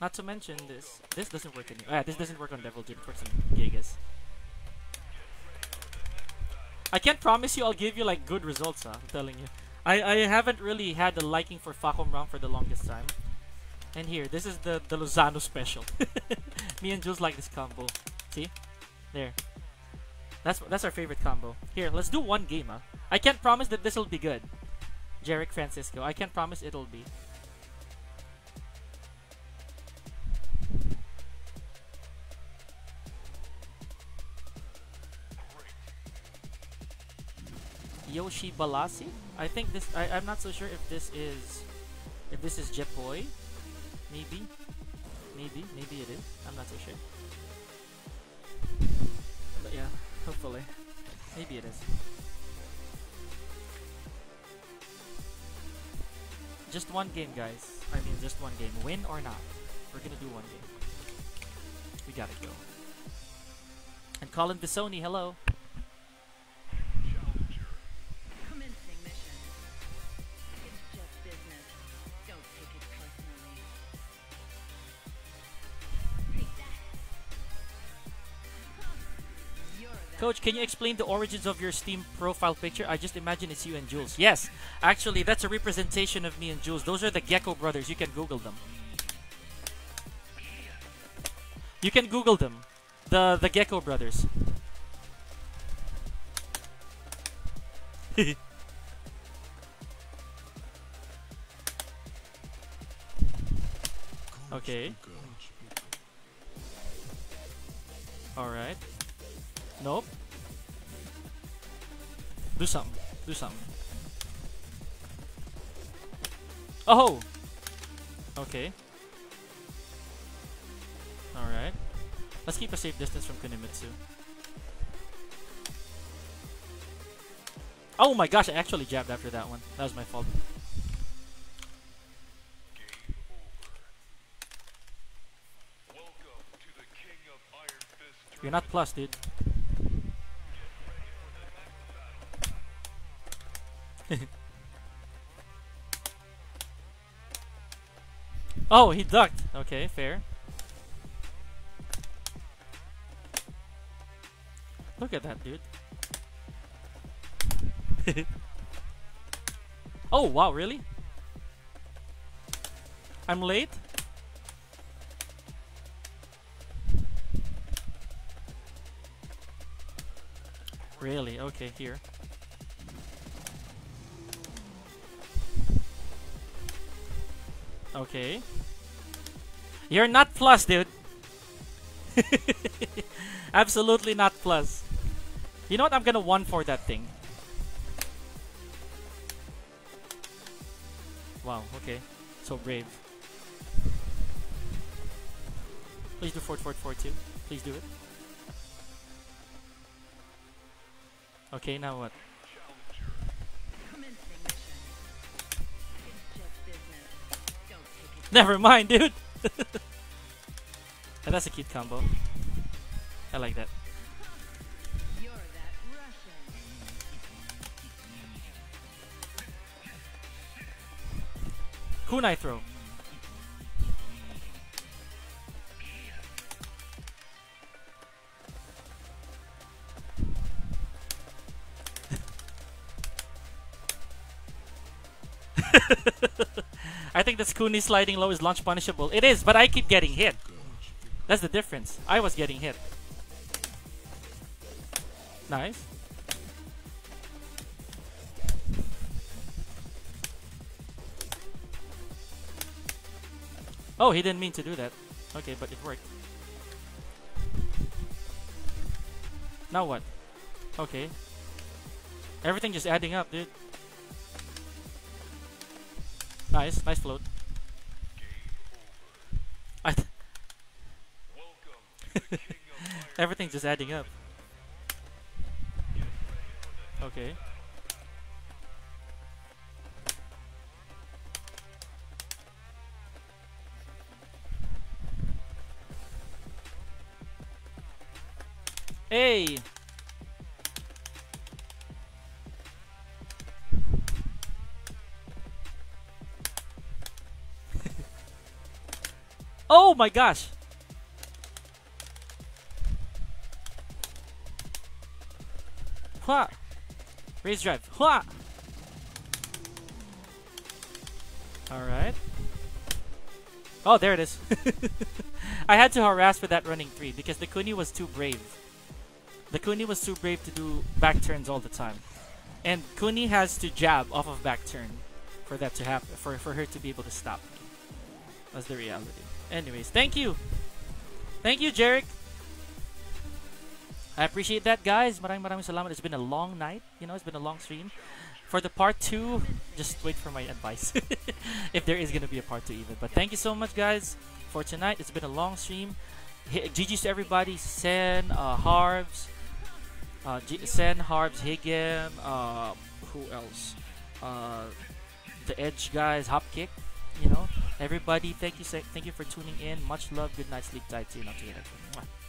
Speaker 1: Not to mention this. This doesn't work anymore. Ah, this doesn't work on Devil Jin. It works on Gigas. I can't promise you I'll give you like good results, huh? I'm telling you. I, I haven't really had a liking for Fahkumram for the longest time. And here, this is the, the Lozano special. Me and Jules like this combo. See? There. That's that's our favorite combo. Here, let's do one game, huh? I can't promise that this will be good. Jarek Francisco. I can't promise it'll be. Yoshi Balasi. I think this. I, I'm not so sure if this is, if this is Jepoy. Maybe, maybe, maybe it is. I'm not so sure. But yeah, hopefully, maybe it is. Just one game, guys. I mean, just one game. Win or not, we're gonna do one game. We gotta go. And Colin Bisoni, hello. Coach, can you explain the origins of your Steam profile picture? I just imagine it's you and Jules. Yes, actually, that's a representation of me and Jules. Those are the Gecko brothers. You can Google them. You can Google them. The the Gecko brothers. Okay.
Speaker 4: Pico. Coach Pico.
Speaker 1: All right. Nope. Do something. Do something. Oh. Okay. All right. Let's keep a safe distance from Kunimitsu. Oh my gosh! I actually jabbed after that one. That was my fault. You're not plus, dude. oh, he ducked. Okay, fair. Look at that, dude. oh, wow, really? I'm late? Really? Okay, here. Okay. You're not plus, dude. Absolutely not plus. You know what? I'm gonna one for that thing. Wow, okay. So brave. Please do fort fort fort two. Please do it. Okay, now what? Never mind, dude. That's a cute combo. I like that. Kunai throw. I think this Kuni sliding low is launch punishable. It is, but I keep getting hit. That's the difference. I was getting hit. Nice. Oh, he didn't mean to do that. Okay, but it worked. Now what? Okay. Everything just adding up, dude. Nice, nice float. I everything's just adding up. Okay. Hey! My gosh! Hua! Rage drive. Hua! Alright. Oh, there it is. I had to harass for that running three because the Kuni was too brave. The Kuni was too brave to do back turns all the time. And Kuni has to jab off of back turn for that to happen, for, for her to be able to stop. That's the reality. Anyways, thank you! Thank you, Jarek! I appreciate that, guys. Maraming maraming salamat. It's been a long night. You know, it's been a long stream. For the part two, just wait for my advice. if there is gonna be a part two, even. But thank you so much, guys, for tonight. It's been a long stream. Hi- GG's to everybody. Sen, uh, Harvs, uh, G- Sen, Harvs, Higem. Uh, who else? Uh, the Edge guys, Hopkick. You know, everybody. Thank you. Thank you for tuning in. Much love. Good night. Sleep tight. See you next. Mwah.